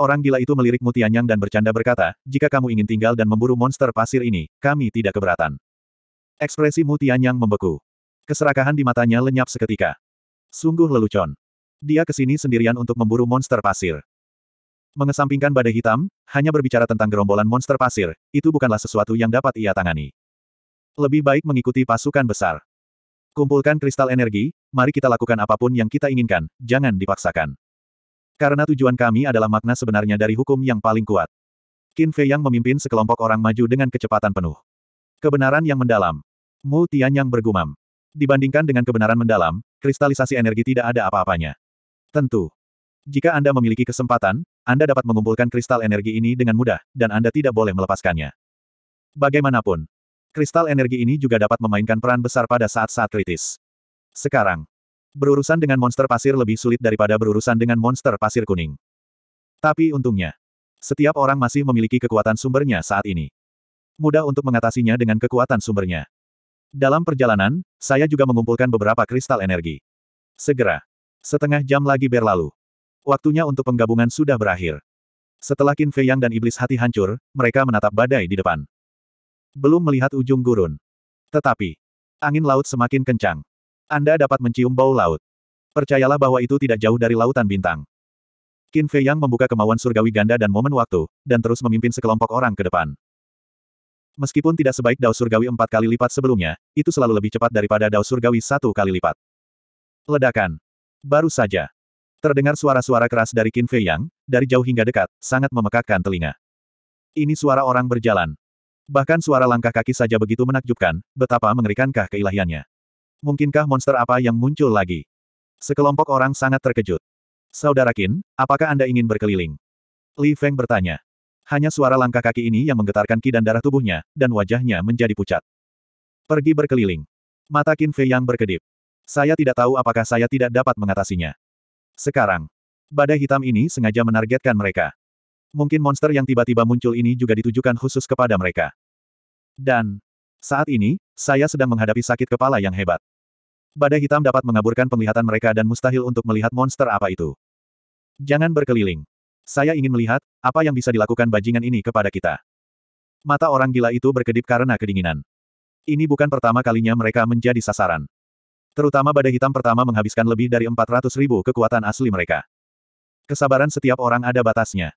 Orang gila itu melirik Mutianyang dan bercanda berkata, jika kamu ingin tinggal dan memburu monster pasir ini, kami tidak keberatan. Ekspresi Mutianyang membeku. Keserakahan di matanya lenyap seketika. Sungguh lelucon. Dia ke sini sendirian untuk memburu monster pasir. Mengesampingkan badai hitam, hanya berbicara tentang gerombolan monster pasir, itu bukanlah sesuatu yang dapat ia tangani. Lebih baik mengikuti pasukan besar. Kumpulkan kristal energi, mari kita lakukan apa pun yang kita inginkan, jangan dipaksakan. Karena tujuan kami adalah makna sebenarnya dari hukum yang paling kuat. Qin Fei yang memimpin sekelompok orang maju dengan kecepatan penuh. Kebenaran yang mendalam. Mu Tianyang bergumam. Dibandingkan dengan kebenaran mendalam, kristalisasi energi tidak ada apa-apanya. Tentu. Jika Anda memiliki kesempatan, Anda dapat mengumpulkan kristal energi ini dengan mudah, dan Anda tidak boleh melepaskannya. Bagaimanapun, kristal energi ini juga dapat memainkan peran besar pada saat-saat kritis. Sekarang, Berurusan dengan monster pasir lebih sulit daripada berurusan dengan monster pasir kuning. Tapi untungnya, setiap orang masih memiliki kekuatan sumbernya saat ini. Mudah untuk mengatasinya dengan kekuatan sumbernya. Dalam perjalanan, saya juga mengumpulkan beberapa kristal energi. Segera. Setengah jam lagi berlalu. Waktunya untuk penggabungan sudah berakhir. Setelah Qin Fei Yang dan Iblis Hati hancur, mereka menatap badai di depan. Belum melihat ujung gurun. Tetapi, angin laut semakin kencang. Anda dapat mencium bau laut. Percayalah bahwa itu tidak jauh dari lautan bintang. Qin Fei Yang membuka kemauan surgawi ganda dan momen waktu, dan terus memimpin sekelompok orang ke depan. Meskipun tidak sebaik dao surgawi empat kali lipat sebelumnya, itu selalu lebih cepat daripada dao surgawi satu kali lipat. Ledakan. Baru saja. Terdengar suara-suara keras dari Qin Fei Yang, dari jauh hingga dekat, sangat memekakkan telinga. Ini suara orang berjalan. Bahkan suara langkah kaki saja begitu menakjubkan, betapa mengerikankah keilahiannya. Mungkinkah monster apa yang muncul lagi? Sekelompok orang sangat terkejut. Saudara Qin, apakah Anda ingin berkeliling? Li Feng bertanya. Hanya suara langkah kaki ini yang menggetarkan ki dan darah tubuhnya, dan wajahnya menjadi pucat. Pergi berkeliling. Mata Qin Fei yang berkedip. Saya tidak tahu apakah saya tidak dapat mengatasinya. Sekarang, badai hitam ini sengaja menargetkan mereka. Mungkin monster yang tiba-tiba muncul ini juga ditujukan khusus kepada mereka. Dan, saat ini, saya sedang menghadapi sakit kepala yang hebat. Badai hitam dapat mengaburkan penglihatan mereka dan mustahil untuk melihat monster apa itu. Jangan berkeliling. Saya ingin melihat, apa yang bisa dilakukan bajingan ini kepada kita. Mata orang gila itu berkedip karena kedinginan. Ini bukan pertama kalinya mereka menjadi sasaran. Terutama badai hitam pertama menghabiskan lebih dari 400 ribu kekuatan asli mereka. Kesabaran setiap orang ada batasnya.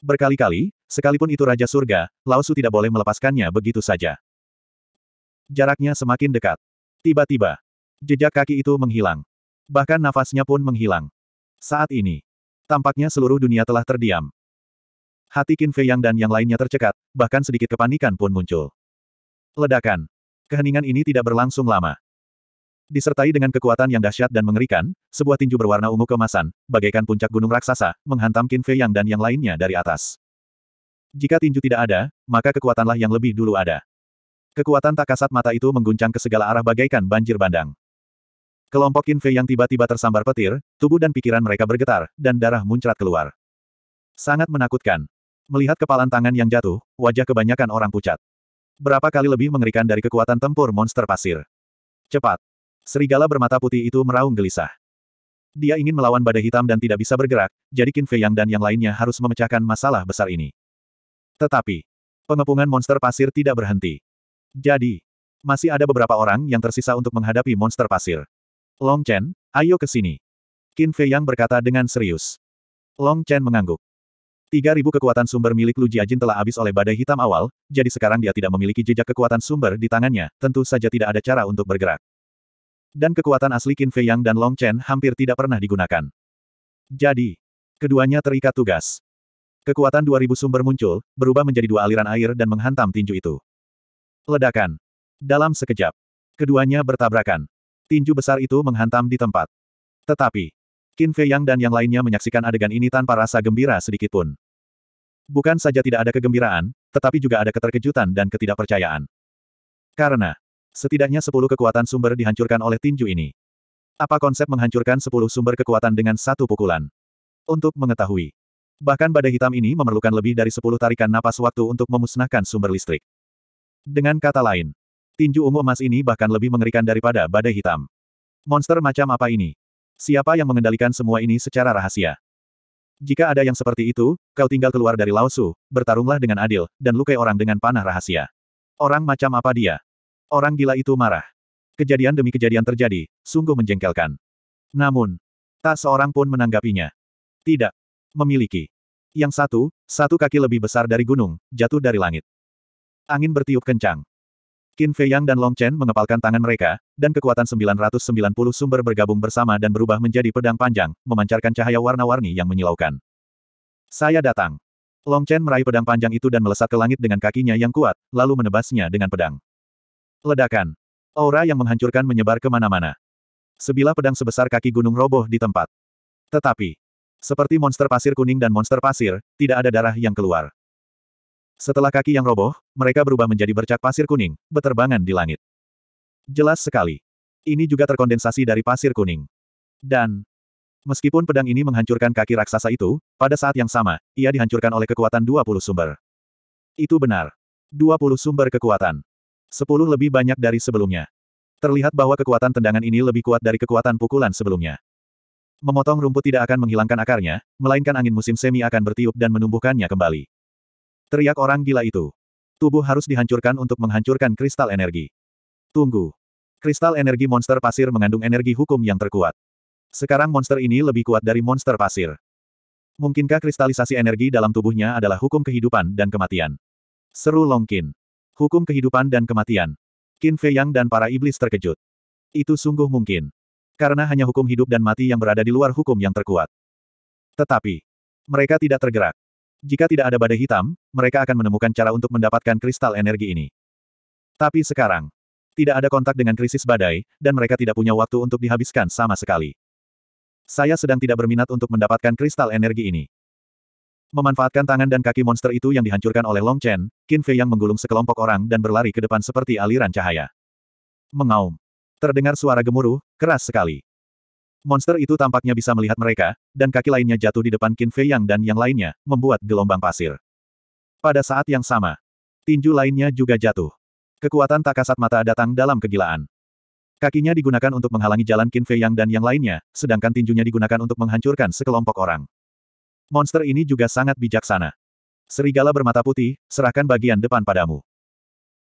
Berkali-kali, sekalipun itu Raja Surga, Lao Su tidak boleh melepaskannya begitu saja. Jaraknya semakin dekat. Tiba-tiba, jejak kaki itu menghilang. Bahkan nafasnya pun menghilang. Saat ini, tampaknya seluruh dunia telah terdiam. Hati Qin Fei Yang dan yang lainnya tercekat, bahkan sedikit kepanikan pun muncul. Ledakan. Keheningan ini tidak berlangsung lama. Disertai dengan kekuatan yang dahsyat dan mengerikan, sebuah tinju berwarna ungu kemasan, bagaikan puncak gunung raksasa, menghantam Qin Fei Yang dan yang lainnya dari atas. Jika tinju tidak ada, maka kekuatanlah yang lebih dulu ada. Kekuatan tak kasat mata itu mengguncang ke segala arah bagaikan banjir bandang. Kelompok Qin Fei yang tiba-tiba tersambar petir, tubuh dan pikiran mereka bergetar, dan darah muncrat keluar. Sangat menakutkan. Melihat kepalan tangan yang jatuh, wajah kebanyakan orang pucat. Berapa kali lebih mengerikan dari kekuatan tempur monster pasir. Cepat. Serigala bermata putih itu meraung gelisah. Dia ingin melawan badai hitam dan tidak bisa bergerak, jadi Qin Yang dan yang lainnya harus memecahkan masalah besar ini. Tetapi, pengepungan monster pasir tidak berhenti. Jadi, masih ada beberapa orang yang tersisa untuk menghadapi monster pasir. Long Chen, ayo ke sini. Qin Fei Yang berkata dengan serius. Long Chen mengangguk. Tiga ribu kekuatan sumber milik Lu Jiajin telah habis oleh badai hitam awal, jadi sekarang dia tidak memiliki jejak kekuatan sumber di tangannya, tentu saja tidak ada cara untuk bergerak. Dan kekuatan asli Qin Fei Yang dan Long Chen hampir tidak pernah digunakan. Jadi, keduanya terikat tugas. Kekuatan 2000 sumber muncul, berubah menjadi dua aliran air dan menghantam tinju itu. Ledakan. Dalam sekejap. Keduanya bertabrakan. Tinju besar itu menghantam di tempat. Tetapi, Qin Fei Yang dan yang lainnya menyaksikan adegan ini tanpa rasa gembira sedikitpun. Bukan saja tidak ada kegembiraan, tetapi juga ada keterkejutan dan ketidakpercayaan. Karena, setidaknya sepuluh kekuatan sumber dihancurkan oleh tinju ini. Apa konsep menghancurkan sepuluh sumber kekuatan dengan satu pukulan? Untuk mengetahui. Bahkan badai hitam ini memerlukan lebih dari sepuluh tarikan napas waktu untuk memusnahkan sumber listrik. Dengan kata lain, tinju ungu emas ini bahkan lebih mengerikan daripada badai hitam. Monster macam apa ini? Siapa yang mengendalikan semua ini secara rahasia? Jika ada yang seperti itu, kau tinggal keluar dari Laosu, bertarunglah dengan adil, dan lukai orang dengan panah rahasia. Orang macam apa dia? Orang gila itu marah. Kejadian demi kejadian terjadi, sungguh menjengkelkan. Namun, tak seorang pun menanggapinya. Tidak. Memiliki. Yang satu, satu kaki lebih besar dari gunung, jatuh dari langit. Angin bertiup kencang. Qin Fei Yang dan Long Chen mengepalkan tangan mereka, dan kekuatan 990 sumber bergabung bersama dan berubah menjadi pedang panjang, memancarkan cahaya warna-warni yang menyilaukan. Saya datang. Long Chen meraih pedang panjang itu dan melesat ke langit dengan kakinya yang kuat, lalu menebasnya dengan pedang. Ledakan. Aura yang menghancurkan menyebar ke mana-mana. Sebilah pedang sebesar kaki gunung roboh di tempat. Tetapi, seperti monster pasir kuning dan monster pasir, tidak ada darah yang keluar. Setelah kaki yang roboh, mereka berubah menjadi bercak pasir kuning, beterbangan di langit. Jelas sekali. Ini juga terkondensasi dari pasir kuning. Dan, meskipun pedang ini menghancurkan kaki raksasa itu, pada saat yang sama, ia dihancurkan oleh kekuatan 20 sumber. Itu benar. 20 sumber kekuatan. 10 lebih banyak dari sebelumnya. Terlihat bahwa kekuatan tendangan ini lebih kuat dari kekuatan pukulan sebelumnya. Memotong rumput tidak akan menghilangkan akarnya, melainkan angin musim semi akan bertiup dan menumbuhkannya kembali. Teriak orang gila itu. Tubuh harus dihancurkan untuk menghancurkan kristal energi. Tunggu. Kristal energi monster pasir mengandung energi hukum yang terkuat. Sekarang monster ini lebih kuat dari monster pasir. Mungkinkah kristalisasi energi dalam tubuhnya adalah hukum kehidupan dan kematian? Seru Longkin. Hukum kehidupan dan kematian. Qin Fei Yang dan para iblis terkejut. Itu sungguh mungkin. Karena hanya hukum hidup dan mati yang berada di luar hukum yang terkuat. Tetapi, mereka tidak tergerak. Jika tidak ada badai hitam, mereka akan menemukan cara untuk mendapatkan kristal energi ini. Tapi sekarang, tidak ada kontak dengan krisis badai, dan mereka tidak punya waktu untuk dihabiskan sama sekali. Saya sedang tidak berminat untuk mendapatkan kristal energi ini. Memanfaatkan tangan dan kaki monster itu yang dihancurkan oleh Long Chen, Qin Fei yang menggulung sekelompok orang dan berlari ke depan seperti aliran cahaya. Mengaum. Terdengar suara gemuruh, keras sekali. Monster itu tampaknya bisa melihat mereka, dan kaki lainnya jatuh di depan Qin Fei Yang dan yang lainnya, membuat gelombang pasir. Pada saat yang sama, tinju lainnya juga jatuh. Kekuatan tak kasat mata datang dalam kegilaan. Kakinya digunakan untuk menghalangi jalan Qin Fei Yang dan yang lainnya, sedangkan tinjunya digunakan untuk menghancurkan sekelompok orang. Monster ini juga sangat bijaksana. Serigala bermata putih, serahkan bagian depan padamu.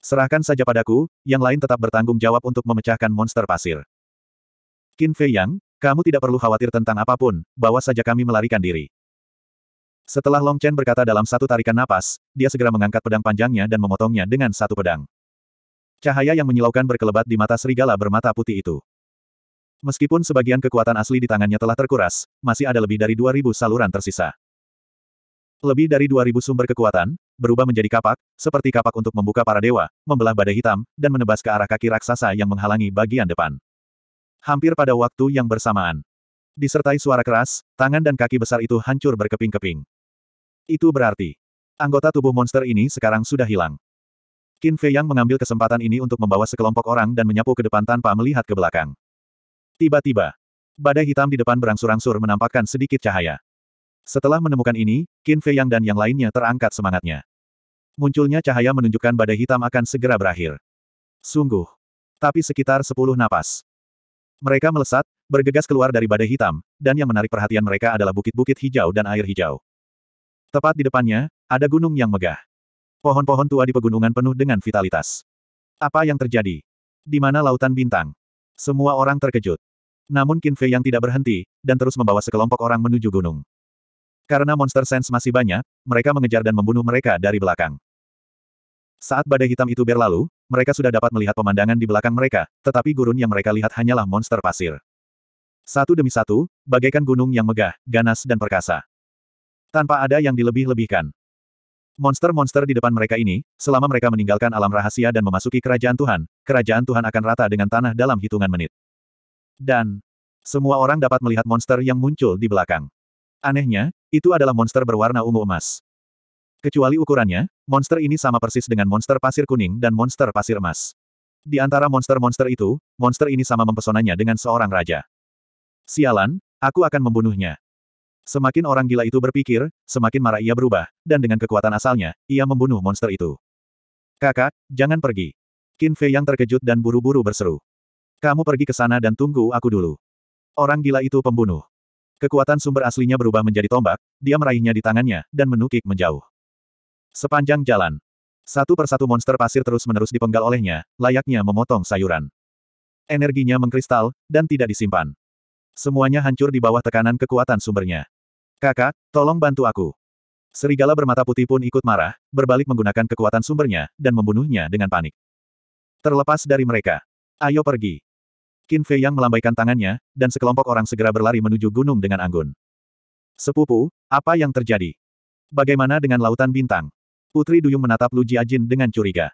Serahkan saja padaku, yang lain tetap bertanggung jawab untuk memecahkan monster pasir. Qin Fei Yang, kamu tidak perlu khawatir tentang apa pun, bawa saja kami melarikan diri. Setelah Long Chen berkata dalam satu tarikan napas, dia segera mengangkat pedang panjangnya dan memotongnya dengan satu pedang. Cahaya yang menyilaukan berkelebat di mata serigala bermata putih itu. Meskipun sebagian kekuatan asli di tangannya telah terkuras, masih ada lebih dari 2000 saluran tersisa. Lebih dari 2000 sumber kekuatan, berubah menjadi kapak, seperti kapak untuk membuka para dewa, membelah badai hitam, dan menebas ke arah kaki raksasa yang menghalangi bagian depan. Hampir pada waktu yang bersamaan. Disertai suara keras, tangan dan kaki besar itu hancur berkeping-keping. Itu berarti, anggota tubuh monster ini sekarang sudah hilang. Qin Fei Yang mengambil kesempatan ini untuk membawa sekelompok orang dan menyapu ke depan tanpa melihat ke belakang. Tiba-tiba, badai hitam di depan berangsur-angsur menampakkan sedikit cahaya. Setelah menemukan ini, Qin Fei Yang dan yang lainnya terangkat semangatnya. Munculnya cahaya menunjukkan badai hitam akan segera berakhir. Sungguh. Tapi sekitar sepuluh napas. Mereka melesat, bergegas keluar dari badai hitam, dan yang menarik perhatian mereka adalah bukit-bukit hijau dan air hijau. Tepat di depannya, ada gunung yang megah. Pohon-pohon tua di pegunungan penuh dengan vitalitas. Apa yang terjadi? Di mana lautan bintang? Semua orang terkejut. Namun Qin Fei yang tidak berhenti, dan terus membawa sekelompok orang menuju gunung. Karena monster sense masih banyak, mereka mengejar dan membunuh mereka dari belakang. Saat badai hitam itu berlalu, mereka sudah dapat melihat pemandangan di belakang mereka, tetapi gurun yang mereka lihat hanyalah monster pasir. Satu demi satu, bagaikan gunung yang megah, ganas dan perkasa. Tanpa ada yang dilebih-lebihkan. Monster-monster di depan mereka ini, selama mereka meninggalkan alam rahasia dan memasuki kerajaan Tuhan, kerajaan Tuhan akan rata dengan tanah dalam hitungan menit. Dan, semua orang dapat melihat monster yang muncul di belakang. Anehnya, itu adalah monster berwarna ungu emas. Kecuali ukurannya, monster ini sama persis dengan monster pasir kuning dan monster pasir emas. Di antara monster-monster itu, monster ini sama mempesonanya dengan seorang raja. Sialan, aku akan membunuhnya. Semakin orang gila itu berpikir, semakin marah ia berubah, dan dengan kekuatan asalnya, ia membunuh monster itu. Kakak, jangan pergi. Qin Fei yang terkejut dan buru-buru berseru. Kamu pergi ke sana dan tunggu aku dulu. Orang gila itu pembunuh. Kekuatan sumber aslinya berubah menjadi tombak, dia meraihnya di tangannya, dan menukik menjauh. Sepanjang jalan, satu persatu monster pasir terus-menerus dipenggal olehnya, layaknya memotong sayuran. Energinya mengkristal, dan tidak disimpan. Semuanya hancur di bawah tekanan kekuatan sumbernya. Kakak, tolong bantu aku. Serigala bermata putih pun ikut marah, berbalik menggunakan kekuatan sumbernya, dan membunuhnya dengan panik. Terlepas dari mereka. Ayo pergi. Qin Fei yang melambaikan tangannya, dan sekelompok orang segera berlari menuju gunung dengan anggun. Sepupu, apa yang terjadi? Bagaimana dengan lautan bintang? Putri Duyung menatap Lu Jiajin dengan curiga.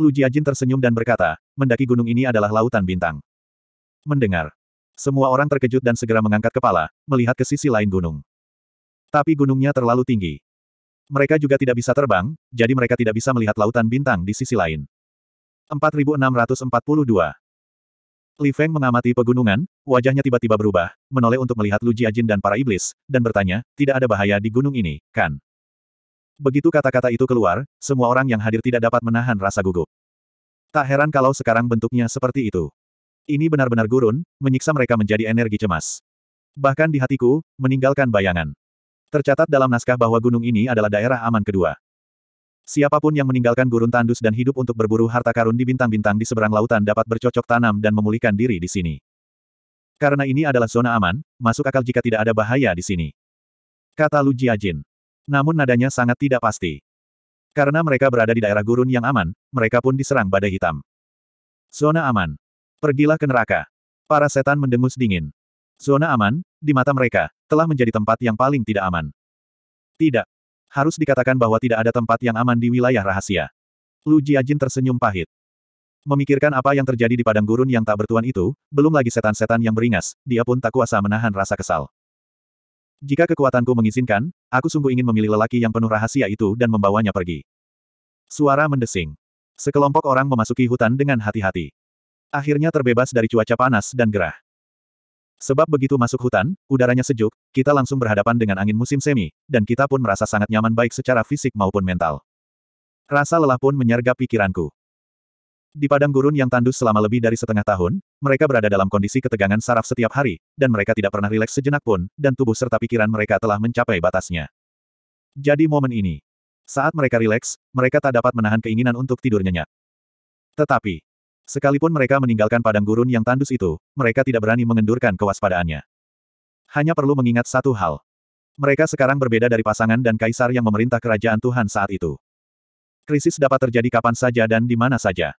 Lu Jiajin tersenyum dan berkata, mendaki gunung ini adalah lautan bintang. Mendengar. Semua orang terkejut dan segera mengangkat kepala, melihat ke sisi lain gunung. Tapi gunungnya terlalu tinggi. Mereka juga tidak bisa terbang, jadi mereka tidak bisa melihat lautan bintang di sisi lain. 4642 Li Feng mengamati pegunungan, wajahnya tiba-tiba berubah, menoleh untuk melihat Lu Jiajin dan para iblis, dan bertanya, tidak ada bahaya di gunung ini, kan? Begitu kata-kata itu keluar, semua orang yang hadir tidak dapat menahan rasa gugup. Tak heran kalau sekarang bentuknya seperti itu. Ini benar-benar gurun, menyiksa mereka menjadi energi cemas. Bahkan di hatiku, meninggalkan bayangan. Tercatat dalam naskah bahwa gunung ini adalah daerah aman kedua. Siapa pun yang meninggalkan gurun tandus dan hidup untuk berburu harta karun di bintang-bintang di seberang lautan dapat bercocok tanam dan memulihkan diri di sini. Karena ini adalah zona aman, masuk akal jika tidak ada bahaya di sini. Kata Lu Jiajin. Namun nadanya sangat tidak pasti. Karena mereka berada di daerah gurun yang aman, mereka pun diserang badai hitam. Zona aman. Pergilah ke neraka. Para setan mendengus dingin. Zona aman, di mata mereka, telah menjadi tempat yang paling tidak aman. Tidak. Harus dikatakan bahwa tidak ada tempat yang aman di wilayah rahasia. Lu Jiajin tersenyum pahit. Memikirkan apa yang terjadi di padang gurun yang tak bertuan itu, belum lagi setan-setan yang beringas, dia pun tak kuasa menahan rasa kesal. Jika kekuatanku mengizinkan, aku sungguh ingin memilih lelaki yang penuh rahasia itu dan membawanya pergi. Suara mendesing. Sekelompok orang memasuki hutan dengan hati-hati. Akhirnya terbebas dari cuaca panas dan gerah. Sebab begitu masuk hutan, udaranya sejuk, kita langsung berhadapan dengan angin musim semi, dan kita pun merasa sangat nyaman baik secara fisik maupun mental. Rasa lelah pun menyergap pikiranku. Di padang gurun yang tandus selama lebih dari setengah tahun, mereka berada dalam kondisi ketegangan saraf setiap hari, dan mereka tidak pernah rileks sejenak pun, dan tubuh serta pikiran mereka telah mencapai batasnya. Jadi momen ini. Saat mereka rileks, mereka tak dapat menahan keinginan untuk tidur nyenyak. Tetapi, Sekalipun mereka meninggalkan padang gurun yang tandus itu, mereka tidak berani mengendurkan kewaspadaannya. Hanya perlu mengingat satu hal. Mereka sekarang berbeda dari pasangan dan kaisar yang memerintah kerajaan Tuhan saat itu. Krisis dapat terjadi kapan saja dan di mana saja.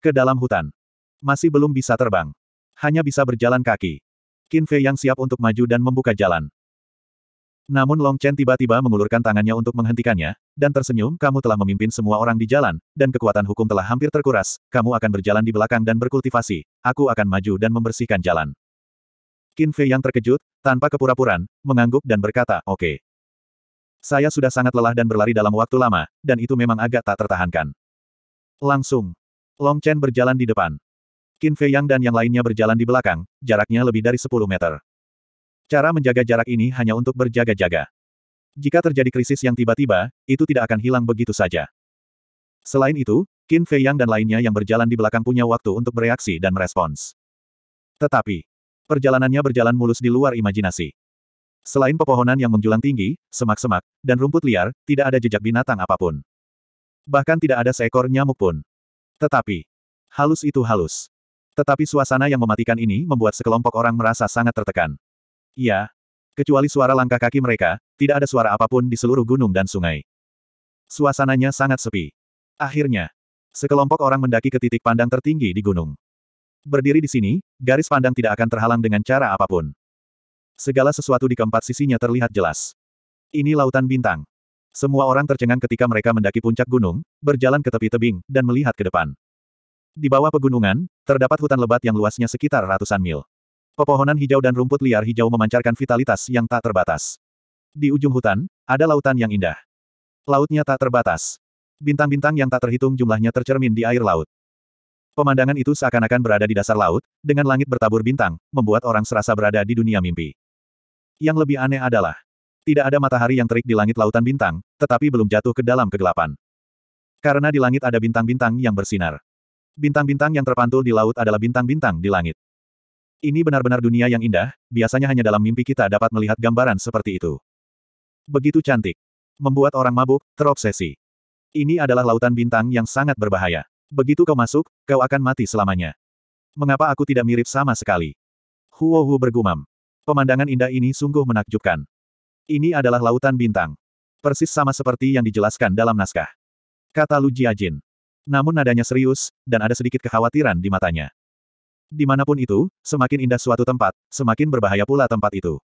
Ke dalam hutan. Masih belum bisa terbang. Hanya bisa berjalan kaki. Qin Fei yang siap untuk maju dan membuka jalan. Namun Long Chen tiba-tiba mengulurkan tangannya untuk menghentikannya, dan tersenyum, kamu telah memimpin semua orang di jalan, dan kekuatan hukum telah hampir terkuras, kamu akan berjalan di belakang dan berkultivasi, aku akan maju dan membersihkan jalan. Qin Fei yang terkejut, tanpa kepura-puraan, mengangguk dan berkata, oke. Okay. Saya sudah sangat lelah dan berlari dalam waktu lama, dan itu memang agak tak tertahankan. Langsung. Long Chen berjalan di depan. Qin Fei Yang dan yang lainnya berjalan di belakang, jaraknya lebih dari 10 meter. Cara menjaga jarak ini hanya untuk berjaga-jaga. Jika terjadi krisis yang tiba-tiba, itu tidak akan hilang begitu saja. Selain itu, Qin Fei Yang dan lainnya yang berjalan di belakang punya waktu untuk bereaksi dan merespons. Tetapi, perjalanannya berjalan mulus di luar imajinasi. Selain pepohonan yang menjulang tinggi, semak-semak, dan rumput liar, tidak ada jejak binatang apa pun. Bahkan tidak ada seekor nyamuk pun. Tetapi, halus itu halus. Tetapi suasana yang mematikan ini membuat sekelompok orang merasa sangat tertekan. Iya. Kecuali suara langkah kaki mereka, tidak ada suara apa pun di seluruh gunung dan sungai. Suasananya sangat sepi. Akhirnya, sekelompok orang mendaki ke titik pandang tertinggi di gunung. Berdiri di sini, garis pandang tidak akan terhalang dengan cara apa pun. Segala sesuatu di keempat sisinya terlihat jelas. Ini lautan bintang. Semua orang tercengang ketika mereka mendaki puncak gunung, berjalan ke tepi tebing, dan melihat ke depan. Di bawah pegunungan, terdapat hutan lebat yang luasnya sekitar ratusan mil. Pepohonan hijau dan rumput liar hijau memancarkan vitalitas yang tak terbatas. Di ujung hutan, ada lautan yang indah. Lautnya tak terbatas. Bintang-bintang yang tak terhitung jumlahnya tercermin di air laut. Pemandangan itu seakan-akan berada di dasar laut, dengan langit bertabur bintang, membuat orang serasa berada di dunia mimpi. Yang lebih aneh adalah, tidak ada matahari yang terik di langit lautan bintang, tetapi belum jatuh ke dalam kegelapan. Karena di langit ada bintang-bintang yang bersinar. Bintang-bintang yang terpantul di laut adalah bintang-bintang di langit. Ini benar-benar dunia yang indah, biasanya hanya dalam mimpi kita dapat melihat gambaran seperti itu. Begitu cantik. Membuat orang mabuk, terobsesi. Ini adalah lautan bintang yang sangat berbahaya. Begitu kau masuk, kau akan mati selamanya. Mengapa aku tidak mirip sama sekali? Huo Hu bergumam. Pemandangan indah ini sungguh menakjubkan. Ini adalah lautan bintang. Persis sama seperti yang dijelaskan dalam naskah. Kata Lu Jiajin. Namun nadanya serius, dan ada sedikit kekhawatiran di matanya. Di mana pun itu, semakin indah suatu tempat, semakin berbahaya pula tempat itu.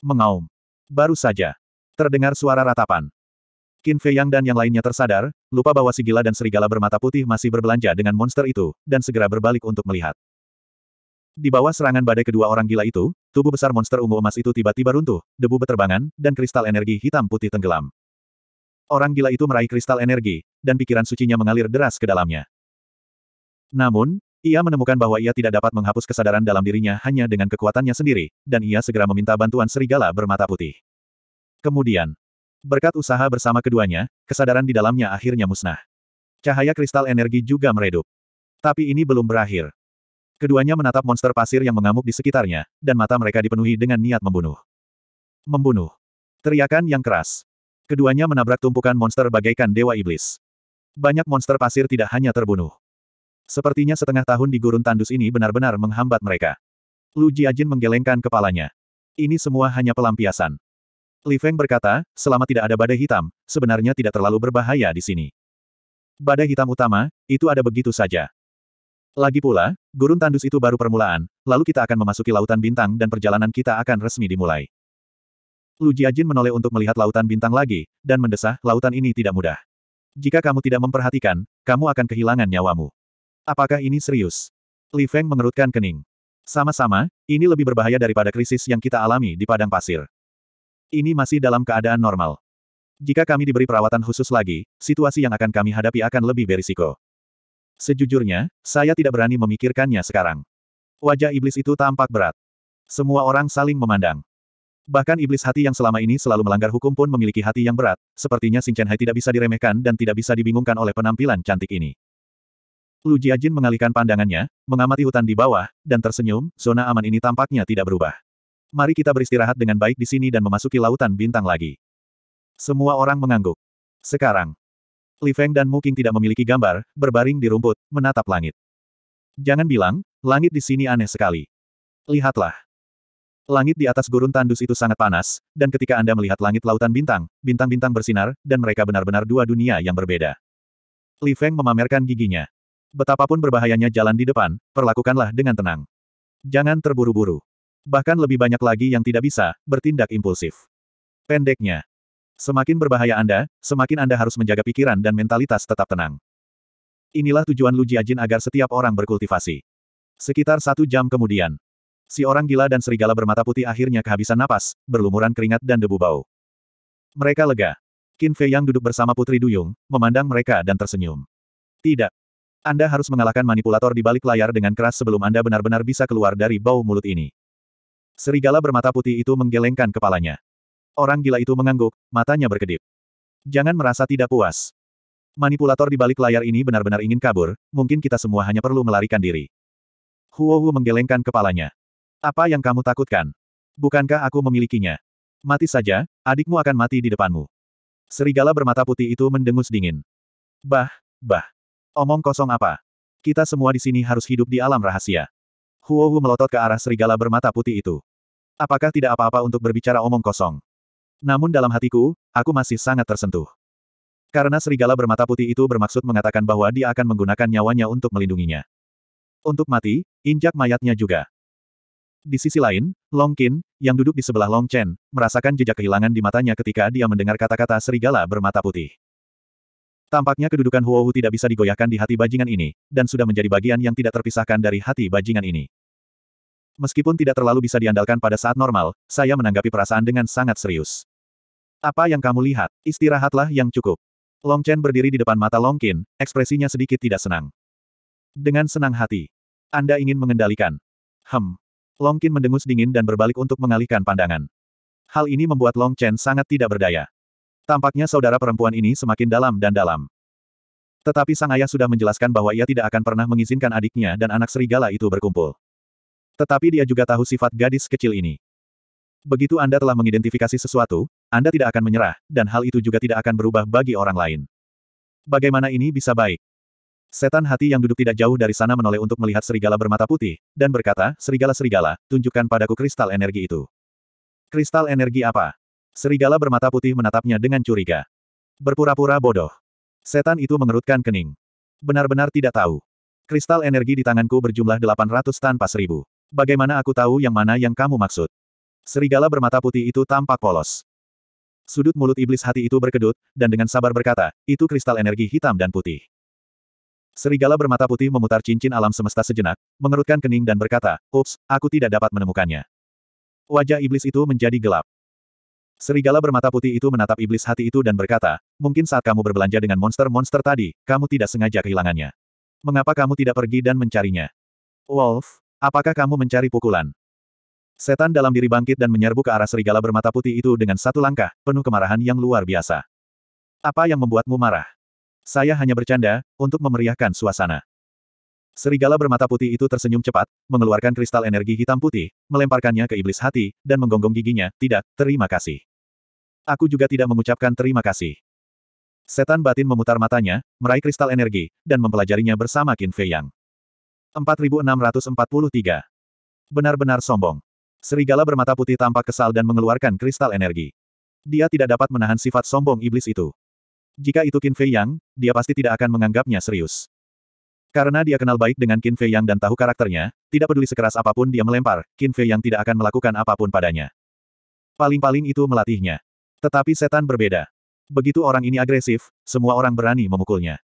Mengaum. Baru saja. Terdengar suara ratapan. Qin Fei Yang dan yang lainnya tersadar, lupa bahwa si gila dan serigala bermata putih masih berbelanja dengan monster itu, dan segera berbalik untuk melihat. Di bawah serangan badai kedua orang gila itu, tubuh besar monster ungu emas itu tiba-tiba runtuh, debu beterbangan, dan kristal energi hitam putih tenggelam. Orang gila itu meraih kristal energi, dan pikiran sucinya mengalir deras ke dalamnya. Namun, ia menemukan bahwa ia tidak dapat menghapus kesadaran dalam dirinya hanya dengan kekuatannya sendiri, dan ia segera meminta bantuan serigala bermata putih. Kemudian, berkat usaha bersama keduanya, kesadaran di dalamnya akhirnya musnah. Cahaya kristal energi juga meredup. Tapi ini belum berakhir. Keduanya menatap monster pasir yang mengamuk di sekitarnya, dan mata mereka dipenuhi dengan niat membunuh. Membunuh. Teriakan yang keras. Keduanya menabrak tumpukan monster bagaikan dewa iblis. Banyak monster pasir tidak hanya terbunuh. Sepertinya setengah tahun di gurun tandus ini benar-benar menghambat mereka. Lu Jiajin menggelengkan kepalanya. Ini semua hanya pelampiasan. Li Feng berkata, selama tidak ada badai hitam, sebenarnya tidak terlalu berbahaya di sini. Badai hitam utama, itu ada begitu saja. Lagi pula, gurun tandus itu baru permulaan, lalu kita akan memasuki lautan bintang dan perjalanan kita akan resmi dimulai. Lu Jiajin menoleh untuk melihat lautan bintang lagi, dan mendesah, lautan ini tidak mudah. Jika kamu tidak memperhatikan, kamu akan kehilangan nyawamu. Apakah ini serius? Li Feng mengerutkan kening. Sama-sama, ini lebih berbahaya daripada krisis yang kita alami di padang pasir. Ini masih dalam keadaan normal. Jika kami diberi perawatan khusus lagi, situasi yang akan kami hadapi akan lebih berisiko. Sejujurnya, saya tidak berani memikirkannya sekarang. Wajah iblis itu tampak berat. Semua orang saling memandang. Bahkan iblis hati yang selama ini selalu melanggar hukum pun memiliki hati yang berat, sepertinya Xing Chen Hai tidak bisa diremehkan dan tidak bisa dibingungkan oleh penampilan cantik ini. Lu Jiajin mengalihkan pandangannya, mengamati hutan di bawah, dan tersenyum, zona aman ini tampaknya tidak berubah. Mari kita beristirahat dengan baik di sini dan memasuki lautan bintang lagi. Semua orang mengangguk. Sekarang, Li Feng dan Mu Qing tidak memiliki gambar, berbaring di rumput, menatap langit. Jangan bilang, langit di sini aneh sekali. Lihatlah. Langit di atas gurun tandus itu sangat panas, dan ketika Anda melihat langit lautan bintang, bintang-bintang bersinar, dan mereka benar-benar dua dunia yang berbeda. Li Feng memamerkan giginya. Betapapun berbahayanya jalan di depan, perlakukanlah dengan tenang. Jangan terburu-buru. Bahkan lebih banyak lagi yang tidak bisa, bertindak impulsif. Pendeknya. Semakin berbahaya Anda, semakin Anda harus menjaga pikiran dan mentalitas tetap tenang. Inilah tujuan Lu Jiajin agar setiap orang berkultivasi. Sekitar satu jam kemudian, si orang gila dan serigala bermata putih akhirnya kehabisan napas, berlumuran keringat dan debu bau. Mereka lega. Qin Fei yang duduk bersama Putri Duyung, memandang mereka dan tersenyum. Tidak, anda harus mengalahkan manipulator di balik layar dengan keras sebelum Anda benar-benar bisa keluar dari bau mulut ini. Serigala bermata putih itu menggelengkan kepalanya. Orang gila itu mengangguk, matanya berkedip. Jangan merasa tidak puas. Manipulator di balik layar ini benar-benar ingin kabur, mungkin kita semua hanya perlu melarikan diri. Huo Hu menggelengkan kepalanya. Apa yang kamu takutkan? Bukankah aku memilikinya? Mati saja, adikmu akan mati di depanmu. Serigala bermata putih itu mendengus dingin. Bah, bah. Omong kosong apa? Kita semua di sini harus hidup di alam rahasia. Huo Hu melotot ke arah serigala bermata putih itu. Apakah tidak apa-apa untuk berbicara omong kosong? Namun dalam hatiku, aku masih sangat tersentuh. Karena serigala bermata putih itu bermaksud mengatakan bahwa dia akan menggunakan nyawanya untuk melindunginya. Untuk mati, injak mayatnya juga. Di sisi lain, Long Qin, yang duduk di sebelah Long Chen, merasakan jejak kehilangan di matanya ketika dia mendengar kata-kata serigala bermata putih. Tampaknya kedudukan Huo Hu tidak bisa digoyahkan di hati bajingan ini, dan sudah menjadi bagian yang tidak terpisahkan dari hati bajingan ini. Meskipun tidak terlalu bisa diandalkan pada saat normal, saya menanggapi perasaan dengan sangat serius. Apa yang kamu lihat? Istirahatlah yang cukup. Long Chen berdiri di depan mata Long Qin, ekspresinya sedikit tidak senang. Dengan senang hati. Anda ingin mengendalikan. Hem. Long Qin mendengus dingin dan berbalik untuk mengalihkan pandangan. Hal ini membuat Long Chen sangat tidak berdaya. Tampaknya saudara perempuan ini semakin dalam dan dalam. Tetapi sang ayah sudah menjelaskan bahwa ia tidak akan pernah mengizinkan adiknya dan anak serigala itu berkumpul. Tetapi dia juga tahu sifat gadis kecil ini. Begitu Anda telah mengidentifikasi sesuatu, Anda tidak akan menyerah, dan hal itu juga tidak akan berubah bagi orang lain. Bagaimana ini bisa baik? Setan hati yang duduk tidak jauh dari sana menoleh untuk melihat serigala bermata putih, dan berkata, Serigala-serigala, tunjukkan padaku kristal energi itu. Kristal energi apa? Serigala bermata putih menatapnya dengan curiga. Berpura-pura bodoh. Setan itu mengerutkan kening. Benar-benar tidak tahu. Kristal energi di tanganku berjumlah 800 tanpa seribu. Bagaimana aku tahu yang mana yang kamu maksud? Serigala bermata putih itu tampak polos. Sudut mulut iblis hati itu berkedut, dan dengan sabar berkata, itu kristal energi hitam dan putih. Serigala bermata putih memutar cincin alam semesta sejenak, mengerutkan kening dan berkata, Ups, aku tidak dapat menemukannya. Wajah iblis itu menjadi gelap. Serigala bermata putih itu menatap iblis hati itu dan berkata, mungkin saat kamu berbelanja dengan monster-monster tadi, kamu tidak sengaja kehilangannya. Mengapa kamu tidak pergi dan mencarinya? Wolf, apakah kamu mencari pukulan? Setan dalam diri bangkit dan menyerbu ke arah serigala bermata putih itu dengan satu langkah, penuh kemarahan yang luar biasa. Apa yang membuatmu marah? Saya hanya bercanda, untuk memeriahkan suasana. Serigala bermata putih itu tersenyum cepat, mengeluarkan kristal energi hitam putih, melemparkannya ke iblis hati, dan menggonggong giginya, tidak, terima kasih. Aku juga tidak mengucapkan terima kasih. Setan batin memutar matanya, meraih kristal energi, dan mempelajarinya bersama Qin Fei Yang. 4643. Benar-benar sombong. Serigala bermata putih tampak kesal dan mengeluarkan kristal energi. Dia tidak dapat menahan sifat sombong iblis itu. Jika itu Qin Fei Yang, dia pasti tidak akan menganggapnya serius. Karena dia kenal baik dengan Qin Fei Yang dan tahu karakternya, tidak peduli sekeras apa pun dia melempar, Qin Fei Yang tidak akan melakukan apa pun padanya. Paling-paling itu melatihnya. Tetapi setan berbeda. Begitu orang ini agresif, semua orang berani memukulnya.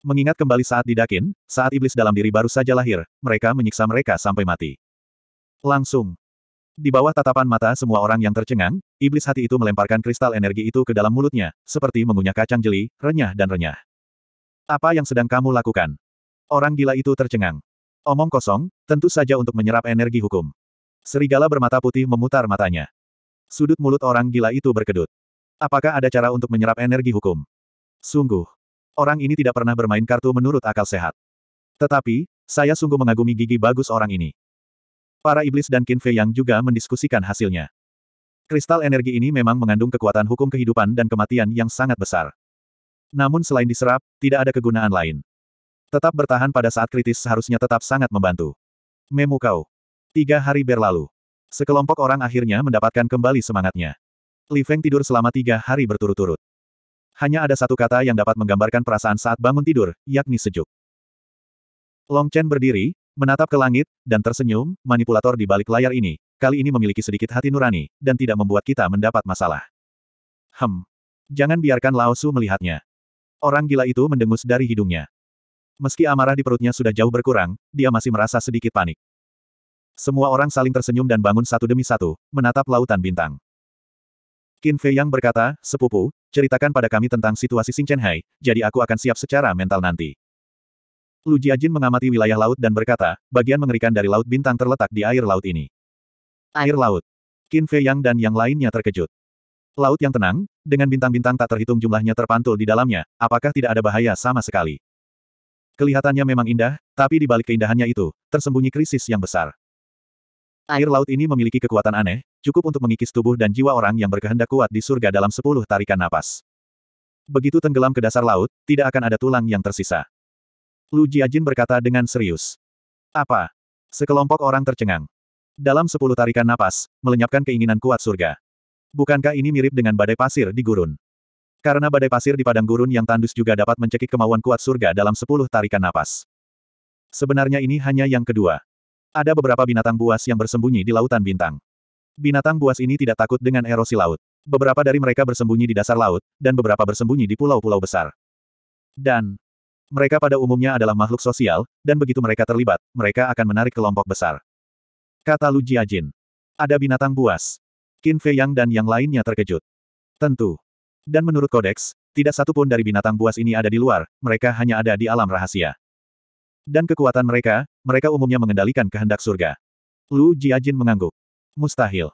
Mengingat kembali saat didakin, saat iblis dalam diri baru saja lahir, mereka menyiksa mereka sampai mati. Langsung, di bawah tatapan mata semua orang yang tercengang, iblis hati itu melemparkan kristal energi itu ke dalam mulutnya, seperti mengunyah kacang jeli, renyah dan renyah. Apa yang sedang kamu lakukan? Orang gila itu tercengang. Omong kosong, tentu saja untuk menyerap energi hukum. Serigala bermata putih memutar matanya. Sudut mulut orang gila itu berkedut. Apakah ada cara untuk menyerap energi hukum? Sungguh. Orang ini tidak pernah bermain kartu menurut akal sehat. Tetapi, saya sungguh mengagumi gigi bagus orang ini. Para iblis dan Qin Fei Yang juga mendiskusikan hasilnya. Kristal energi ini memang mengandung kekuatan hukum kehidupan dan kematian yang sangat besar. Namun selain diserap, tidak ada kegunaan lain. Tetap bertahan pada saat kritis seharusnya tetap sangat membantu. Memu kau. Tiga hari berlalu. Sekelompok orang akhirnya mendapatkan kembali semangatnya. Li Feng tidur selama tiga hari berturut-turut. Hanya ada satu kata yang dapat menggambarkan perasaan saat bangun tidur, yakni sejuk. Long Chen berdiri, Menatap ke langit, dan tersenyum, manipulator di balik layar ini, kali ini memiliki sedikit hati nurani, dan tidak membuat kita mendapat masalah. Hem. Jangan biarkan Lao Su melihatnya. Orang gila itu mendengus dari hidungnya. Meski amarah di perutnya sudah jauh berkurang, dia masih merasa sedikit panik. Semua orang saling tersenyum dan bangun satu demi satu, menatap lautan bintang. Qin Fei Yang berkata, sepupu, ceritakan pada kami tentang situasi Xing Chen Hai, jadi aku akan siap secara mental nanti. Lu Jiajin mengamati wilayah laut dan berkata, bagian mengerikan dari laut bintang terletak di air laut ini. Air laut. Qin Fei Yang dan yang lainnya terkejut. Laut yang tenang, dengan bintang-bintang tak terhitung jumlahnya terpantul di dalamnya, apakah tidak ada bahaya sama sekali? Kelihatannya memang indah, tapi di balik keindahannya itu, tersembunyi krisis yang besar. Air laut ini memiliki kekuatan aneh, cukup untuk mengikis tubuh dan jiwa orang yang berkehendak kuat di surga dalam sepuluh tarikan napas. Begitu tenggelam ke dasar laut, tidak akan ada tulang yang tersisa. Lu Jiajin berkata dengan serius. Apa? Sekelompok orang tercengang. Dalam sepuluh tarikan napas, melenyapkan keinginan kuat surga. Bukankah ini mirip dengan badai pasir di gurun? Karena badai pasir di padang gurun yang tandus juga dapat mencekik kemauan kuat surga dalam sepuluh tarikan napas. Sebenarnya ini hanya yang kedua. Ada beberapa binatang buas yang bersembunyi di lautan bintang. Binatang buas ini tidak takut dengan erosi laut. Beberapa dari mereka bersembunyi di dasar laut, dan beberapa bersembunyi di pulau-pulau besar. Dan, mereka pada umumnya adalah makhluk sosial, dan begitu mereka terlibat, mereka akan menarik kelompok besar. Kata Lu Jiajin. Ada binatang buas. Qin Fei Yang dan yang lainnya terkejut. Tentu. Dan menurut kodeks, tidak satu pun dari binatang buas ini ada di luar, mereka hanya ada di alam rahasia. Dan kekuatan mereka, mereka umumnya mengendalikan kehendak surga. Lu Jiajin mengangguk. Mustahil.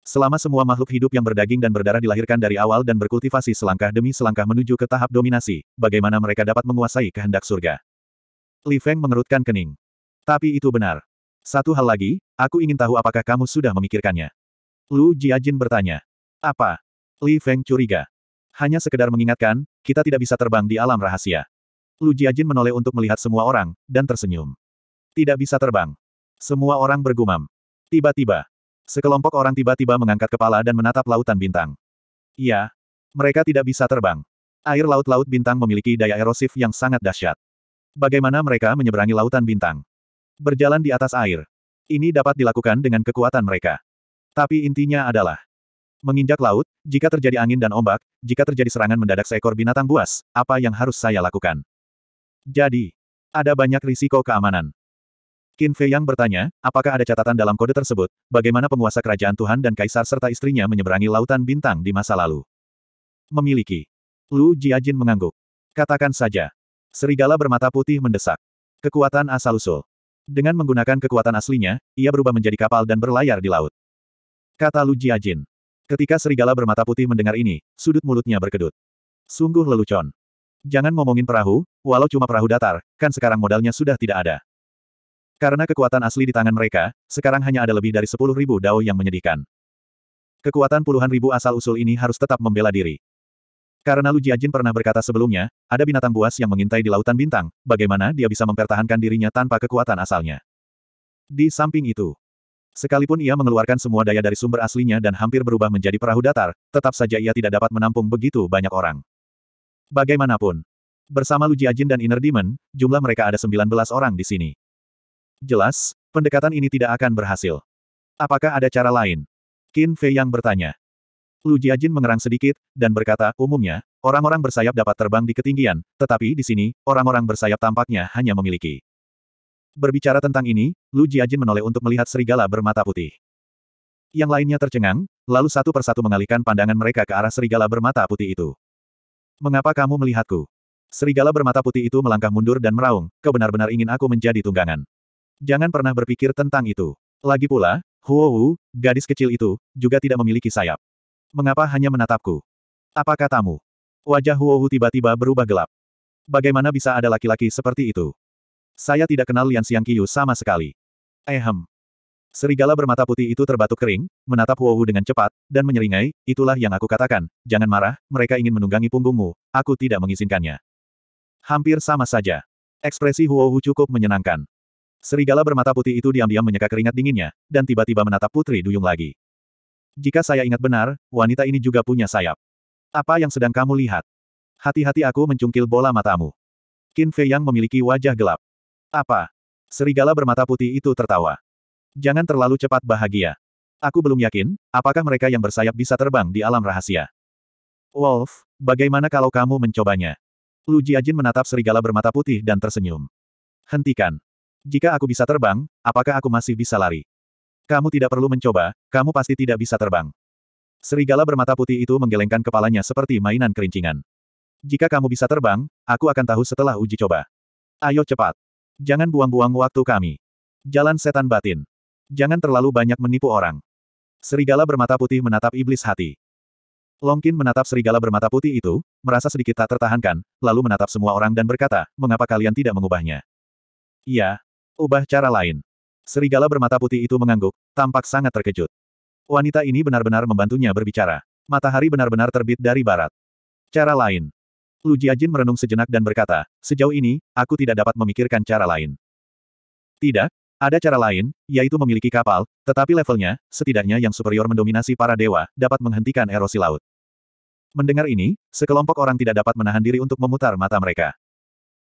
Selama semua makhluk hidup yang berdaging dan berdarah dilahirkan dari awal dan berkultivasi selangkah demi selangkah menuju ke tahap dominasi, bagaimana mereka dapat menguasai kehendak surga? Li Feng mengerutkan kening. Tapi itu benar. Satu hal lagi, aku ingin tahu apakah kamu sudah memikirkannya. Lu Jiajin bertanya. Apa? Li Feng curiga. Hanya sekedar mengingatkan, kita tidak bisa terbang di alam rahasia. Lu Jiajin menoleh untuk melihat semua orang, dan tersenyum. Tidak bisa terbang. Semua orang bergumam. Tiba-tiba, sekelompok orang tiba-tiba mengangkat kepala dan menatap lautan bintang. Iya, mereka tidak bisa terbang. Air laut-laut bintang memiliki daya erosif yang sangat dahsyat. Bagaimana mereka menyeberangi lautan bintang? Berjalan di atas air. Ini dapat dilakukan dengan kekuatan mereka. Tapi intinya adalah menginjak laut, jika terjadi angin dan ombak, jika terjadi serangan mendadak seekor binatang buas, apa yang harus saya lakukan? Jadi, ada banyak risiko keamanan. Qin Fei Yang bertanya, apakah ada catatan dalam kode tersebut, bagaimana penguasa kerajaan Tuhan dan kaisar serta istrinya menyeberangi lautan bintang di masa lalu? Memiliki. Lu Jiajin mengangguk. Katakan saja. Serigala bermata putih mendesak. Kekuatan asal-usul. Dengan menggunakan kekuatan aslinya, ia berubah menjadi kapal dan berlayar di laut. Kata Lu Jiajin. Ketika serigala bermata putih mendengar ini, sudut mulutnya berkedut. Sungguh lelucon. Jangan ngomongin perahu, walau cuma perahu datar, kan sekarang modalnya sudah tidak ada. Karena kekuatan asli di tangan mereka, sekarang hanya ada lebih dari sepuluh ribu dao yang menyedihkan. Kekuatan puluhan ribu asal-usul ini harus tetap membela diri. Karena Lu Jiajin pernah berkata sebelumnya, ada binatang buas yang mengintai di lautan bintang, bagaimana dia bisa mempertahankan dirinya tanpa kekuatan asalnya. Di samping itu, sekalipun ia mengeluarkan semua daya dari sumber aslinya dan hampir berubah menjadi perahu datar, tetap saja ia tidak dapat menampung begitu banyak orang. Bagaimanapun, bersama Lu Jiajin dan Inner Demon, jumlah mereka ada 19 orang di sini. Jelas, pendekatan ini tidak akan berhasil. Apakah ada cara lain? Qin Fei yang bertanya. Lu Jiajin mengerang sedikit, dan berkata, umumnya, orang-orang bersayap dapat terbang di ketinggian, tetapi di sini, orang-orang bersayap tampaknya hanya memiliki. Berbicara tentang ini, Lu Jiajin menoleh untuk melihat serigala bermata putih. Yang lainnya tercengang, lalu satu persatu mengalihkan pandangan mereka ke arah serigala bermata putih itu. Mengapa kamu melihatku? Serigala bermata putih itu melangkah mundur dan meraung, kau benar-benar ingin aku menjadi tunggangan. Jangan pernah berpikir tentang itu. Lagi pula, Huo Wu, gadis kecil itu, juga tidak memiliki sayap. Mengapa hanya menatapku? Apa katamu? Wajah Huohu tiba-tiba berubah gelap. Bagaimana bisa ada laki-laki seperti itu? Saya tidak kenal Lian Xiangqiu sama sekali. Ehem. Serigala bermata putih itu terbatuk kering, menatap Huohu dengan cepat, dan menyeringai, itulah yang aku katakan, jangan marah, mereka ingin menunggangi punggungmu, aku tidak mengizinkannya. Hampir sama saja. Ekspresi Huohu cukup menyenangkan. Serigala bermata putih itu diam-diam menyeka keringat dinginnya, dan tiba-tiba menatap Putri Duyung lagi. Jika saya ingat benar, wanita ini juga punya sayap. Apa yang sedang kamu lihat? Hati-hati aku mencungkil bola matamu. Qin Fei yang memiliki wajah gelap. Apa? Serigala bermata putih itu tertawa. Jangan terlalu cepat bahagia. Aku belum yakin, apakah mereka yang bersayap bisa terbang di alam rahasia. Wolf, bagaimana kalau kamu mencobanya? Lu Jiajin menatap serigala bermata putih dan tersenyum. Hentikan. Jika aku bisa terbang, apakah aku masih bisa lari? Kamu tidak perlu mencoba, kamu pasti tidak bisa terbang. Serigala bermata putih itu menggelengkan kepalanya seperti mainan kerincingan. Jika kamu bisa terbang, aku akan tahu setelah uji coba. Ayo cepat. Jangan buang-buang waktu kami. Jalan setan batin. Jangan terlalu banyak menipu orang. Serigala bermata putih menatap iblis hati. Longkin menatap serigala bermata putih itu, merasa sedikit tak tertahankan, lalu menatap semua orang dan berkata, mengapa kalian tidak mengubahnya? Iya, ubah cara lain. Serigala bermata putih itu mengangguk, tampak sangat terkejut. Wanita ini benar-benar membantunya berbicara. Matahari benar-benar terbit dari barat. Cara lain. Lu Jiajin merenung sejenak dan berkata, sejauh ini, aku tidak dapat memikirkan cara lain. Tidak, ada cara lain, yaitu memiliki kapal, tetapi levelnya, setidaknya yang superior mendominasi para dewa, dapat menghentikan erosi laut. Mendengar ini, sekelompok orang tidak dapat menahan diri untuk memutar mata mereka.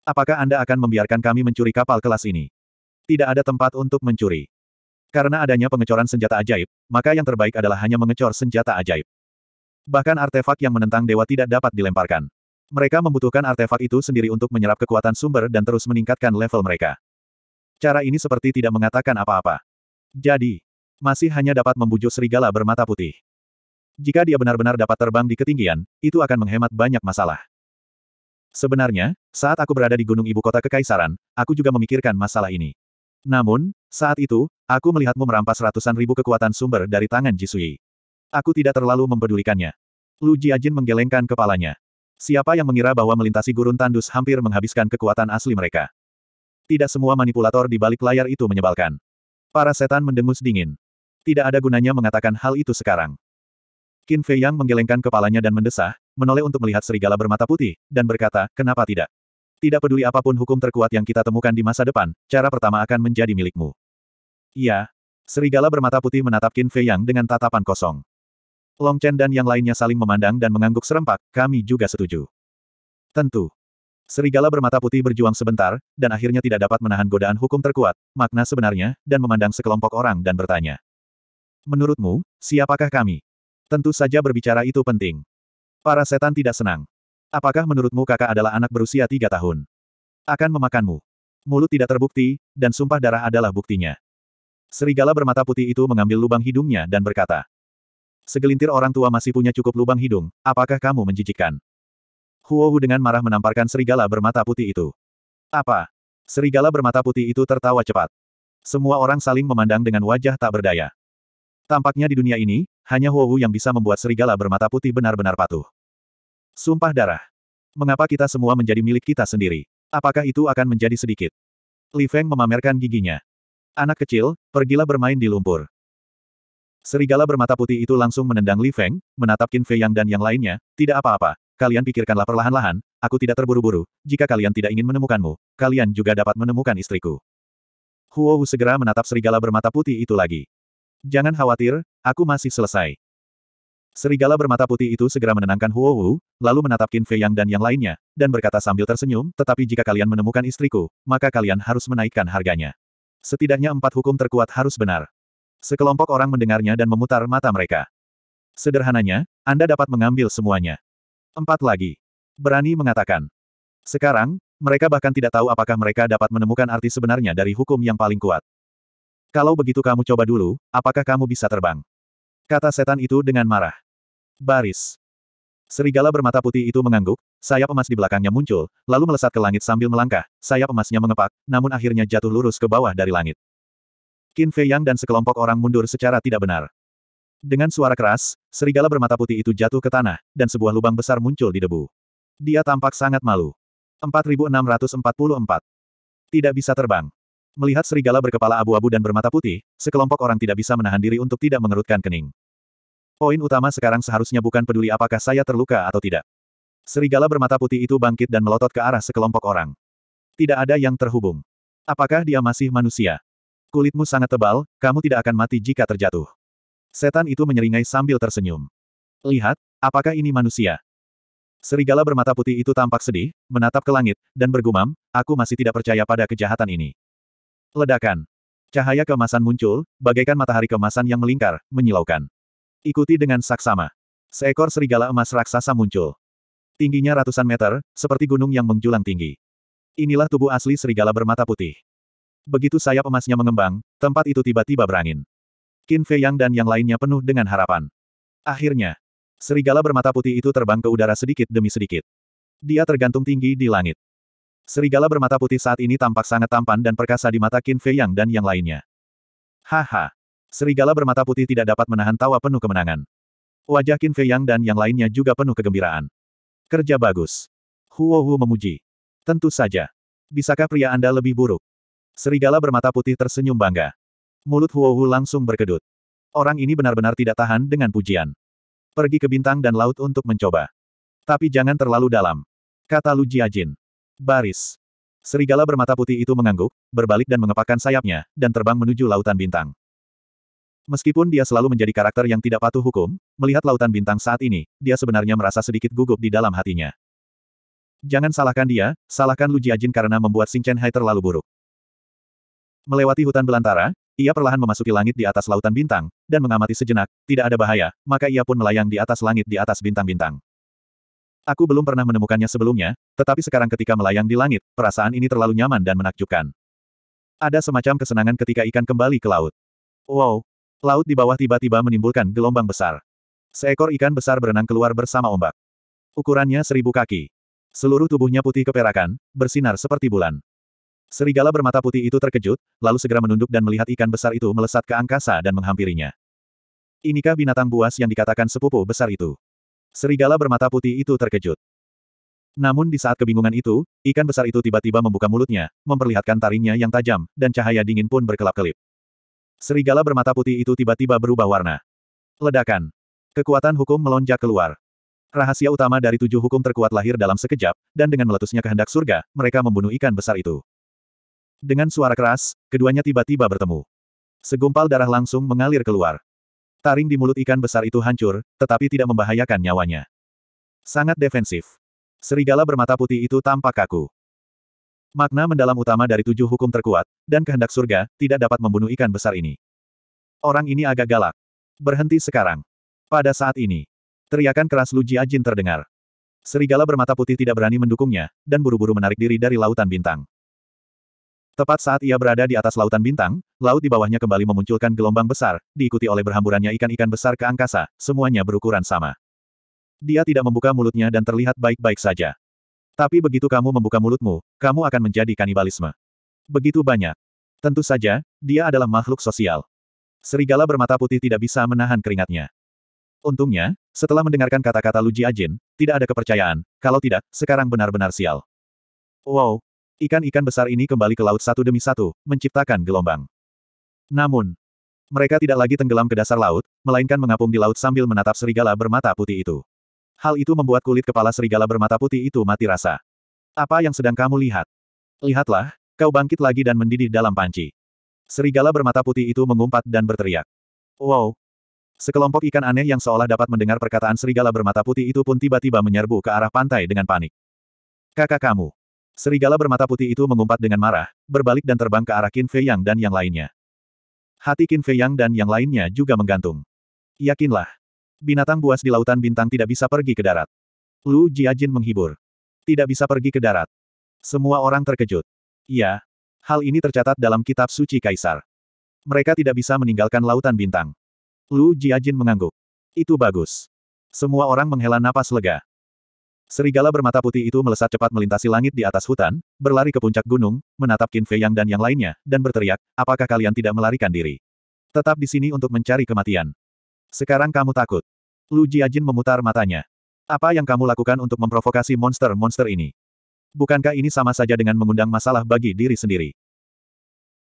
Apakah Anda akan membiarkan kami mencuri kapal kelas ini? Tidak ada tempat untuk mencuri. Karena adanya pengecoran senjata ajaib, maka yang terbaik adalah hanya mengecor senjata ajaib. Bahkan artefak yang menentang dewa tidak dapat dilemparkan. Mereka membutuhkan artefak itu sendiri untuk menyerap kekuatan sumber dan terus meningkatkan level mereka. Cara ini seperti tidak mengatakan apa-apa. Jadi, masih hanya dapat membujuk serigala bermata putih. Jika dia benar-benar dapat terbang di ketinggian, itu akan menghemat banyak masalah. Sebenarnya, saat aku berada di gunung ibu kota kekaisaran, aku juga memikirkan masalah ini. Namun, saat itu, aku melihatmu merampas ratusan ribu kekuatan sumber dari tangan Jisui. Aku tidak terlalu mempedulikannya. Lu Jiajin menggelengkan kepalanya. Siapa yang mengira bahwa melintasi gurun tandus hampir menghabiskan kekuatan asli mereka? Tidak semua manipulator di balik layar itu menyebalkan. Para setan mendengus dingin. Tidak ada gunanya mengatakan hal itu sekarang. Qin Fei Yang menggelengkan kepalanya dan mendesah, menoleh untuk melihat serigala bermata putih, dan berkata, kenapa tidak? Tidak peduli apa pun hukum terkuat yang kita temukan di masa depan, cara pertama akan menjadi milikmu. Iya. Serigala bermata putih menatap Qin Fei Yang dengan tatapan kosong. Long Chen dan yang lainnya saling memandang dan mengangguk serempak, kami juga setuju. Tentu. Serigala bermata putih berjuang sebentar, dan akhirnya tidak dapat menahan godaan hukum terkuat, makna sebenarnya, dan memandang sekelompok orang dan bertanya. Menurutmu, siapakah kami? Tentu saja berbicara itu penting. Para setan tidak senang. Apakah menurutmu kakak adalah anak berusia tiga tahun? Akan memakanmu. Mulut tidak terbukti, dan sumpah darah adalah buktinya. Serigala bermata putih itu mengambil lubang hidungnya dan berkata. Segelintir orang tua masih punya cukup lubang hidung, apakah kamu menjijikkan? Huo Hu dengan marah menamparkan serigala bermata putih itu. Apa? Serigala bermata putih itu tertawa cepat. Semua orang saling memandang dengan wajah tak berdaya. Tampaknya di dunia ini, hanya Huo Hu yang bisa membuat serigala bermata putih benar-benar patuh. Sumpah darah. Mengapa kita semua menjadi milik kita sendiri? Apakah itu akan menjadi sedikit? Li Feng memamerkan giginya. Anak kecil, pergilah bermain di lumpur. Serigala bermata putih itu langsung menendang Li Feng, menatap Qin Fei Yang dan yang lainnya, tidak apa-apa, kalian pikirkanlah perlahan-lahan, aku tidak terburu-buru, jika kalian tidak ingin menemukanmu, kalian juga dapat menemukan istriku. Huo Hu segera menatap serigala bermata putih itu lagi. Jangan khawatir, aku masih selesai. Serigala bermata putih itu segera menenangkan Huo Hu, lalu menatap Qin Fei Yang dan yang lainnya, dan berkata sambil tersenyum, tetapi jika kalian menemukan istriku, maka kalian harus menaikkan harganya. Setidaknya empat hukum terkuat harus benar. Sekelompok orang mendengarnya dan memutar mata mereka. Sederhananya, Anda dapat mengambil semuanya. Empat lagi. Berani mengatakan. Sekarang, mereka bahkan tidak tahu apakah mereka dapat menemukan arti sebenarnya dari hukum yang paling kuat. Kalau begitu kamu coba dulu, apakah kamu bisa terbang? Kata setan itu dengan marah. Baris. Serigala bermata putih itu mengangguk, sayap emas di belakangnya muncul, lalu melesat ke langit sambil melangkah, sayap emasnya mengepak, namun akhirnya jatuh lurus ke bawah dari langit. Qin Fei Yang dan sekelompok orang mundur secara tidak benar. Dengan suara keras, serigala bermata putih itu jatuh ke tanah, dan sebuah lubang besar muncul di debu. Dia tampak sangat malu. 4644. Tidak bisa terbang. Melihat serigala berkepala abu-abu dan bermata putih, sekelompok orang tidak bisa menahan diri untuk tidak mengerutkan kening. Poin utama sekarang seharusnya bukan peduli apakah saya terluka atau tidak. Serigala bermata putih itu bangkit dan melotot ke arah sekelompok orang. Tidak ada yang terhubung. Apakah dia masih manusia? Kulitmu sangat tebal, kamu tidak akan mati jika terjatuh. Setan itu menyeringai sambil tersenyum. Lihat, apakah ini manusia? Serigala bermata putih itu tampak sedih, menatap ke langit, dan bergumam, aku masih tidak percaya pada kejahatan ini. Ledakan. Cahaya kemasan muncul, bagaikan matahari kemasan yang melingkar, menyilaukan. Ikuti dengan saksama. Seekor serigala emas raksasa muncul. Tingginya ratusan meter, seperti gunung yang menjulang tinggi. Inilah tubuh asli serigala bermata putih. Begitu sayap emasnya mengembang, tempat itu tiba-tiba berangin. Qin Fei Yang dan yang lainnya penuh dengan harapan. Akhirnya, serigala bermata putih itu terbang ke udara sedikit demi sedikit. Dia tergantung tinggi di langit. Serigala bermata putih saat ini tampak sangat tampan dan perkasa di mata Qin Fei Yang dan yang lainnya. Haha. Serigala bermata putih tidak dapat menahan tawa penuh kemenangan. Wajah Qin Fei Yang dan yang lainnya juga penuh kegembiraan. Kerja bagus. Huo Hu memuji. Tentu saja. Bisakah pria Anda lebih buruk? Serigala bermata putih tersenyum bangga. Mulut Huo Hu langsung berkedut. Orang ini benar-benar tidak tahan dengan pujian. Pergi ke bintang dan laut untuk mencoba. Tapi jangan terlalu dalam. Kata Lu Jiajin. Baris. Serigala bermata putih itu mengangguk, berbalik dan mengepakkan sayapnya, dan terbang menuju lautan bintang. Meskipun dia selalu menjadi karakter yang tidak patuh hukum, melihat lautan bintang saat ini, dia sebenarnya merasa sedikit gugup di dalam hatinya. Jangan salahkan dia, salahkan Lu Jiajin karena membuat Xing Chen Hai terlalu buruk. Melewati hutan belantara, ia perlahan memasuki langit di atas lautan bintang, dan mengamati sejenak, tidak ada bahaya, maka ia pun melayang di atas langit di atas bintang-bintang. Aku belum pernah menemukannya sebelumnya, tetapi sekarang ketika melayang di langit, perasaan ini terlalu nyaman dan menakjubkan. Ada semacam kesenangan ketika ikan kembali ke laut. Wow! Laut di bawah tiba-tiba menimbulkan gelombang besar. Seekor ikan besar berenang keluar bersama ombak. Ukurannya seribu kaki. Seluruh tubuhnya putih keperakan, bersinar seperti bulan. Serigala bermata putih itu terkejut, lalu segera menunduk dan melihat ikan besar itu melesat ke angkasa dan menghampirinya. Inikah binatang buas yang dikatakan sepupu besar itu? Serigala bermata putih itu terkejut. Namun di saat kebingungan itu, ikan besar itu tiba-tiba membuka mulutnya, memperlihatkan taringnya yang tajam, dan cahaya dingin pun berkelap-kelip. Serigala bermata putih itu tiba-tiba berubah warna. Ledakan. Kekuatan hukum melonjak keluar. Rahasia utama dari tujuh hukum terkuat lahir dalam sekejap, dan dengan meletusnya kehendak surga, mereka membunuh ikan besar itu. Dengan suara keras, keduanya tiba-tiba bertemu. Segumpal darah langsung mengalir keluar. Taring di mulut ikan besar itu hancur, tetapi tidak membahayakan nyawanya. Sangat defensif. Serigala bermata putih itu tampak kaku. Makna mendalam utama dari tujuh hukum terkuat, dan kehendak surga, tidak dapat membunuh ikan besar ini. Orang ini agak galak. Berhenti sekarang. Pada saat ini, teriakan keras Lu Jiajin terdengar. Serigala bermata putih tidak berani mendukungnya, dan buru-buru menarik diri dari lautan bintang. Tepat saat ia berada di atas lautan bintang, laut di bawahnya kembali memunculkan gelombang besar, diikuti oleh berhamburannya ikan-ikan besar ke angkasa, semuanya berukuran sama. Dia tidak membuka mulutnya dan terlihat baik-baik saja. Tapi begitu kamu membuka mulutmu, kamu akan menjadi kanibalisme. Begitu banyak. Tentu saja, dia adalah makhluk sosial. Serigala bermata putih tidak bisa menahan keringatnya. Untungnya, setelah mendengarkan kata-kata Lu Jiajin, tidak ada kepercayaan, kalau tidak, sekarang benar-benar sial. Wow! Ikan-ikan besar ini kembali ke laut satu demi satu, menciptakan gelombang. Namun, mereka tidak lagi tenggelam ke dasar laut, melainkan mengapung di laut sambil menatap serigala bermata putih itu. Hal itu membuat kulit kepala serigala bermata putih itu mati rasa. Apa yang sedang kamu lihat? Lihatlah, kau bangkit lagi dan mendidih dalam panci. Serigala bermata putih itu mengumpat dan berteriak. Wow, Sekelompok ikan aneh yang seolah dapat mendengar perkataan serigala bermata putih itu pun tiba-tiba menyerbu ke arah pantai dengan panik. Kakak kamu. Serigala bermata putih itu mengumpat dengan marah, berbalik dan terbang ke arah Qin Fei Yang dan yang lainnya. Hati Qin Fei Yang dan yang lainnya juga menggantung. Yakinlah. Binatang buas di lautan bintang tidak bisa pergi ke darat. Lu Jiajin menghibur. Tidak bisa pergi ke darat. Semua orang terkejut. Iya. Hal ini tercatat dalam kitab suci kaisar. Mereka tidak bisa meninggalkan lautan bintang. Lu Jiajin mengangguk. Itu bagus. Semua orang menghela napas lega. Serigala bermata putih itu melesat cepat melintasi langit di atas hutan, berlari ke puncak gunung, menatap Qin Fei Yang dan yang lainnya, dan berteriak, apakah kalian tidak melarikan diri? Tetap di sini untuk mencari kematian. Sekarang kamu takut. Lu Jiajin memutar matanya. Apa yang kamu lakukan untuk memprovokasi monster-monster ini? Bukankah ini sama saja dengan mengundang masalah bagi diri sendiri?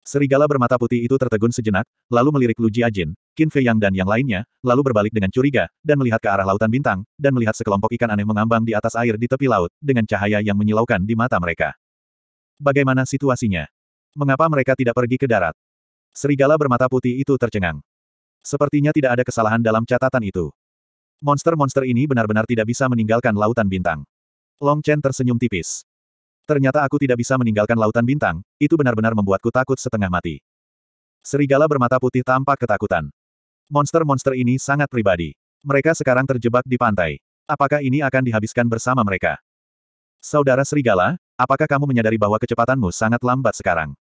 Serigala bermata putih itu tertegun sejenak, lalu melirik Lu Jiajin, Qin Fei Yang dan yang lainnya, lalu berbalik dengan curiga, dan melihat ke arah lautan bintang, dan melihat sekelompok ikan aneh mengambang di atas air di tepi laut, dengan cahaya yang menyilaukan di mata mereka. Bagaimana situasinya? Mengapa mereka tidak pergi ke darat? Serigala bermata putih itu tercengang. Sepertinya tidak ada kesalahan dalam catatan itu. Monster-monster ini benar-benar tidak bisa meninggalkan lautan bintang. Long Chen tersenyum tipis. Ternyata aku tidak bisa meninggalkan lautan bintang, itu benar-benar membuatku takut setengah mati. Serigala bermata putih tampak ketakutan. Monster-monster ini sangat pribadi. Mereka sekarang terjebak di pantai. Apakah ini akan dihabiskan bersama mereka? Saudara serigala, apakah kamu menyadari bahwa kecepatanmu sangat lambat sekarang?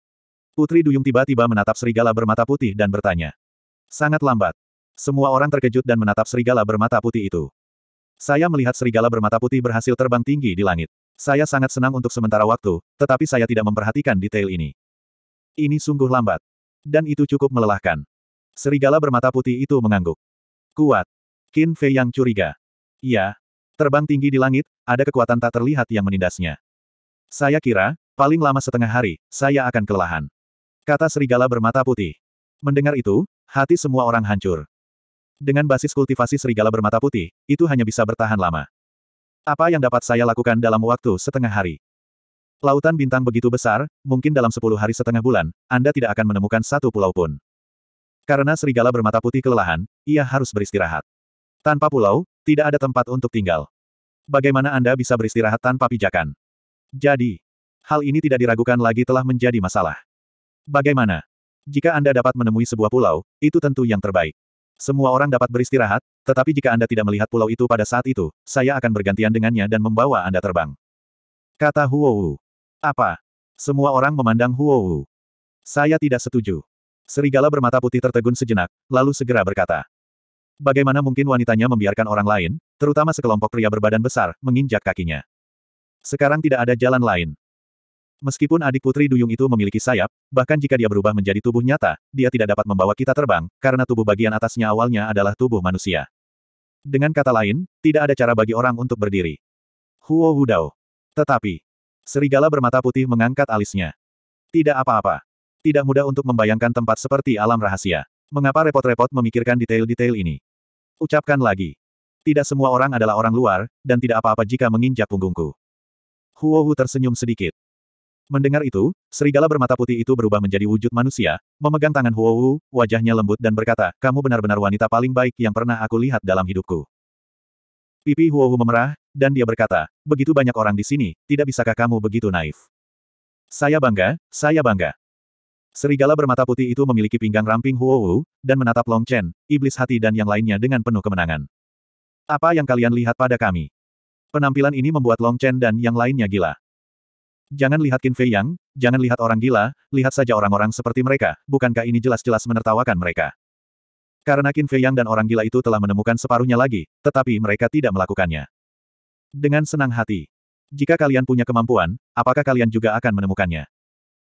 Putri Duyung tiba-tiba menatap serigala bermata putih dan bertanya. Sangat lambat. Semua orang terkejut dan menatap serigala bermata putih itu. Saya melihat serigala bermata putih berhasil terbang tinggi di langit. Saya sangat senang untuk sementara waktu, tetapi saya tidak memperhatikan detail ini. Ini sungguh lambat. Dan itu cukup melelahkan. Serigala bermata putih itu mengangguk. Kuat. Qin Fei yang curiga. Iya. Terbang tinggi di langit, ada kekuatan tak terlihat yang menindasnya. Saya kira, paling lama setengah hari, saya akan kelelahan. Kata serigala bermata putih. Mendengar itu, hati semua orang hancur. Dengan basis kultivasi serigala bermata putih, itu hanya bisa bertahan lama. Apa yang dapat saya lakukan dalam waktu setengah hari? Lautan bintang begitu besar, mungkin dalam sepuluh hari setengah bulan, Anda tidak akan menemukan satu pulau pun. Karena serigala bermata putih kelelahan, ia harus beristirahat. Tanpa pulau, tidak ada tempat untuk tinggal. Bagaimana Anda bisa beristirahat tanpa pijakan? Jadi, hal ini tidak diragukan lagi telah menjadi masalah. Bagaimana? Jika Anda dapat menemui sebuah pulau, itu tentu yang terbaik. Semua orang dapat beristirahat, tetapi jika Anda tidak melihat pulau itu pada saat itu, saya akan bergantian dengannya dan membawa Anda terbang. Kata Huo Wu. Apa? Semua orang memandang Huo Wu. Saya tidak setuju. Serigala bermata putih tertegun sejenak, lalu segera berkata. Bagaimana mungkin wanitanya membiarkan orang lain, terutama sekelompok pria berbadan besar, menginjak kakinya? Sekarang tidak ada jalan lain. Meskipun adik putri duyung itu memiliki sayap, bahkan jika dia berubah menjadi tubuh nyata, dia tidak dapat membawa kita terbang, karena tubuh bagian atasnya awalnya adalah tubuh manusia. Dengan kata lain, tidak ada cara bagi orang untuk berdiri. Huo Wudao. Tetapi, serigala bermata putih mengangkat alisnya. Tidak apa-apa. Tidak mudah untuk membayangkan tempat seperti alam rahasia. Mengapa repot-repot memikirkan detail-detail ini? Ucapkan lagi. Tidak semua orang adalah orang luar, dan tidak apa-apa jika menginjak punggungku. Huo Hu tersenyum sedikit. Mendengar itu, serigala bermata putih itu berubah menjadi wujud manusia, memegang tangan Huo Hu, wajahnya lembut dan berkata, kamu benar-benar wanita paling baik yang pernah aku lihat dalam hidupku. Pipi Huo Hu memerah, dan dia berkata, begitu banyak orang di sini, tidak bisakah kamu begitu naif? Saya bangga, saya bangga. Serigala bermata putih itu memiliki pinggang ramping Huowu, dan menatap Long Chen, iblis hati dan yang lainnya dengan penuh kemenangan. Apa yang kalian lihat pada kami? Penampilan ini membuat Long Chen dan yang lainnya gila. Jangan lihat Qin Fei Yang, jangan lihat orang gila, lihat saja orang-orang seperti mereka, bukankah ini jelas-jelas menertawakan mereka? Karena Qin Fei Yang dan orang gila itu telah menemukan separuhnya lagi, tetapi mereka tidak melakukannya. Dengan senang hati. Jika kalian punya kemampuan, apakah kalian juga akan menemukannya?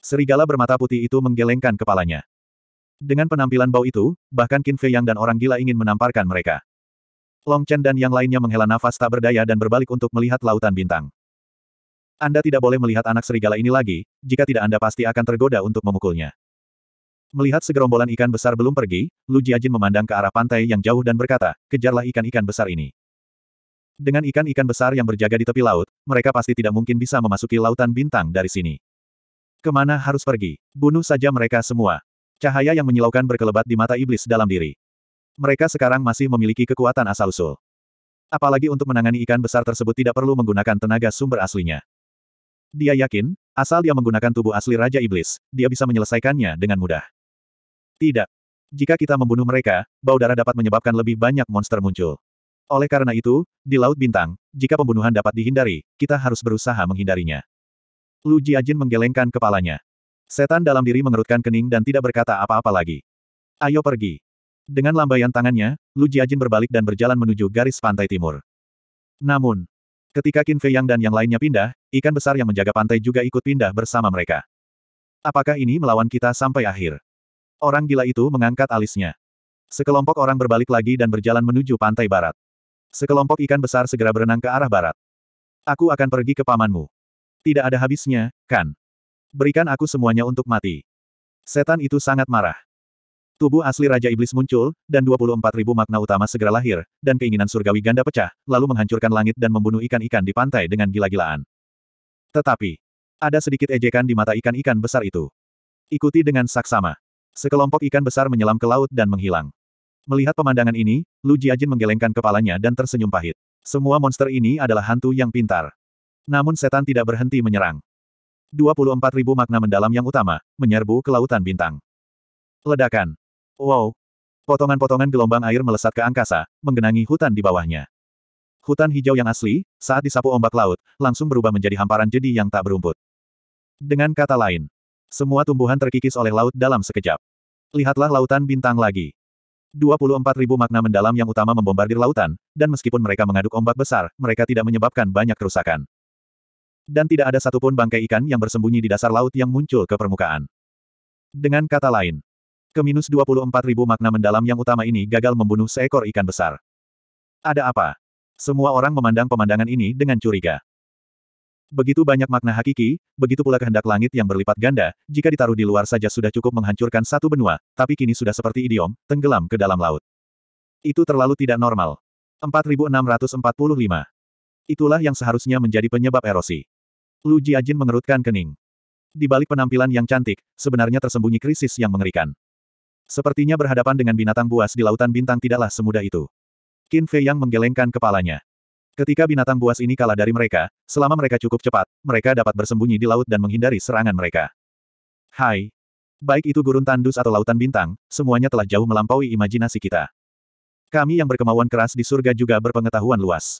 Serigala bermata putih itu menggelengkan kepalanya. Dengan penampilan bau itu, bahkan Qin Fei Yang dan orang gila ingin menamparkan mereka. Long Chen dan yang lainnya menghela nafas tak berdaya dan berbalik untuk melihat lautan bintang. Anda tidak boleh melihat anak serigala ini lagi, jika tidak Anda pasti akan tergoda untuk memukulnya. Melihat segerombolan ikan besar belum pergi, Lu Jiajin memandang ke arah pantai yang jauh dan berkata, kejarlah ikan-ikan besar ini. Dengan ikan-ikan besar yang berjaga di tepi laut, mereka pasti tidak mungkin bisa memasuki lautan bintang dari sini. Ke mana harus pergi? Bunuh saja mereka semua. Cahaya yang menyilaukan berkelebat di mata iblis dalam diri. Mereka sekarang masih memiliki kekuatan asal-usul. Apalagi untuk menangani ikan besar tersebut tidak perlu menggunakan tenaga sumber aslinya. Dia yakin, asal dia menggunakan tubuh asli Raja Iblis, dia bisa menyelesaikannya dengan mudah. Tidak. Jika kita membunuh mereka, bau darah dapat menyebabkan lebih banyak monster muncul. Oleh karena itu, di Laut Bintang, jika pembunuhan dapat dihindari, kita harus berusaha menghindarinya. Lu Jiajin menggelengkan kepalanya. Setan dalam diri mengerutkan kening dan tidak berkata apa-apa lagi. Ayo pergi. Dengan lambaian tangannya, Lu Jiajin berbalik dan berjalan menuju garis pantai timur. Namun, ketika Qin Fei Yang dan yang lainnya pindah, ikan besar yang menjaga pantai juga ikut pindah bersama mereka. Apakah ini melawan kita sampai akhir? Orang gila itu mengangkat alisnya. Sekelompok orang berbalik lagi dan berjalan menuju pantai barat. Sekelompok ikan besar segera berenang ke arah barat. Aku akan pergi ke pamanmu. Tidak ada habisnya, kan? Berikan aku semuanya untuk mati. Setan itu sangat marah. Tubuh asli Raja Iblis muncul, dan 24 ribu makna utama segera lahir, dan keinginan surgawi ganda pecah, lalu menghancurkan langit dan membunuh ikan-ikan di pantai dengan gila-gilaan. Tetapi, ada sedikit ejekan di mata ikan-ikan besar itu. Ikuti dengan saksama. Sekelompok ikan besar menyelam ke laut dan menghilang. Melihat pemandangan ini, Lu Jiajin menggelengkan kepalanya dan tersenyum pahit. Semua monster ini adalah hantu yang pintar. Namun setan tidak berhenti menyerang. 24 ribu makna mendalam yang utama, menyerbu ke lautan bintang. Ledakan. Wow. Potongan-potongan gelombang air melesat ke angkasa, menggenangi hutan di bawahnya. Hutan hijau yang asli, saat disapu ombak laut, langsung berubah menjadi hamparan jadi yang tak berumput. Dengan kata lain, semua tumbuhan terkikis oleh laut dalam sekejap. Lihatlah lautan bintang lagi. 24 ribu makna mendalam yang utama membombardir lautan, dan meskipun mereka mengaduk ombak besar, mereka tidak menyebabkan banyak kerusakan. Dan tidak ada satupun bangkai ikan yang bersembunyi di dasar laut yang muncul ke permukaan. Dengan kata lain, ke minus 24 ribu makna mendalam yang utama ini gagal membunuh seekor ikan besar. Ada apa? Semua orang memandang pemandangan ini dengan curiga. Begitu banyak makna hakiki, begitu pula kehendak langit yang berlipat ganda, jika ditaruh di luar saja sudah cukup menghancurkan satu benua, tapi kini sudah seperti idiom, tenggelam ke dalam laut. Itu terlalu tidak normal. 4645. Itulah yang seharusnya menjadi penyebab erosi. Lu Jiajin mengerutkan kening. Di balik penampilan yang cantik, sebenarnya tersembunyi krisis yang mengerikan. Sepertinya berhadapan dengan binatang buas di lautan bintang tidaklah semudah itu. Qin Fei yang menggelengkan kepalanya. Ketika binatang buas ini kalah dari mereka, selama mereka cukup cepat, mereka dapat bersembunyi di laut dan menghindari serangan mereka. Hai. Baik itu gurun tandus atau lautan bintang, semuanya telah jauh melampaui imajinasi kita. Kami yang berkemauan keras di surga juga berpengetahuan luas.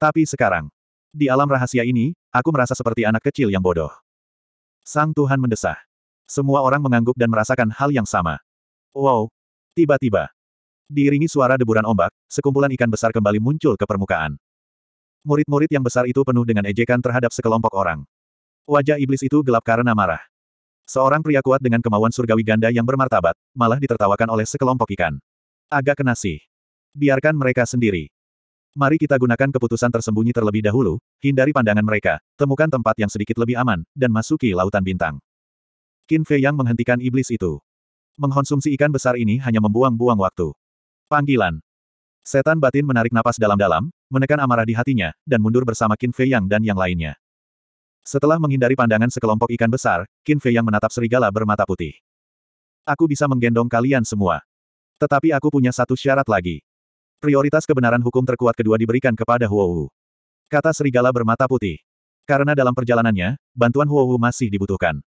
Tapi sekarang, di alam rahasia ini, Aku merasa seperti anak kecil yang bodoh. Sang Tuhan mendesah. Semua orang mengangguk dan merasakan hal yang sama. Wow! Tiba-tiba. Diiringi suara deburan ombak, sekumpulan ikan besar kembali muncul ke permukaan. Murid-murid yang besar itu penuh dengan ejekan terhadap sekelompok orang. Wajah iblis itu gelap karena marah. Seorang pria kuat dengan kemauan surgawi ganda yang bermartabat, malah ditertawakan oleh sekelompok ikan. Agak kenasih. Biarkan mereka sendiri. Mari kita gunakan keputusan tersembunyi terlebih dahulu, hindari pandangan mereka, temukan tempat yang sedikit lebih aman, dan masuki lautan bintang. Qin Fei Yang menghentikan iblis itu. Mengkonsumsi ikan besar ini hanya membuang-buang waktu. Panggilan. Setan batin menarik napas dalam-dalam, menekan amarah di hatinya, dan mundur bersama Qin Fei Yang dan yang lainnya. Setelah menghindari pandangan sekelompok ikan besar, Qin Fei yang menatap serigala bermata putih. Aku bisa menggendong kalian semua. Tetapi aku punya satu syarat lagi. Prioritas kebenaran hukum terkuat kedua diberikan kepada Huowu. Kata serigala bermata putih. Karena dalam perjalanannya, bantuan Huowu masih dibutuhkan.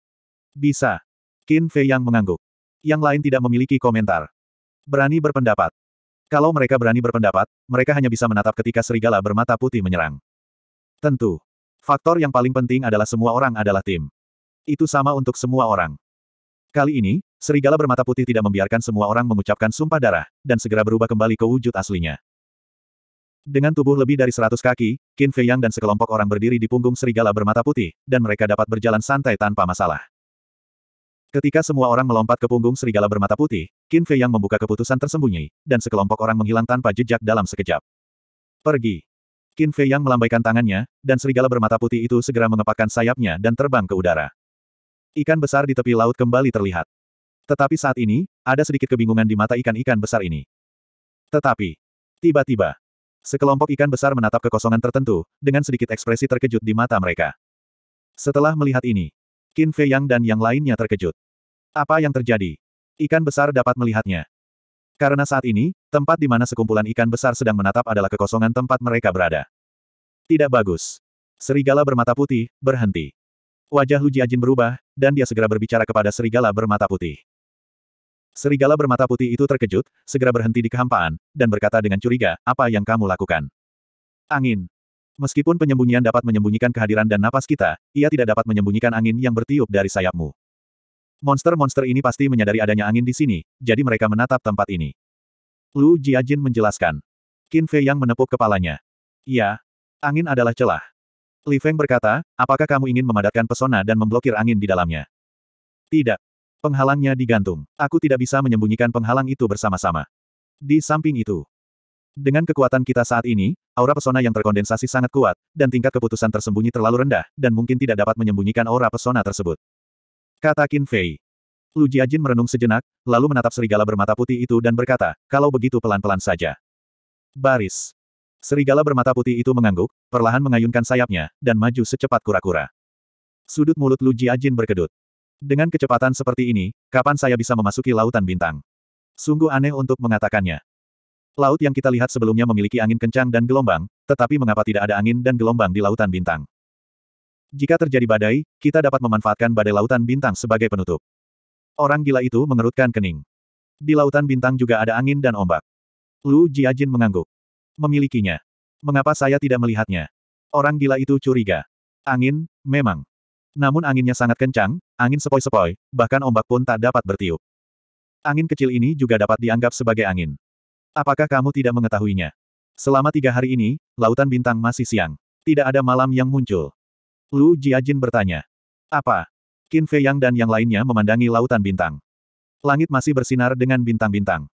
Bisa. Qin Fei yang mengangguk. Yang lain tidak memiliki komentar. Berani berpendapat. Kalau mereka berani berpendapat, mereka hanya bisa menatap ketika serigala bermata putih menyerang. Tentu. Faktor yang paling penting adalah semua orang adalah tim. Itu sama untuk semua orang. Kali ini, serigala bermata putih tidak membiarkan semua orang mengucapkan sumpah darah, dan segera berubah kembali ke wujud aslinya. Dengan tubuh lebih dari seratus kaki, Qin Fei Yang dan sekelompok orang berdiri di punggung serigala bermata putih, dan mereka dapat berjalan santai tanpa masalah. Ketika semua orang melompat ke punggung serigala bermata putih, Qin Fei Yang membuka keputusan tersembunyi, dan sekelompok orang menghilang tanpa jejak dalam sekejap. Pergi. Qin Fei yang melambaikan tangannya, dan serigala bermata putih itu segera mengepakkan sayapnya dan terbang ke udara. Ikan besar di tepi laut kembali terlihat. Tetapi saat ini, ada sedikit kebingungan di mata ikan-ikan besar ini. Tetapi, tiba-tiba, sekelompok ikan besar menatap kekosongan tertentu, dengan sedikit ekspresi terkejut di mata mereka. Setelah melihat ini, Qin Fei Yang dan yang lainnya terkejut. Apa yang terjadi? Ikan besar dapat melihatnya. Karena saat ini, tempat di mana sekumpulan ikan besar sedang menatap adalah kekosongan tempat mereka berada. Tidak bagus. Serigala bermata putih, berhenti. Wajah Lu Jiajin berubah, dan dia segera berbicara kepada serigala bermata putih. Serigala bermata putih itu terkejut, segera berhenti di kehampaan, dan berkata dengan curiga, apa yang kamu lakukan? Angin. Meskipun penyembunyian dapat menyembunyikan kehadiran dan napas kita, ia tidak dapat menyembunyikan angin yang bertiup dari sayapmu. Monster-monster ini pasti menyadari adanya angin di sini, jadi mereka menatap tempat ini. Lu Jiajin menjelaskan. Qin Fei yang menepuk kepalanya. Iya, angin adalah celah. Li Feng berkata, apakah kamu ingin memadatkan pesona dan memblokir angin di dalamnya? Tidak. Penghalangnya digantung. Aku tidak bisa menyembunyikan penghalang itu bersama-sama. Di samping itu, dengan kekuatan kita saat ini, aura pesona yang terkondensasi sangat kuat, dan tingkat keputusan tersembunyi terlalu rendah, dan mungkin tidak dapat menyembunyikan aura pesona tersebut. Kata Qin Fei. Lu Jiajin merenung sejenak, lalu menatap serigala bermata putih itu dan berkata, kalau begitu pelan-pelan saja. Baris. Serigala bermata putih itu mengangguk, perlahan mengayunkan sayapnya, dan maju secepat kura-kura. Sudut mulut Lu Jiajin berkedut. Dengan kecepatan seperti ini, kapan saya bisa memasuki lautan bintang? Sungguh aneh untuk mengatakannya. Laut yang kita lihat sebelumnya memiliki angin kencang dan gelombang, tetapi mengapa tidak ada angin dan gelombang di lautan bintang? Jika terjadi badai, kita dapat memanfaatkan badai lautan bintang sebagai penutup. Orang gila itu mengerutkan kening. Di lautan bintang juga ada angin dan ombak. Lu Jiajin mengangguk. Memilikinya. Mengapa saya tidak melihatnya? Orang gila itu curiga. Angin, memang. Namun anginnya sangat kencang, angin sepoi-sepoi, bahkan ombak pun tak dapat bertiup. Angin kecil ini juga dapat dianggap sebagai angin. Apakah kamu tidak mengetahuinya? Selama tiga hari ini, lautan bintang masih siang. Tidak ada malam yang muncul. Lu Jiajin bertanya. Apa? Qin Fei Yang dan yang lainnya memandangi lautan bintang. Langit masih bersinar dengan bintang-bintang.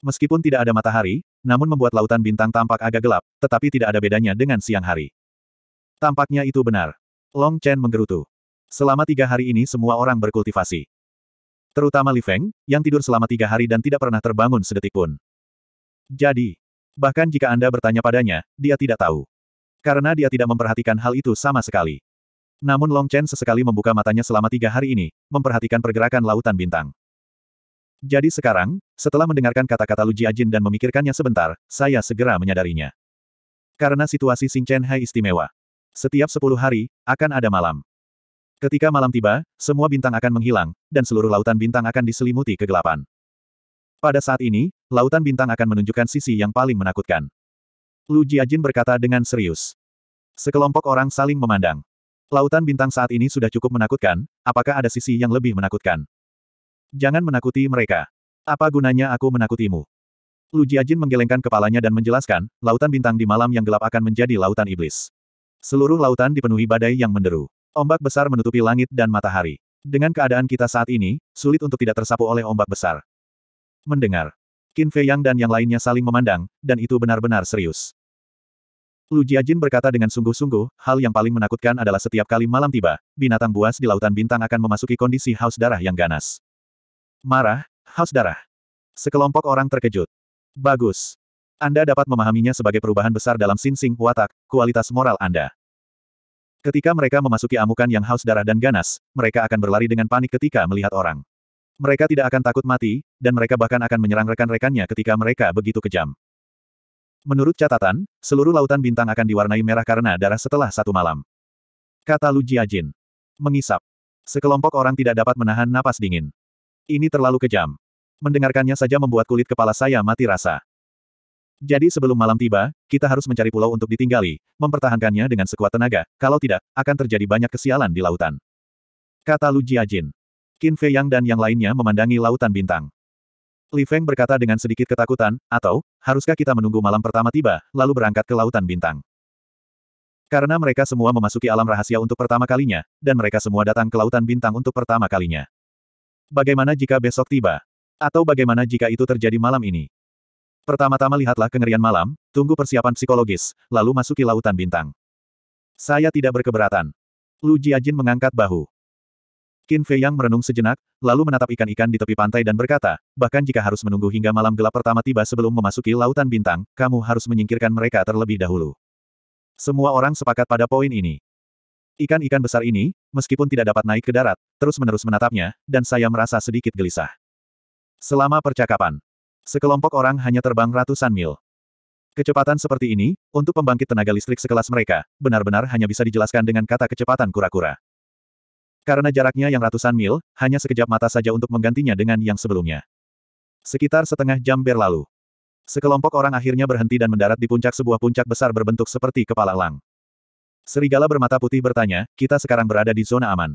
Meskipun tidak ada matahari, namun membuat lautan bintang tampak agak gelap, tetapi tidak ada bedanya dengan siang hari. Tampaknya itu benar. Long Chen menggerutu. Selama tiga hari ini semua orang berkultivasi. Terutama Li Feng, yang tidur selama tiga hari dan tidak pernah terbangun sedetik pun. Jadi, bahkan jika Anda bertanya padanya, dia tidak tahu. Karena dia tidak memperhatikan hal itu sama sekali. Namun Long Chen sesekali membuka matanya selama tiga hari ini, memperhatikan pergerakan lautan bintang. Jadi sekarang, setelah mendengarkan kata-kata Lu Jiajin dan memikirkannya sebentar, saya segera menyadarinya. Karena situasi Xing Chen Hai istimewa. Setiap sepuluh hari, akan ada malam. Ketika malam tiba, semua bintang akan menghilang, dan seluruh lautan bintang akan diselimuti kegelapan. Pada saat ini, lautan bintang akan menunjukkan sisi yang paling menakutkan. Lu Jiajin berkata dengan serius. Sekelompok orang saling memandang. Lautan bintang saat ini sudah cukup menakutkan, apakah ada sisi yang lebih menakutkan? Jangan menakuti mereka. Apa gunanya aku menakutimu? Lu Jiajin menggelengkan kepalanya dan menjelaskan, lautan bintang di malam yang gelap akan menjadi lautan iblis. Seluruh lautan dipenuhi badai yang menderu. Ombak besar menutupi langit dan matahari. Dengan keadaan kita saat ini, sulit untuk tidak tersapu oleh ombak besar. Mendengar. Qin Fei Yang dan yang lainnya saling memandang, dan itu benar-benar serius. Lu Jiajin berkata dengan sungguh-sungguh, hal yang paling menakutkan adalah setiap kali malam tiba, binatang buas di lautan bintang akan memasuki kondisi haus darah yang ganas. Marah, haus darah. Sekelompok orang terkejut. Bagus. Anda dapat memahaminya sebagai perubahan besar dalam sinsing, watak, kualitas moral Anda. Ketika mereka memasuki amukan yang haus darah dan ganas, mereka akan berlari dengan panik ketika melihat orang. Mereka tidak akan takut mati, dan mereka bahkan akan menyerang rekan-rekannya ketika mereka begitu kejam. Menurut catatan, seluruh lautan bintang akan diwarnai merah karena darah setelah satu malam. Kata Lu Jiajin. Mengisap. Sekelompok orang tidak dapat menahan napas dingin. Ini terlalu kejam. Mendengarkannya saja membuat kulit kepala saya mati rasa. Jadi sebelum malam tiba, kita harus mencari pulau untuk ditinggali, mempertahankannya dengan sekuat tenaga, kalau tidak, akan terjadi banyak kesialan di lautan. Kata Lu Jiajin. Qin Fei Yang dan yang lainnya memandangi lautan bintang. Li Feng berkata dengan sedikit ketakutan, atau, haruskah kita menunggu malam pertama tiba, lalu berangkat ke lautan bintang? Karena mereka semua memasuki alam rahasia untuk pertama kalinya, dan mereka semua datang ke lautan bintang untuk pertama kalinya. Bagaimana jika besok tiba? Atau bagaimana jika itu terjadi malam ini? Pertama-tama lihatlah kengerian malam, tunggu persiapan psikologis, lalu masuki lautan bintang. Saya tidak berkeberatan. Lu Jiajin mengangkat bahu. Qin Fei Yang merenung sejenak, lalu menatap ikan-ikan di tepi pantai dan berkata, bahkan jika harus menunggu hingga malam gelap pertama tiba sebelum memasuki lautan bintang, kamu harus menyingkirkan mereka terlebih dahulu. Semua orang sepakat pada poin ini. Ikan-ikan besar ini, meskipun tidak dapat naik ke darat, terus-menerus menatapnya, dan saya merasa sedikit gelisah. Selama percakapan, sekelompok orang hanya terbang ratusan mil. Kecepatan seperti ini, untuk pembangkit tenaga listrik sekelas mereka, benar-benar hanya bisa dijelaskan dengan kata kecepatan kura-kura. Karena jaraknya yang ratusan mil, hanya sekejap mata saja untuk menggantinya dengan yang sebelumnya. Sekitar setengah jam berlalu. Sekelompok orang akhirnya berhenti dan mendarat di puncak sebuah puncak besar berbentuk seperti kepala elang. Serigala bermata putih bertanya, kita sekarang berada di zona aman.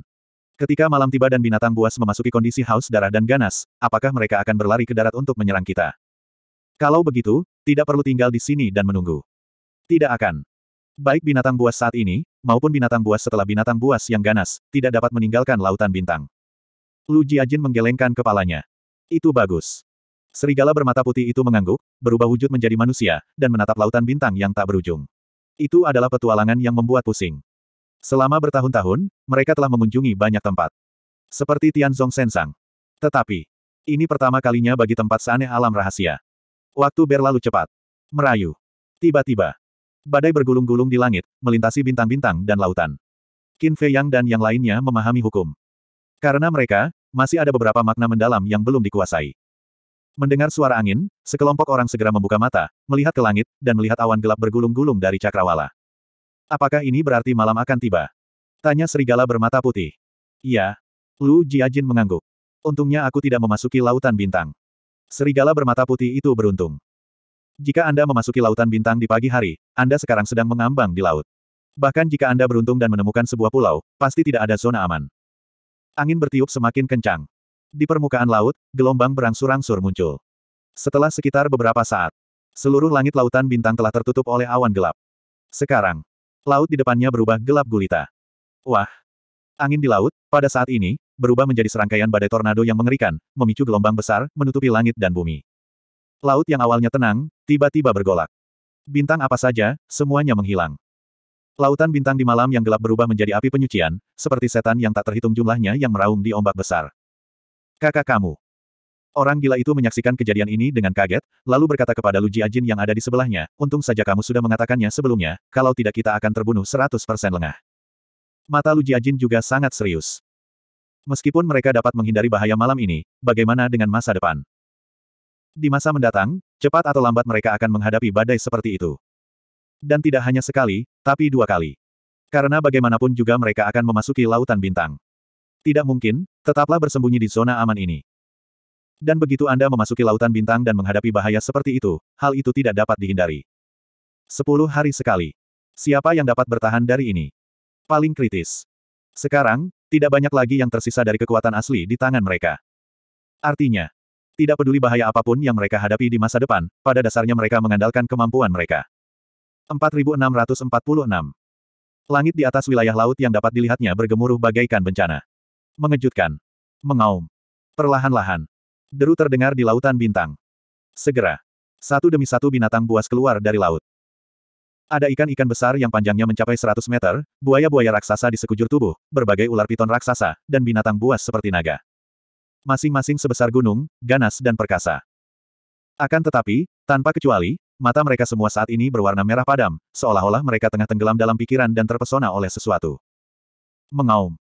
Ketika malam tiba dan binatang buas memasuki kondisi haus darah dan ganas, apakah mereka akan berlari ke darat untuk menyerang kita? Kalau begitu, tidak perlu tinggal di sini dan menunggu. Tidak akan. Baik binatang buas saat ini, maupun binatang buas setelah binatang buas yang ganas, tidak dapat meninggalkan lautan bintang. Lu Jiajin menggelengkan kepalanya. Itu bagus. Serigala bermata putih itu mengangguk, berubah wujud menjadi manusia, dan menatap lautan bintang yang tak berujung. Itu adalah petualangan yang membuat pusing. Selama bertahun-tahun, mereka telah mengunjungi banyak tempat. Seperti Tianzong Sensang. Tetapi, ini pertama kalinya bagi tempat seaneh alam rahasia. Waktu berlalu cepat. Merayu. Tiba-tiba, Badai bergulung-gulung di langit, melintasi bintang-bintang dan lautan. Qin Fei Yang dan yang lainnya memahami hukum. Karena mereka, masih ada beberapa makna mendalam yang belum dikuasai. Mendengar suara angin, sekelompok orang segera membuka mata, melihat ke langit, dan melihat awan gelap bergulung-gulung dari cakrawala. Apakah ini berarti malam akan tiba? Tanya serigala bermata putih. Iya. Lu Jiajin mengangguk. Untungnya aku tidak memasuki lautan bintang. Serigala bermata putih itu beruntung. Jika Anda memasuki lautan bintang di pagi hari, Anda sekarang sedang mengambang di laut. Bahkan jika Anda beruntung dan menemukan sebuah pulau, pasti tidak ada zona aman. Angin bertiup semakin kencang. Di permukaan laut, gelombang berangsur-angsur muncul. Setelah sekitar beberapa saat, seluruh langit lautan bintang telah tertutup oleh awan gelap. Sekarang, laut di depannya berubah gelap gulita. Wah! Angin di laut, pada saat ini, berubah menjadi serangkaian badai tornado yang mengerikan, memicu gelombang besar, menutupi langit dan bumi. Laut yang awalnya tenang, tiba-tiba bergolak. Bintang apa saja, semuanya menghilang. Lautan bintang di malam yang gelap berubah menjadi api penyucian, seperti setan yang tak terhitung jumlahnya yang meraung di ombak besar. Kakak kamu. Orang gila itu menyaksikan kejadian ini dengan kaget, lalu berkata kepada Lu Jiajin yang ada di sebelahnya, untung saja kamu sudah mengatakannya sebelumnya, kalau tidak kita akan terbunuh 100% lengah. Mata Lu Jiajin juga sangat serius. Meskipun mereka dapat menghindari bahaya malam ini, bagaimana dengan masa depan? Di masa mendatang, cepat atau lambat mereka akan menghadapi badai seperti itu. Dan tidak hanya sekali, tapi dua kali. Karena bagaimanapun juga mereka akan memasuki lautan bintang. Tidak mungkin, tetaplah bersembunyi di zona aman ini. Dan begitu Anda memasuki lautan bintang dan menghadapi bahaya seperti itu, hal itu tidak dapat dihindari. Sepuluh hari sekali. Siapa yang dapat bertahan dari ini? Paling kritis. Sekarang, tidak banyak lagi yang tersisa dari kekuatan asli di tangan mereka. Artinya, tidak peduli bahaya apa pun yang mereka hadapi di masa depan, pada dasarnya mereka mengandalkan kemampuan mereka. 4646 Langit di atas wilayah laut yang dapat dilihatnya bergemuruh bagaikan bencana. Mengejutkan. Mengaum. Perlahan-lahan. Deru terdengar di lautan bintang. Segera. Satu demi satu binatang buas keluar dari laut. Ada ikan-ikan besar yang panjangnya mencapai 100 meter, buaya-buaya raksasa di sekujur tubuh, berbagai ular piton raksasa, dan binatang buas seperti naga. Masing-masing sebesar gunung, ganas dan perkasa. Akan tetapi, tanpa kecuali, mata mereka semua saat ini berwarna merah padam, seolah-olah mereka tengah tenggelam dalam pikiran dan terpesona oleh sesuatu. Mengaum.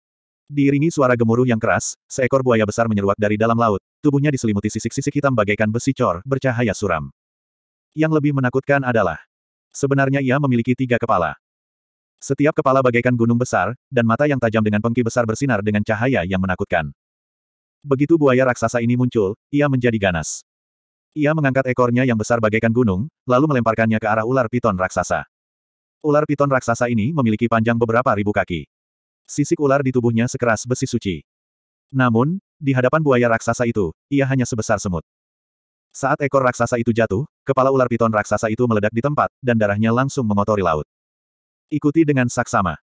Diiringi suara gemuruh yang keras, seekor buaya besar menyeruak dari dalam laut, tubuhnya diselimuti sisik-sisik hitam bagaikan besi cor, bercahaya suram. Yang lebih menakutkan adalah, Sebenarnya ia memiliki tiga kepala. Setiap kepala bagaikan gunung besar, dan mata yang tajam dengan pengki besar bersinar dengan cahaya yang menakutkan. Begitu buaya raksasa ini muncul, ia menjadi ganas. Ia mengangkat ekornya yang besar bagaikan gunung, lalu melemparkannya ke arah ular piton raksasa. Ular piton raksasa ini memiliki panjang beberapa ribu kaki. Sisik ular di tubuhnya sekeras besi suci. Namun, di hadapan buaya raksasa itu, ia hanya sebesar semut. Saat ekor raksasa itu jatuh, kepala ular piton raksasa itu meledak di tempat, dan darahnya langsung mengotori laut. Ikuti dengan saksama.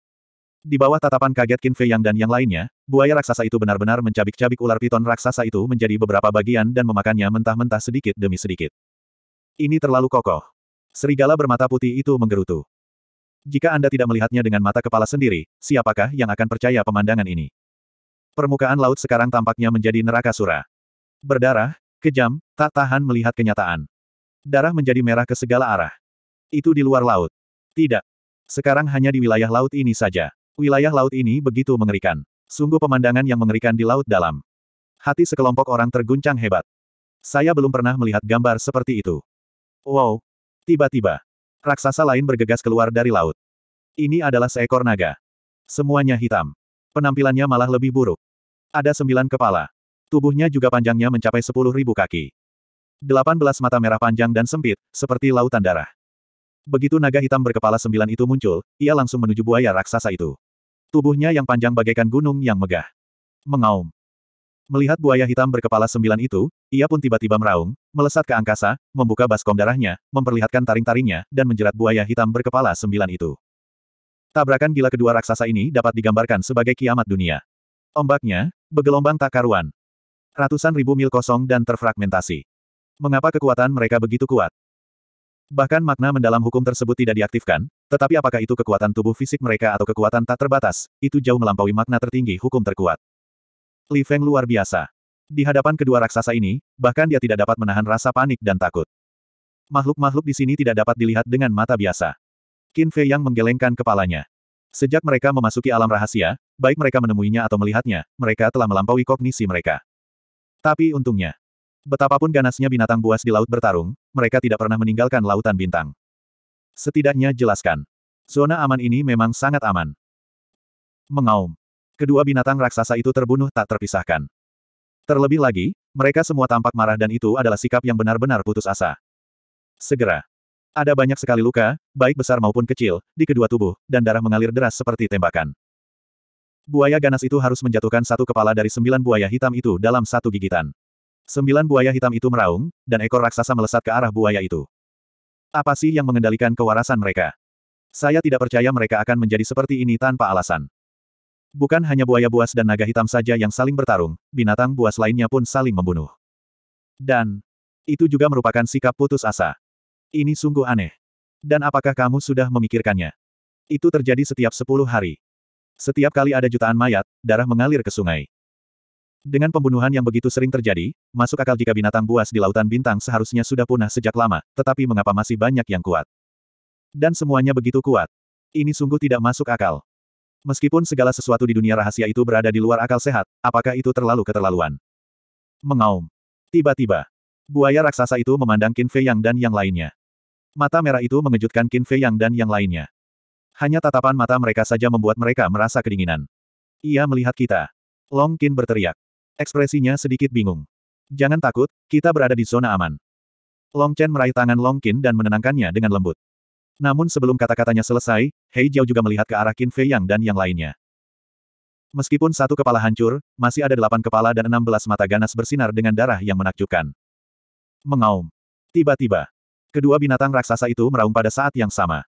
Di bawah tatapan kaget Qin Fei Yang dan yang lainnya, buaya raksasa itu benar-benar mencabik-cabik ular piton raksasa itu menjadi beberapa bagian dan memakannya mentah-mentah sedikit demi sedikit. Ini terlalu kokoh. Serigala bermata putih itu menggerutu. Jika Anda tidak melihatnya dengan mata kepala sendiri, siapakah yang akan percaya pemandangan ini? Permukaan laut sekarang tampaknya menjadi neraka sura. Berdarah, Kejam, tak tahan melihat kenyataan. Darah menjadi merah ke segala arah. Itu di luar laut. Tidak. Sekarang hanya di wilayah laut ini saja. Wilayah laut ini begitu mengerikan. Sungguh pemandangan yang mengerikan di laut dalam. Hati sekelompok orang terguncang hebat. Saya belum pernah melihat gambar seperti itu. Wow. Tiba-tiba. Raksasa lain bergegas keluar dari laut. Ini adalah seekor naga. Semuanya hitam. Penampilannya malah lebih buruk. Ada sembilan kepala. Tubuhnya juga panjangnya mencapai sepuluh ribu kaki. Delapan belas mata merah panjang dan sempit, seperti lautan darah. Begitu naga hitam berkepala sembilan itu muncul, ia langsung menuju buaya raksasa itu. Tubuhnya yang panjang bagaikan gunung yang megah. Mengaum. Melihat buaya hitam berkepala sembilan itu, ia pun tiba-tiba meraung, melesat ke angkasa, membuka baskom darahnya, memperlihatkan taring-taringnya, dan menjerat buaya hitam berkepala sembilan itu. Tabrakan gila kedua raksasa ini dapat digambarkan sebagai kiamat dunia. Ombaknya, bergelombang tak karuan, Ratusan ribu mil kosong dan terfragmentasi. Mengapa kekuatan mereka begitu kuat? Bahkan makna mendalam hukum tersebut tidak diaktifkan, tetapi apakah itu kekuatan tubuh fisik mereka atau kekuatan tak terbatas, itu jauh melampaui makna tertinggi hukum terkuat. Li Feng luar biasa. Di hadapan kedua raksasa ini, bahkan dia tidak dapat menahan rasa panik dan takut. Makhluk-makhluk di sini tidak dapat dilihat dengan mata biasa. Qin Fei yang menggelengkan kepalanya. Sejak mereka memasuki alam rahasia, baik mereka menemuinya atau melihatnya, mereka telah melampaui kognisi mereka. Tapi untungnya, betapapun ganasnya binatang buas di laut bertarung, mereka tidak pernah meninggalkan lautan bintang. Setidaknya jelaskan. Zona aman ini memang sangat aman. Mengaum. Kedua binatang raksasa itu terbunuh tak terpisahkan. Terlebih lagi, mereka semua tampak marah dan itu adalah sikap yang benar-benar putus asa. Segera. Ada banyak sekali luka, baik besar maupun kecil, di kedua tubuh, dan darah mengalir deras seperti tembakan. Buaya ganas itu harus menjatuhkan satu kepala dari sembilan buaya hitam itu dalam satu gigitan. Sembilan buaya hitam itu meraung, dan ekor raksasa melesat ke arah buaya itu. Apa sih yang mengendalikan kewarasan mereka? Saya tidak percaya mereka akan menjadi seperti ini tanpa alasan. Bukan hanya buaya buas dan naga hitam saja yang saling bertarung, binatang buas lainnya pun saling membunuh. Dan, itu juga merupakan sikap putus asa. Ini sungguh aneh. Dan apakah kamu sudah memikirkannya? Itu terjadi setiap sepuluh hari. Setiap kali ada jutaan mayat, darah mengalir ke sungai. Dengan pembunuhan yang begitu sering terjadi, masuk akal jika binatang buas di lautan bintang seharusnya sudah punah sejak lama, tetapi mengapa masih banyak yang kuat? Dan semuanya begitu kuat. Ini sungguh tidak masuk akal. Meskipun segala sesuatu di dunia rahasia itu berada di luar akal sehat, apakah itu terlalu keterlaluan? Mengaum. Tiba-tiba, buaya raksasa itu memandang Qin Fei Yang dan yang lainnya. Mata merah itu mengejutkan Qin Fei Yang dan yang lainnya. Hanya tatapan mata mereka saja membuat mereka merasa kedinginan. Ia melihat kita. Long Qin berteriak. Ekspresinya sedikit bingung. Jangan takut, kita berada di zona aman. Long Chen meraih tangan Long Qin dan menenangkannya dengan lembut. Namun sebelum kata-katanya selesai, Hei Jiao juga melihat ke arah Qin Fei Yang dan yang lainnya. Meskipun satu kepala hancur, masih ada delapan kepala dan enam belas mata ganas bersinar dengan darah yang menakjubkan. Mengaum. Tiba-tiba, kedua binatang raksasa itu meraung pada saat yang sama.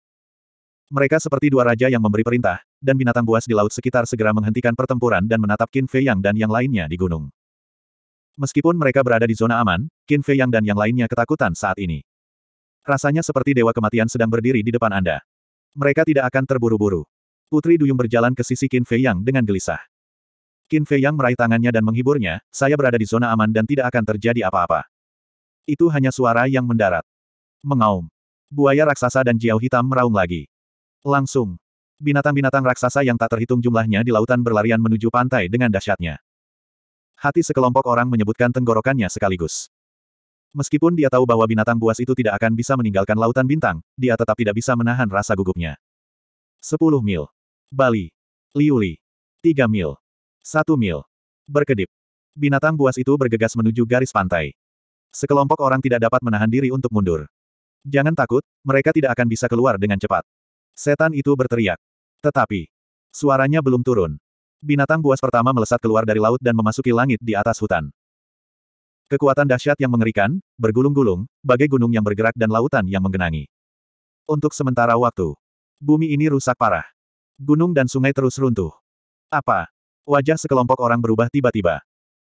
Mereka seperti dua raja yang memberi perintah, dan binatang buas di laut sekitar segera menghentikan pertempuran dan menatap Qin Fei Yang dan yang lainnya di gunung. Meskipun mereka berada di zona aman, Qin Fei Yang dan yang lainnya ketakutan saat ini. Rasanya seperti dewa kematian sedang berdiri di depan Anda. Mereka tidak akan terburu-buru. Putri Duyung berjalan ke sisi Qin Fei Yang dengan gelisah. Qin Fei Yang meraih tangannya dan menghiburnya, saya berada di zona aman dan tidak akan terjadi apa-apa. Itu hanya suara yang mendarat. Mengaum. Buaya raksasa dan jiao hitam meraung lagi. Langsung. Binatang-binatang raksasa yang tak terhitung jumlahnya di lautan berlarian menuju pantai dengan dahsyatnya. Hati sekelompok orang menyebutkan tenggorokannya sekaligus. Meskipun dia tahu bahwa binatang buas itu tidak akan bisa meninggalkan lautan bintang, dia tetap tidak bisa menahan rasa gugupnya. 10 mil. Bali. Liuli. 3 mil. 1 mil. Berkedip. Binatang buas itu bergegas menuju garis pantai. Sekelompok orang tidak dapat menahan diri untuk mundur. Jangan takut, mereka tidak akan bisa keluar dengan cepat. Setan itu berteriak. Tetapi, suaranya belum turun. Binatang buas pertama melesat keluar dari laut dan memasuki langit di atas hutan. Kekuatan dahsyat yang mengerikan, bergulung-gulung, bagai gunung yang bergerak dan lautan yang menggenangi. Untuk sementara waktu, bumi ini rusak parah. Gunung dan sungai terus runtuh. Apa? Wajah sekelompok orang berubah tiba-tiba.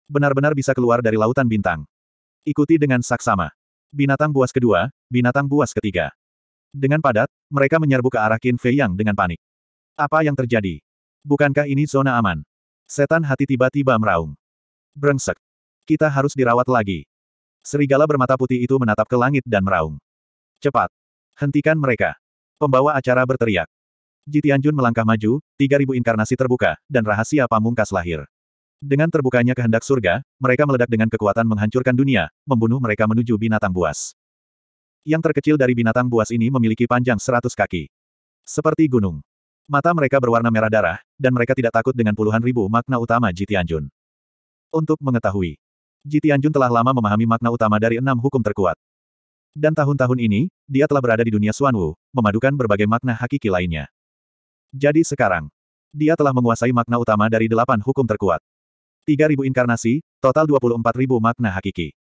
Benar-benar bisa keluar dari lautan bintang. Ikuti dengan saksama. Binatang buas kedua, binatang buas ketiga. Dengan padat, mereka menyerbu ke arah Qin Fei Yang dengan panik. Apa yang terjadi? Bukankah ini zona aman? Setan hati tiba-tiba meraung. Brengsek. Kita harus dirawat lagi. Serigala bermata putih itu menatap ke langit dan meraung. Cepat. Hentikan mereka. Pembawa acara berteriak. Jitianjun melangkah maju, 3000 inkarnasi terbuka, dan rahasia pamungkas lahir. Dengan terbukanya kehendak surga, mereka meledak dengan kekuatan menghancurkan dunia, membunuh mereka menuju binatang buas. Yang terkecil dari binatang buas ini memiliki panjang seratus kaki. Seperti gunung. Mata mereka berwarna merah darah, dan mereka tidak takut dengan puluhan ribu makna utama Jitianjun. Untuk mengetahui, Jitianjun telah lama memahami makna utama dari enam hukum terkuat. Dan tahun-tahun ini, dia telah berada di dunia Suanwu, memadukan berbagai makna hakiki lainnya. Jadi sekarang, dia telah menguasai makna utama dari delapan hukum terkuat. 3000 inkarnasi, total 24.000 makna hakiki.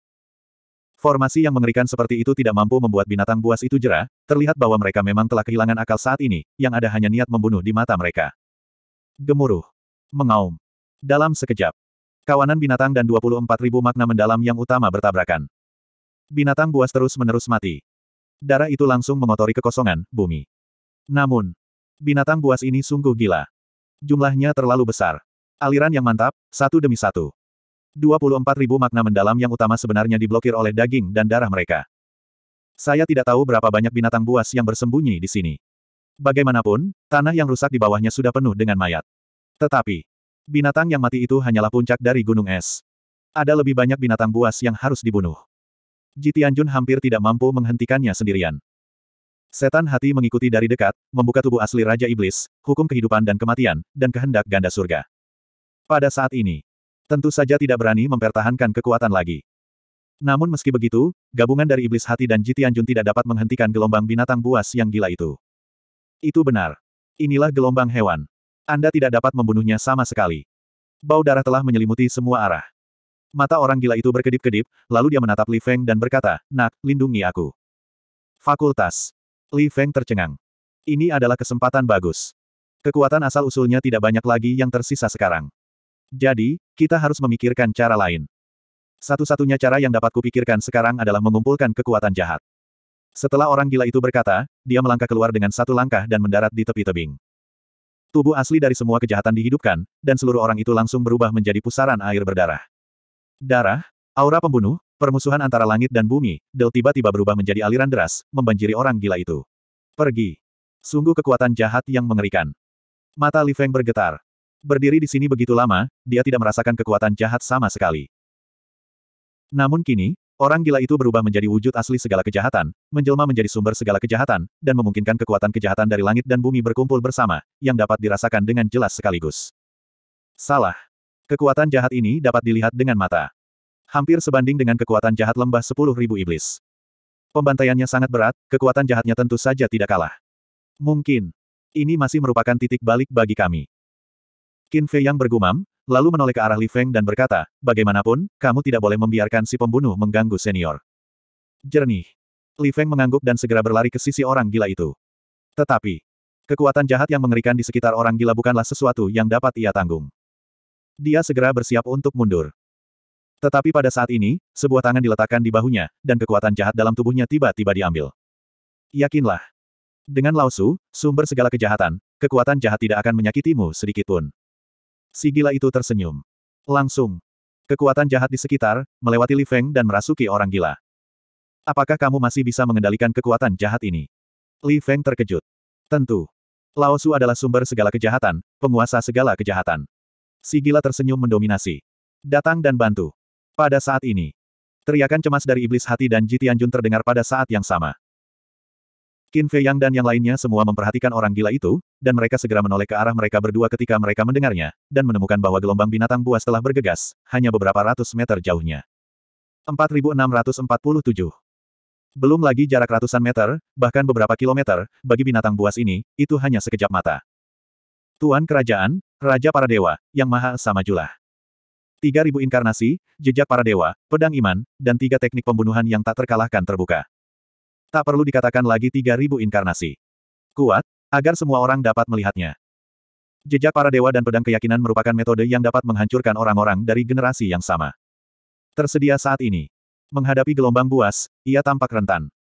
Formasi yang mengerikan seperti itu tidak mampu membuat binatang buas itu jerah, terlihat bahwa mereka memang telah kehilangan akal saat ini, yang ada hanya niat membunuh di mata mereka. Gemuruh. Mengaum. Dalam sekejap. Kawanan binatang dan 24.000 makna mendalam yang utama bertabrakan. Binatang buas terus-menerus mati. Darah itu langsung mengotori kekosongan, bumi. Namun, binatang buas ini sungguh gila. Jumlahnya terlalu besar. Aliran yang mantap, satu demi satu. 24 ribu makna mendalam yang utama sebenarnya diblokir oleh daging dan darah mereka. Saya tidak tahu berapa banyak binatang buas yang bersembunyi di sini. Bagaimanapun, tanah yang rusak di bawahnya sudah penuh dengan mayat. Tetapi, binatang yang mati itu hanyalah puncak dari gunung es. Ada lebih banyak binatang buas yang harus dibunuh. Jitianjun hampir tidak mampu menghentikannya sendirian. Setan hati mengikuti dari dekat, membuka tubuh asli Raja Iblis, hukum kehidupan dan kematian, dan kehendak ganda surga. Pada saat ini, tentu saja tidak berani mempertahankan kekuatan lagi. Namun meski begitu, gabungan dari iblis hati dan Jitianjun tidak dapat menghentikan gelombang binatang buas yang gila itu. Itu benar. Inilah gelombang hewan. Anda tidak dapat membunuhnya sama sekali. Bau darah telah menyelimuti semua arah. Mata orang gila itu berkedip-kedip, lalu dia menatap Li Feng dan berkata, Nak, lindungi aku. Fakultas. Li Feng tercengang. Ini adalah kesempatan bagus. Kekuatan asal-usulnya tidak banyak lagi yang tersisa sekarang. Jadi, kita harus memikirkan cara lain. Satu-satunya cara yang dapat kupikirkan sekarang adalah mengumpulkan kekuatan jahat. Setelah orang gila itu berkata, dia melangkah keluar dengan satu langkah dan mendarat di tepi tebing. Tubuh asli dari semua kejahatan dihidupkan, dan seluruh orang itu langsung berubah menjadi pusaran air berdarah. Darah, aura pembunuh, permusuhan antara langit dan bumi, Del tiba-tiba berubah menjadi aliran deras, membanjiri orang gila itu. Pergi. Sungguh kekuatan jahat yang mengerikan. Mata Li Feng bergetar. Berdiri di sini begitu lama, dia tidak merasakan kekuatan jahat sama sekali. Namun kini, orang gila itu berubah menjadi wujud asli segala kejahatan, menjelma menjadi sumber segala kejahatan, dan memungkinkan kekuatan kejahatan dari langit dan bumi berkumpul bersama, yang dapat dirasakan dengan jelas sekaligus. Salah. Kekuatan jahat ini dapat dilihat dengan mata. Hampir sebanding dengan kekuatan jahat lembah sepuluh ribu iblis. Pembantaiannya sangat berat, kekuatan jahatnya tentu saja tidak kalah. Mungkin. Ini masih merupakan titik balik bagi kami. Qin Fei yang bergumam, lalu menoleh ke arah Li Feng dan berkata, bagaimanapun, kamu tidak boleh membiarkan si pembunuh mengganggu senior. Jernih. Li Feng mengangguk dan segera berlari ke sisi orang gila itu. Tetapi, kekuatan jahat yang mengerikan di sekitar orang gila bukanlah sesuatu yang dapat ia tanggung. Dia segera bersiap untuk mundur. Tetapi pada saat ini, sebuah tangan diletakkan di bahunya, dan kekuatan jahat dalam tubuhnya tiba-tiba diambil. Yakinlah. Dengan Lao Su, sumber segala kejahatan, kekuatan jahat tidak akan menyakitimu sedikitpun. Si gila itu tersenyum. Langsung. Kekuatan jahat di sekitar, melewati Li Feng dan merasuki orang gila. Apakah kamu masih bisa mengendalikan kekuatan jahat ini? Li Feng terkejut. Tentu. Lao Su adalah sumber segala kejahatan, penguasa segala kejahatan. Si gila tersenyum mendominasi. Datang dan bantu. Pada saat ini, teriakan cemas dari iblis hati dan Ji Tianjun terdengar pada saat yang sama. Qin Fei Yang dan yang lainnya semua memperhatikan orang gila itu, dan mereka segera menoleh ke arah mereka berdua ketika mereka mendengarnya, dan menemukan bahwa gelombang binatang buas telah bergegas, hanya beberapa ratus meter jauhnya. 4647 Belum lagi jarak ratusan meter, bahkan beberapa kilometer, bagi binatang buas ini, itu hanya sekejap mata. Tuan Kerajaan, Raja Para Dewa, Yang Maha Esa Majulah. 3000 inkarnasi, jejak para dewa, pedang iman, dan tiga teknik pembunuhan yang tak terkalahkan terbuka. Tak perlu dikatakan lagi 3000 inkarnasi. Kuat, agar semua orang dapat melihatnya. Jejak para dewa dan pedang keyakinan merupakan metode yang dapat menghancurkan orang-orang dari generasi yang sama. Tersedia saat ini. Menghadapi gelombang buas, ia tampak rentan.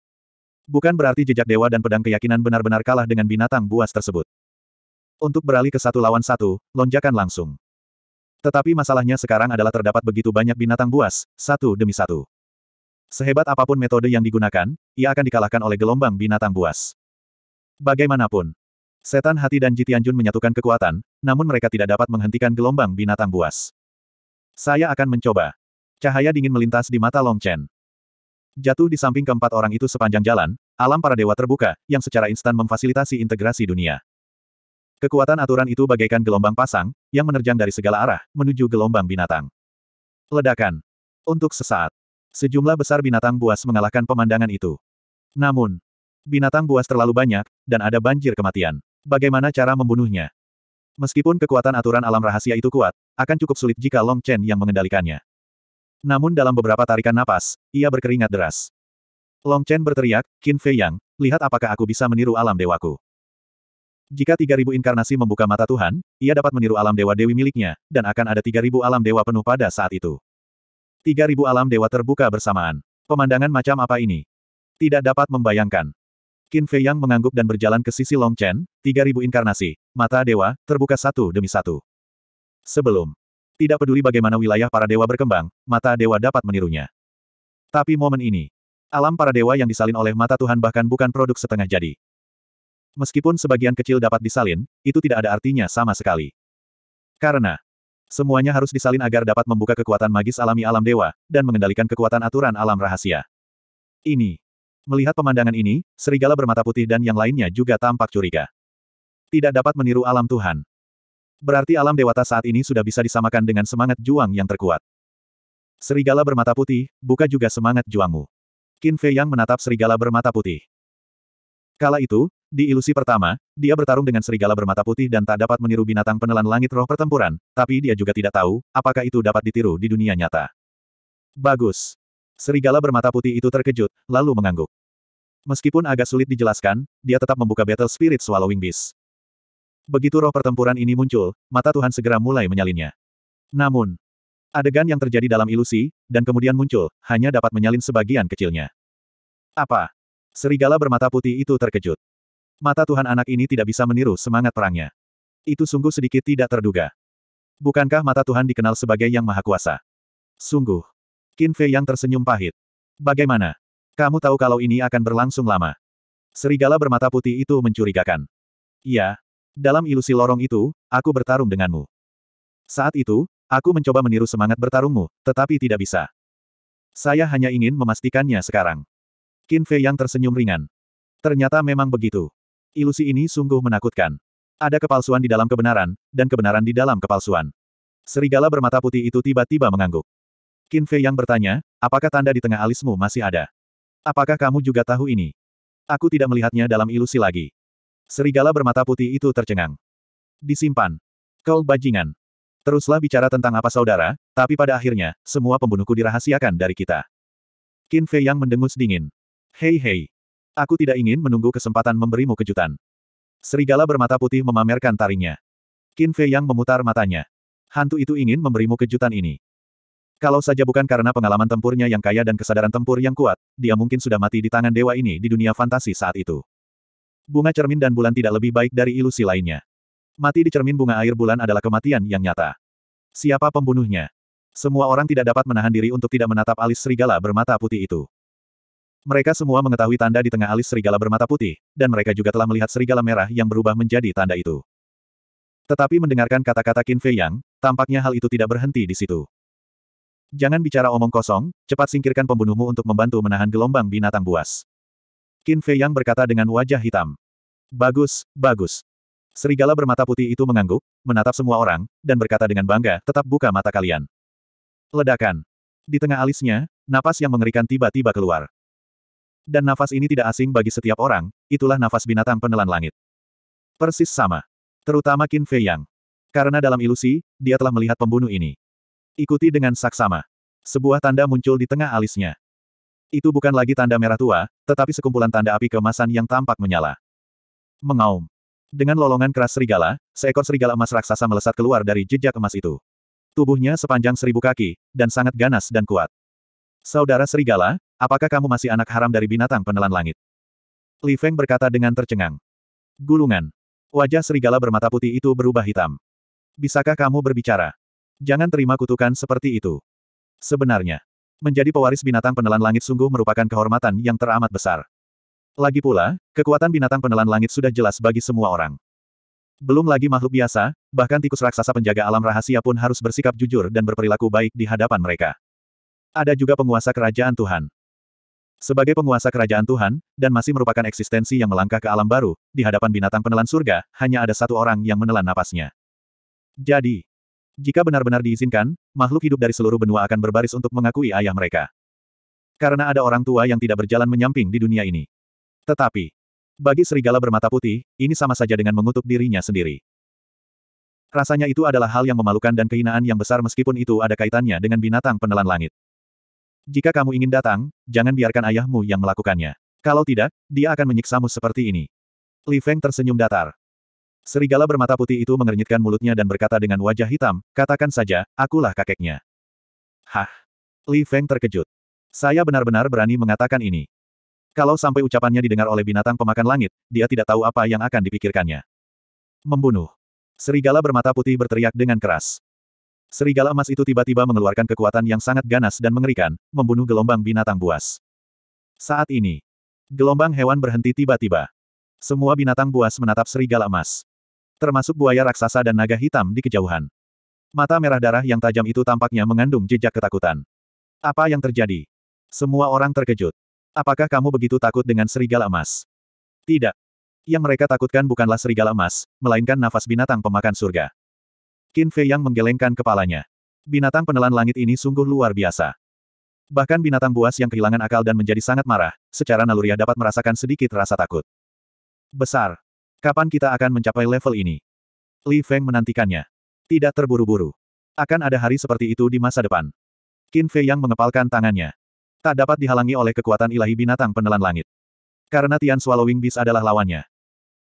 Bukan berarti jejak dewa dan pedang keyakinan benar-benar kalah dengan binatang buas tersebut. Untuk beralih ke satu lawan satu, lonjakan langsung. Tetapi masalahnya sekarang adalah terdapat begitu banyak binatang buas, satu demi satu. Sehebat apa pun metode yang digunakan, ia akan dikalahkan oleh gelombang binatang buas. Bagaimanapun, setan hati dan Jitianjun menyatukan kekuatan, namun mereka tidak dapat menghentikan gelombang binatang buas. Saya akan mencoba. Cahaya dingin melintas di mata Long Chen. Jatuh di samping keempat orang itu sepanjang jalan, alam para dewa terbuka, yang secara instan memfasilitasi integrasi dunia. Kekuatan aturan itu bagaikan gelombang pasang, yang menerjang dari segala arah, menuju gelombang binatang. Ledakan. Untuk sesaat, Sejumlah besar binatang buas mengalahkan pemandangan itu. Namun, binatang buas terlalu banyak, dan ada banjir kematian. Bagaimana cara membunuhnya? Meskipun kekuatan aturan alam rahasia itu kuat, akan cukup sulit jika Long Chen yang mengendalikannya. Namun dalam beberapa tarikan napas, ia berkeringat deras. Long Chen berteriak, Qin Fei Yang, lihat apakah aku bisa meniru alam dewaku. Jika 3000 inkarnasi membuka mata Tuhan, ia dapat meniru alam dewa dewi miliknya, dan akan ada 3000 alam dewa penuh pada saat itu. Tiga ribu alam dewa terbuka bersamaan. Pemandangan macam apa ini? Tidak dapat membayangkan. Qin Fei Yang mengangguk dan berjalan ke sisi Long Chen, tiga ribu inkarnasi, mata dewa, terbuka satu demi satu. Sebelum. Tidak peduli bagaimana wilayah para dewa berkembang, mata dewa dapat menirunya. Tapi momen ini. Alam para dewa yang disalin oleh mata Tuhan bahkan bukan produk setengah jadi. Meskipun sebagian kecil dapat disalin, itu tidak ada artinya sama sekali. Karena, Semuanya harus disalin agar dapat membuka kekuatan magis alami alam dewa, dan mengendalikan kekuatan aturan alam rahasia. Ini. Melihat pemandangan ini, serigala bermata putih dan yang lainnya juga tampak curiga. Tidak dapat meniru alam Tuhan. Berarti alam dewata saat ini sudah bisa disamakan dengan semangat juang yang terkuat. Serigala bermata putih, buka juga semangat juangmu. Qin Fei Yang menatap serigala bermata putih. Kala itu, di ilusi pertama, dia bertarung dengan serigala bermata putih dan tak dapat meniru binatang penelan langit roh pertempuran, tapi dia juga tidak tahu, apakah itu dapat ditiru di dunia nyata. Bagus. Serigala bermata putih itu terkejut, lalu mengangguk. Meskipun agak sulit dijelaskan, dia tetap membuka Battle Spirit Swallowing Beast. Begitu roh pertempuran ini muncul, mata Tuhan segera mulai menyalinnya. Namun, adegan yang terjadi dalam ilusi, dan kemudian muncul, hanya dapat menyalin sebagian kecilnya. Apa? Serigala bermata putih itu terkejut. Mata Tuhan anak ini tidak bisa meniru semangat perangnya. Itu sungguh sedikit tidak terduga. Bukankah mata Tuhan dikenal sebagai Yang Maha Kuasa? Sungguh. Qin Fei yang tersenyum pahit. Bagaimana? Kamu tahu kalau ini akan berlangsung lama. Serigala bermata putih itu mencurigakan. Iya. Dalam ilusi lorong itu, aku bertarung denganmu. Saat itu, aku mencoba meniru semangat bertarungmu, tetapi tidak bisa. Saya hanya ingin memastikannya sekarang. Qin Fei yang tersenyum ringan. Ternyata memang begitu. Ilusi ini sungguh menakutkan. Ada kepalsuan di dalam kebenaran, dan kebenaran di dalam kepalsuan. Serigala bermata putih itu tiba-tiba mengangguk. Qin Fei yang bertanya, apakah tanda di tengah alismu masih ada? Apakah kamu juga tahu ini? Aku tidak melihatnya dalam ilusi lagi. Serigala bermata putih itu tercengang. Disimpan. Kau bajingan. Teruslah bicara tentang apa saudara, tapi pada akhirnya, semua pembunuhku dirahasiakan dari kita. Qin Fei yang mendengus dingin. Hei hei. Aku tidak ingin menunggu kesempatan memberimu kejutan. Serigala bermata putih memamerkan taringnya. Qin Fei yang memutar matanya. Hantu itu ingin memberimu kejutan ini. Kalau saja bukan karena pengalaman tempurnya yang kaya dan kesadaran tempur yang kuat, dia mungkin sudah mati di tangan dewa ini di dunia fantasi saat itu. Bunga cermin dan bulan tidak lebih baik dari ilusi lainnya. Mati di cermin bunga air bulan adalah kematian yang nyata. Siapa pembunuhnya? Semua orang tidak dapat menahan diri untuk tidak menatap alis serigala bermata putih itu. Mereka semua mengetahui tanda di tengah alis serigala bermata putih, dan mereka juga telah melihat serigala merah yang berubah menjadi tanda itu. Tetapi mendengarkan kata-kata Qin Fei Yang, tampaknya hal itu tidak berhenti di situ. Jangan bicara omong kosong, cepat singkirkan pembunuhmu untuk membantu menahan gelombang binatang buas. Qin Fei Yang berkata dengan wajah hitam. Bagus, bagus. Serigala bermata putih itu mengangguk, menatap semua orang, dan berkata dengan bangga, tetap buka mata kalian. Ledakan. Di tengah alisnya, napas yang mengerikan tiba-tiba keluar. Dan nafas ini tidak asing bagi setiap orang, itulah nafas binatang penelan langit. Persis sama. Terutama Qin Fei Yang. Karena dalam ilusi, dia telah melihat pembunuh ini. Ikuti dengan saksama. Sebuah tanda muncul di tengah alisnya. Itu bukan lagi tanda merah tua, tetapi sekumpulan tanda api kemasan yang tampak menyala. Mengaum. Dengan lolongan keras serigala, seekor serigala emas raksasa melesat keluar dari jejak emas itu. Tubuhnya sepanjang seribu kaki, dan sangat ganas dan kuat. Saudara serigala, apakah kamu masih anak haram dari binatang penelan langit? Li Feng berkata dengan tercengang. Gulungan. Wajah serigala bermata putih itu berubah hitam. Bisakah kamu berbicara? Jangan terima kutukan seperti itu. Sebenarnya, menjadi pewaris binatang penelan langit sungguh merupakan kehormatan yang teramat besar. Lagi pula, kekuatan binatang penelan langit sudah jelas bagi semua orang. Belum lagi makhluk biasa, bahkan tikus raksasa penjaga alam rahasia pun harus bersikap jujur dan berperilaku baik di hadapan mereka. Ada juga penguasa kerajaan Tuhan. Sebagai penguasa kerajaan Tuhan, dan masih merupakan eksistensi yang melangkah ke alam baru, di hadapan binatang penelan surga, hanya ada satu orang yang menelan napasnya. Jadi, jika benar-benar diizinkan, makhluk hidup dari seluruh benua akan berbaris untuk mengakui ayah mereka. Karena ada orang tua yang tidak berjalan menyamping di dunia ini. Tetapi, bagi serigala bermata putih, ini sama saja dengan mengutuk dirinya sendiri. Rasanya itu adalah hal yang memalukan dan kehinaan yang besar meskipun itu ada kaitannya dengan binatang penelan langit. Jika kamu ingin datang, jangan biarkan ayahmu yang melakukannya. Kalau tidak, dia akan menyiksamu seperti ini. Li Feng tersenyum datar. Serigala bermata putih itu mengernyitkan mulutnya dan berkata dengan wajah hitam, katakan saja, akulah kakeknya. Hah? Li Feng terkejut. Saya benar-benar berani mengatakan ini. Kalau sampai ucapannya didengar oleh binatang pemakan langit, dia tidak tahu apa yang akan dipikirkannya. Membunuh. Serigala bermata putih berteriak dengan keras. Serigala emas itu tiba-tiba mengeluarkan kekuatan yang sangat ganas dan mengerikan, membunuh gelombang binatang buas. Saat ini, gelombang hewan berhenti tiba-tiba. Semua binatang buas menatap serigala emas. Termasuk buaya raksasa dan naga hitam di kejauhan. Mata merah darah yang tajam itu tampaknya mengandung jejak ketakutan. Apa yang terjadi? Semua orang terkejut. Apakah kamu begitu takut dengan serigala emas? Tidak. Yang mereka takutkan bukanlah serigala emas, melainkan nafas binatang pemakan surga. Qin Fei yang menggelengkan kepalanya. Binatang penelan langit ini sungguh luar biasa. Bahkan binatang buas yang kehilangan akal dan menjadi sangat marah, secara naluriah dapat merasakan sedikit rasa takut. Besar. Kapan kita akan mencapai level ini? Li Feng menantikannya. Tidak terburu-buru. Akan ada hari seperti itu di masa depan. Qin Fei yang mengepalkan tangannya. Tak dapat dihalangi oleh kekuatan ilahi binatang penelan langit. Karena Tian Swallowing Beast adalah lawannya.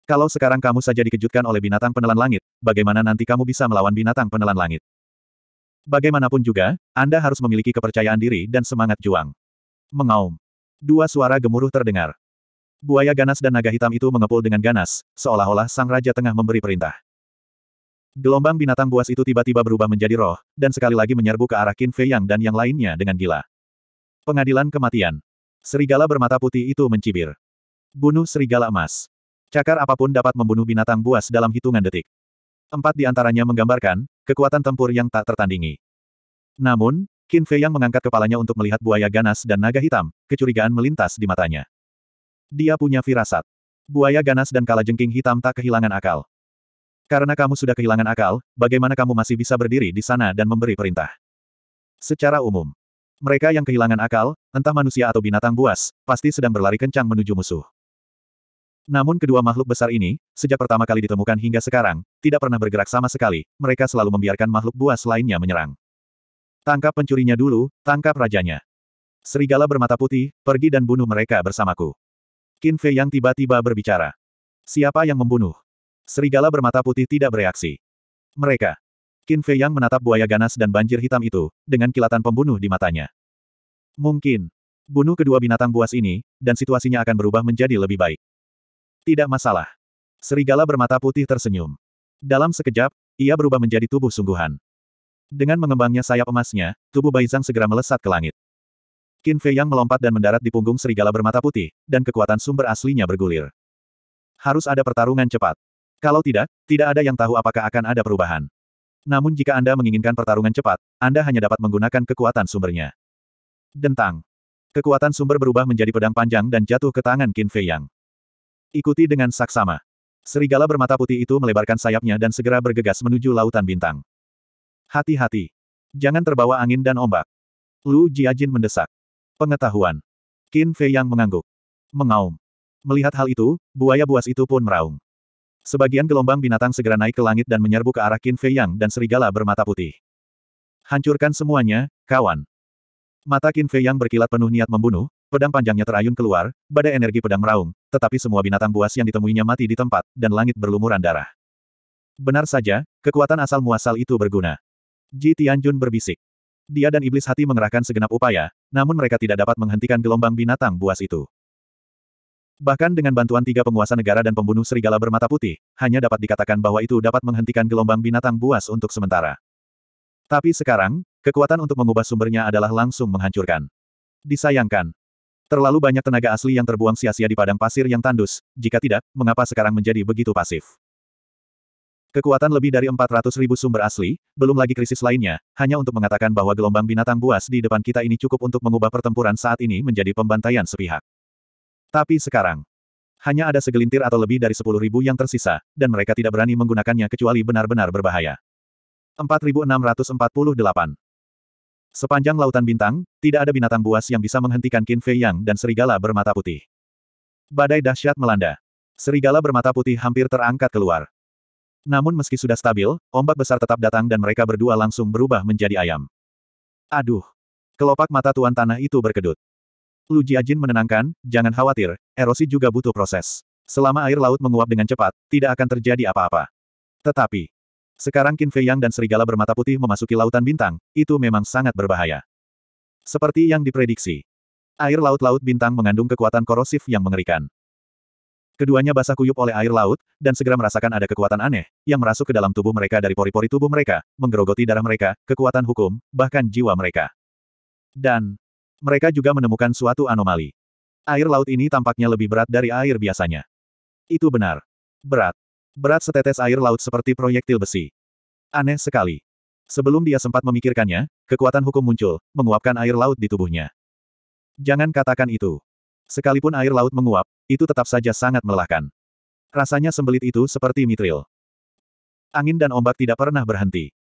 Kalau sekarang kamu saja dikejutkan oleh binatang penelan langit, bagaimana nanti kamu bisa melawan binatang penelan langit? Bagaimanapun juga, Anda harus memiliki kepercayaan diri dan semangat juang. Mengaum. Dua suara gemuruh terdengar. Buaya ganas dan naga hitam itu mengepul dengan ganas, seolah-olah sang raja tengah memberi perintah. Gelombang binatang buas itu tiba-tiba berubah menjadi roh, dan sekali lagi menyerbu ke arah Qin Fei Yang dan yang lainnya dengan gila. Pengadilan kematian. Serigala bermata putih itu mencibir. Bunuh serigala emas. Cakar apa pun dapat membunuh binatang buas dalam hitungan detik. Empat di antaranya menggambarkan, kekuatan tempur yang tak tertandingi. Namun, Qin Fei yang mengangkat kepalanya untuk melihat buaya ganas dan naga hitam, kecurigaan melintas di matanya. Dia punya firasat. Buaya ganas dan kalajengking hitam tak kehilangan akal. Karena kamu sudah kehilangan akal, bagaimana kamu masih bisa berdiri di sana dan memberi perintah? Secara umum, mereka yang kehilangan akal, entah manusia atau binatang buas, pasti sedang berlari kencang menuju musuh. Namun kedua makhluk besar ini, sejak pertama kali ditemukan hingga sekarang, tidak pernah bergerak sama sekali, mereka selalu membiarkan makhluk buas lainnya menyerang. Tangkap pencurinya dulu, tangkap rajanya. Serigala bermata putih, pergi dan bunuh mereka bersamaku. Qin Fei yang tiba-tiba berbicara. Siapa yang membunuh? Serigala bermata putih tidak bereaksi. Mereka. Qin Fei Yang menatap buaya ganas dan banjir hitam itu, dengan kilatan pembunuh di matanya. Mungkin. Bunuh kedua binatang buas ini, dan situasinya akan berubah menjadi lebih baik. Tidak masalah. Serigala bermata putih tersenyum. Dalam sekejap, ia berubah menjadi tubuh sungguhan. Dengan mengembangnya sayap emasnya, tubuh Baizang segera melesat ke langit. Qin Fei Yang melompat dan mendarat di punggung serigala bermata putih, dan kekuatan sumber aslinya bergulir. Harus ada pertarungan cepat. Kalau tidak, tidak ada yang tahu apakah akan ada perubahan. Namun jika Anda menginginkan pertarungan cepat, Anda hanya dapat menggunakan kekuatan sumbernya. Dentang. Kekuatan sumber berubah menjadi pedang panjang dan jatuh ke tangan Qin Fei Yang. Ikuti dengan saksama. Serigala bermata putih itu melebarkan sayapnya dan segera bergegas menuju lautan bintang. Hati-hati. Jangan terbawa angin dan ombak. Lu Jiajin mendesak. Pengetahuan. Qin Fei yang mengangguk. Mengaum. Melihat hal itu, buaya buas itu pun meraung. Sebagian gelombang binatang segera naik ke langit dan menyerbu ke arah Qin Fei Yang dan serigala bermata putih. Hancurkan semuanya, kawan. Mata Qin Fei Yang berkilat penuh niat membunuh, Pedang panjangnya terayun keluar, badai energi pedang meraung, tetapi semua binatang buas yang ditemuinya mati di tempat, dan langit berlumuran darah. Benar saja, kekuatan asal muasal itu berguna. Ji Tianjun berbisik. Dia dan iblis hati mengerahkan segenap upaya, namun mereka tidak dapat menghentikan gelombang binatang buas itu. Bahkan dengan bantuan tiga penguasa negara dan pembunuh serigala bermata putih, hanya dapat dikatakan bahwa itu dapat menghentikan gelombang binatang buas untuk sementara. Tapi sekarang, kekuatan untuk mengubah sumbernya adalah langsung menghancurkan. Disayangkan, Terlalu banyak tenaga asli yang terbuang sia-sia di padang pasir yang tandus, jika tidak, mengapa sekarang menjadi begitu pasif? Kekuatan lebih dari 400 ribu sumber asli, belum lagi krisis lainnya, hanya untuk mengatakan bahwa gelombang binatang buas di depan kita ini cukup untuk mengubah pertempuran saat ini menjadi pembantaian sepihak. Tapi sekarang, hanya ada segelintir atau lebih dari 10 ribu yang tersisa, dan mereka tidak berani menggunakannya kecuali benar-benar berbahaya. 4648 Sepanjang lautan bintang, tidak ada binatang buas yang bisa menghentikan Qin Fei Yang dan serigala bermata putih. Badai dahsyat melanda. Serigala bermata putih hampir terangkat keluar. Namun meski sudah stabil, ombak besar tetap datang dan mereka berdua langsung berubah menjadi ayam. Aduh! Kelopak mata tuan tanah itu berkedut. Lu Jiajin menenangkan, jangan khawatir, erosi juga butuh proses. Selama air laut menguap dengan cepat, tidak akan terjadi apa-apa. Tetapi, sekarang Qin Fei Yang dan serigala bermata putih memasuki lautan bintang, itu memang sangat berbahaya. Seperti yang diprediksi. Air laut-laut bintang mengandung kekuatan korosif yang mengerikan. Keduanya basah kuyup oleh air laut, dan segera merasakan ada kekuatan aneh, yang merasuk ke dalam tubuh mereka dari pori-pori tubuh mereka, menggerogoti darah mereka, kekuatan hukum, bahkan jiwa mereka. Dan, mereka juga menemukan suatu anomali. Air laut ini tampaknya lebih berat dari air biasanya. Itu benar. Berat. Berat setetes air laut seperti proyektil besi. Aneh sekali. Sebelum dia sempat memikirkannya, kekuatan hukum muncul, menguapkan air laut di tubuhnya. Jangan katakan itu. Sekalipun air laut menguap, itu tetap saja sangat melelahkan. Rasanya sembelit itu seperti mitril. Angin dan ombak tidak pernah berhenti.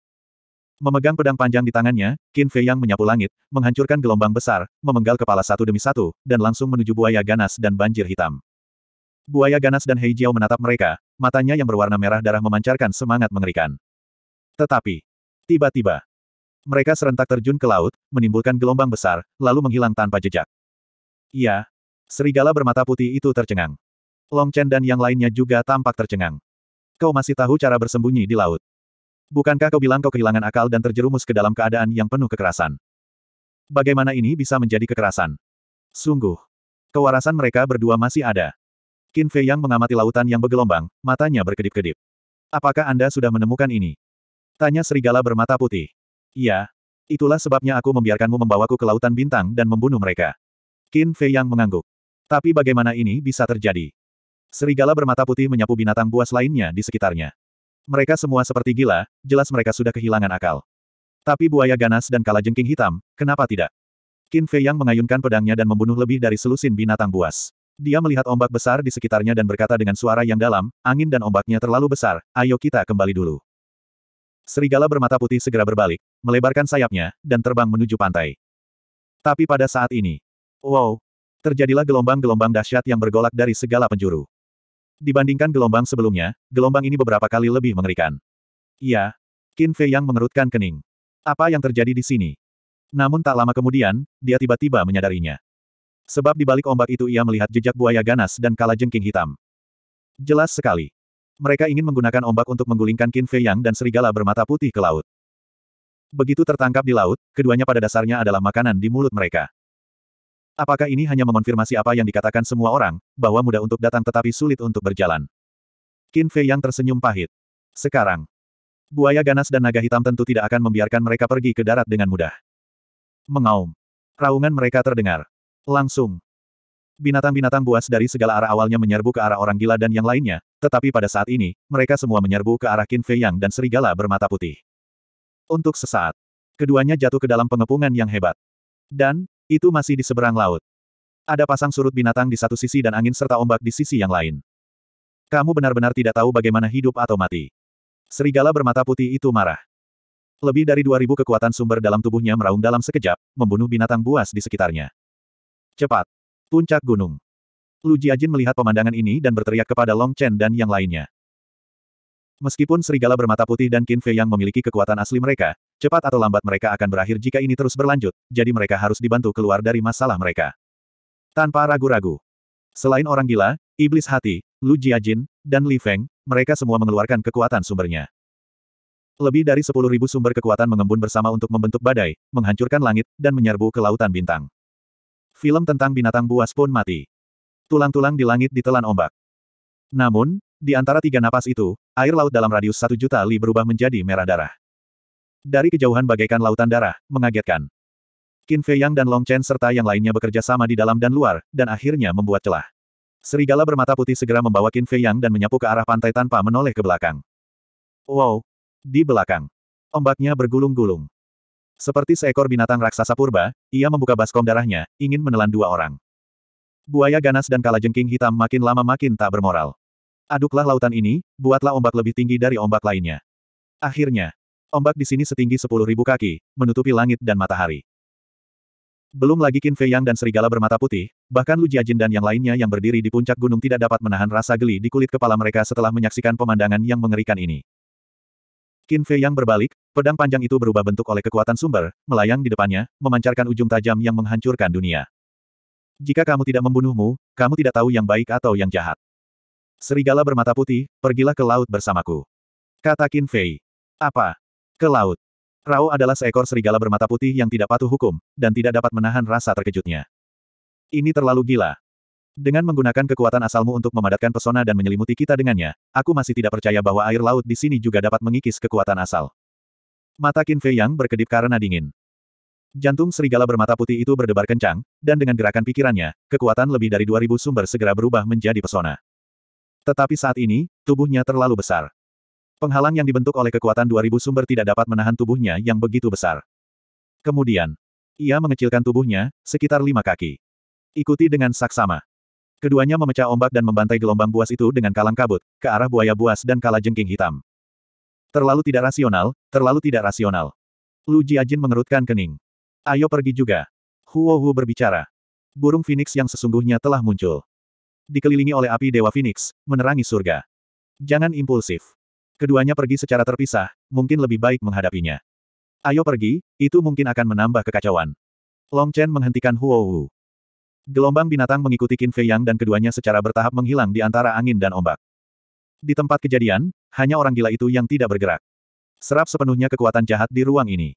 Memegang pedang panjang di tangannya, Qin Fei Yang menyapu langit, menghancurkan gelombang besar, memenggal kepala satu demi satu, dan langsung menuju buaya ganas dan banjir hitam. Buaya ganas dan Hei Jiao menatap mereka, matanya yang berwarna merah darah memancarkan semangat mengerikan. Tetapi, tiba-tiba, mereka serentak terjun ke laut, menimbulkan gelombang besar, lalu menghilang tanpa jejak. Iya, serigala bermata putih itu tercengang. Long Chen dan yang lainnya juga tampak tercengang. Kau masih tahu cara bersembunyi di laut. Bukankah kau bilang kau kehilangan akal dan terjerumus ke dalam keadaan yang penuh kekerasan? Bagaimana ini bisa menjadi kekerasan? Sungguh. Kewarasan mereka berdua masih ada. Qin Fei Yang mengamati lautan yang bergelombang, matanya berkedip-kedip. Apakah Anda sudah menemukan ini? Tanya serigala bermata putih. Iya. Itulah sebabnya aku membiarkanmu membawaku ke lautan bintang dan membunuh mereka. Qin Fei Yang mengangguk. Tapi bagaimana ini bisa terjadi? Serigala bermata putih menyapu binatang buas lainnya di sekitarnya. Mereka semua seperti gila, jelas mereka sudah kehilangan akal. Tapi buaya ganas dan kalajengking hitam, kenapa tidak? Qin Fei Yang mengayunkan pedangnya dan membunuh lebih dari selusin binatang buas. Dia melihat ombak besar di sekitarnya dan berkata dengan suara yang dalam, angin dan ombaknya terlalu besar, ayo kita kembali dulu. Serigala bermata putih segera berbalik, melebarkan sayapnya, dan terbang menuju pantai. Tapi pada saat ini, wow, terjadilah gelombang-gelombang dahsyat yang bergolak dari segala penjuru. Dibandingkan gelombang sebelumnya, gelombang ini beberapa kali lebih mengerikan. Iya, Qin Fei yang mengerutkan kening. Apa yang terjadi di sini? Namun tak lama kemudian, dia tiba-tiba menyadarinya. Sebab di balik ombak itu ia melihat jejak buaya ganas dan kala jengking hitam. Jelas sekali. Mereka ingin menggunakan ombak untuk menggulingkan Qin Fei Yang dan serigala bermata putih ke laut. Begitu tertangkap di laut, keduanya pada dasarnya adalah makanan di mulut mereka. Apakah ini hanya mengonfirmasi apa yang dikatakan semua orang, bahwa mudah untuk datang tetapi sulit untuk berjalan? Qin Fei yang tersenyum pahit. Sekarang, buaya ganas dan naga hitam tentu tidak akan membiarkan mereka pergi ke darat dengan mudah. Mengaum. Raungan mereka terdengar. Langsung. Binatang-binatang buas dari segala arah awalnya menyerbu ke arah orang gila dan yang lainnya, tetapi pada saat ini, mereka semua menyerbu ke arah Qin Fei Yang dan serigala bermata putih. Untuk sesaat, keduanya jatuh ke dalam pengepungan yang hebat. Dan, itu masih di seberang laut. Ada pasang surut binatang di satu sisi dan angin serta ombak di sisi yang lain. Kamu benar-benar tidak tahu bagaimana hidup atau mati. Serigala bermata putih itu marah. Lebih dari 2000 kekuatan sumber dalam tubuhnya meraung dalam sekejap, membunuh binatang buas di sekitarnya. Cepat. Puncak gunung. Lu Jiajin melihat pemandangan ini dan berteriak kepada Long Chen dan yang lainnya. Meskipun serigala bermata putih dan Qin Fei yang memiliki kekuatan asli mereka, Cepat atau lambat mereka akan berakhir jika ini terus berlanjut, jadi mereka harus dibantu keluar dari masalah mereka. Tanpa ragu-ragu. Selain orang gila, iblis hati, Lu Jiajin, dan Li Feng, mereka semua mengeluarkan kekuatan sumbernya. Lebih dari 10.000 sumber kekuatan mengembun bersama untuk membentuk badai, menghancurkan langit, dan menyerbu ke lautan bintang. Film tentang binatang buas pun mati. Tulang-tulang di langit ditelan ombak. Namun, di antara tiga napas itu, air laut dalam radius satu juta li berubah menjadi merah darah. Dari kejauhan bagaikan lautan darah, mengagetkan. Qin Fei Yang dan Long Chen serta yang lainnya bekerja sama di dalam dan luar, dan akhirnya membuat celah. Serigala bermata putih segera membawa Qin Fei Yang dan menyapu ke arah pantai tanpa menoleh ke belakang. Wow! Di belakang. Ombaknya bergulung-gulung. Seperti seekor binatang raksasa purba, ia membuka baskom darahnya, ingin menelan dua orang. Buaya ganas dan kalajengking hitam makin lama makin tak bermoral. Aduklah lautan ini, buatlah ombak lebih tinggi dari ombak lainnya. Akhirnya, Ombak di sini setinggi sepuluh ribu kaki, menutupi langit dan matahari. Belum lagi Qin Fei Yang dan serigala bermata putih, bahkan Lu Jiajin dan yang lainnya yang berdiri di puncak gunung tidak dapat menahan rasa geli di kulit kepala mereka setelah menyaksikan pemandangan yang mengerikan ini. Qin Fei Yang berbalik, pedang panjang itu berubah bentuk oleh kekuatan sumber, melayang di depannya, memancarkan ujung tajam yang menghancurkan dunia. Jika kamu tidak membunuhmu, kamu tidak tahu yang baik atau yang jahat. Serigala bermata putih, pergilah ke laut bersamaku. Kata Qin Fei. Apa? Ke laut. Rao adalah seekor serigala bermata putih yang tidak patuh hukum, dan tidak dapat menahan rasa terkejutnya. Ini terlalu gila. Dengan menggunakan kekuatan asalmu untuk memadatkan pesona dan menyelimuti kita dengannya, aku masih tidak percaya bahwa air laut di sini juga dapat mengikis kekuatan asal. Mata Qin Fei Yang berkedip karena dingin. Jantung serigala bermata putih itu berdebar kencang, dan dengan gerakan pikirannya, kekuatan lebih dari 2000 sumber segera berubah menjadi pesona. Tetapi saat ini, tubuhnya terlalu besar. Penghalang yang dibentuk oleh kekuatan 2000 sumber tidak dapat menahan tubuhnya yang begitu besar. Kemudian, ia mengecilkan tubuhnya, sekitar lima kaki. Ikuti dengan saksama. Keduanya memecah ombak dan membantai gelombang buas itu dengan kalang kabut, ke arah buaya buas dan kala jengking hitam. Terlalu tidak rasional, terlalu tidak rasional. Lu Jiajin mengerutkan kening. Ayo pergi juga. Huo Hu berbicara. Burung Phoenix yang sesungguhnya telah muncul. Dikelilingi oleh api Dewa Phoenix, menerangi surga. Jangan impulsif. Keduanya pergi secara terpisah, mungkin lebih baik menghadapinya. Ayo pergi, itu mungkin akan menambah kekacauan. Long Chen menghentikan Huo Wu. Gelombang binatang mengikuti Qin Fei Yang dan keduanya secara bertahap menghilang di antara angin dan ombak. Di tempat kejadian, hanya orang gila itu yang tidak bergerak. Serap sepenuhnya kekuatan jahat di ruang ini.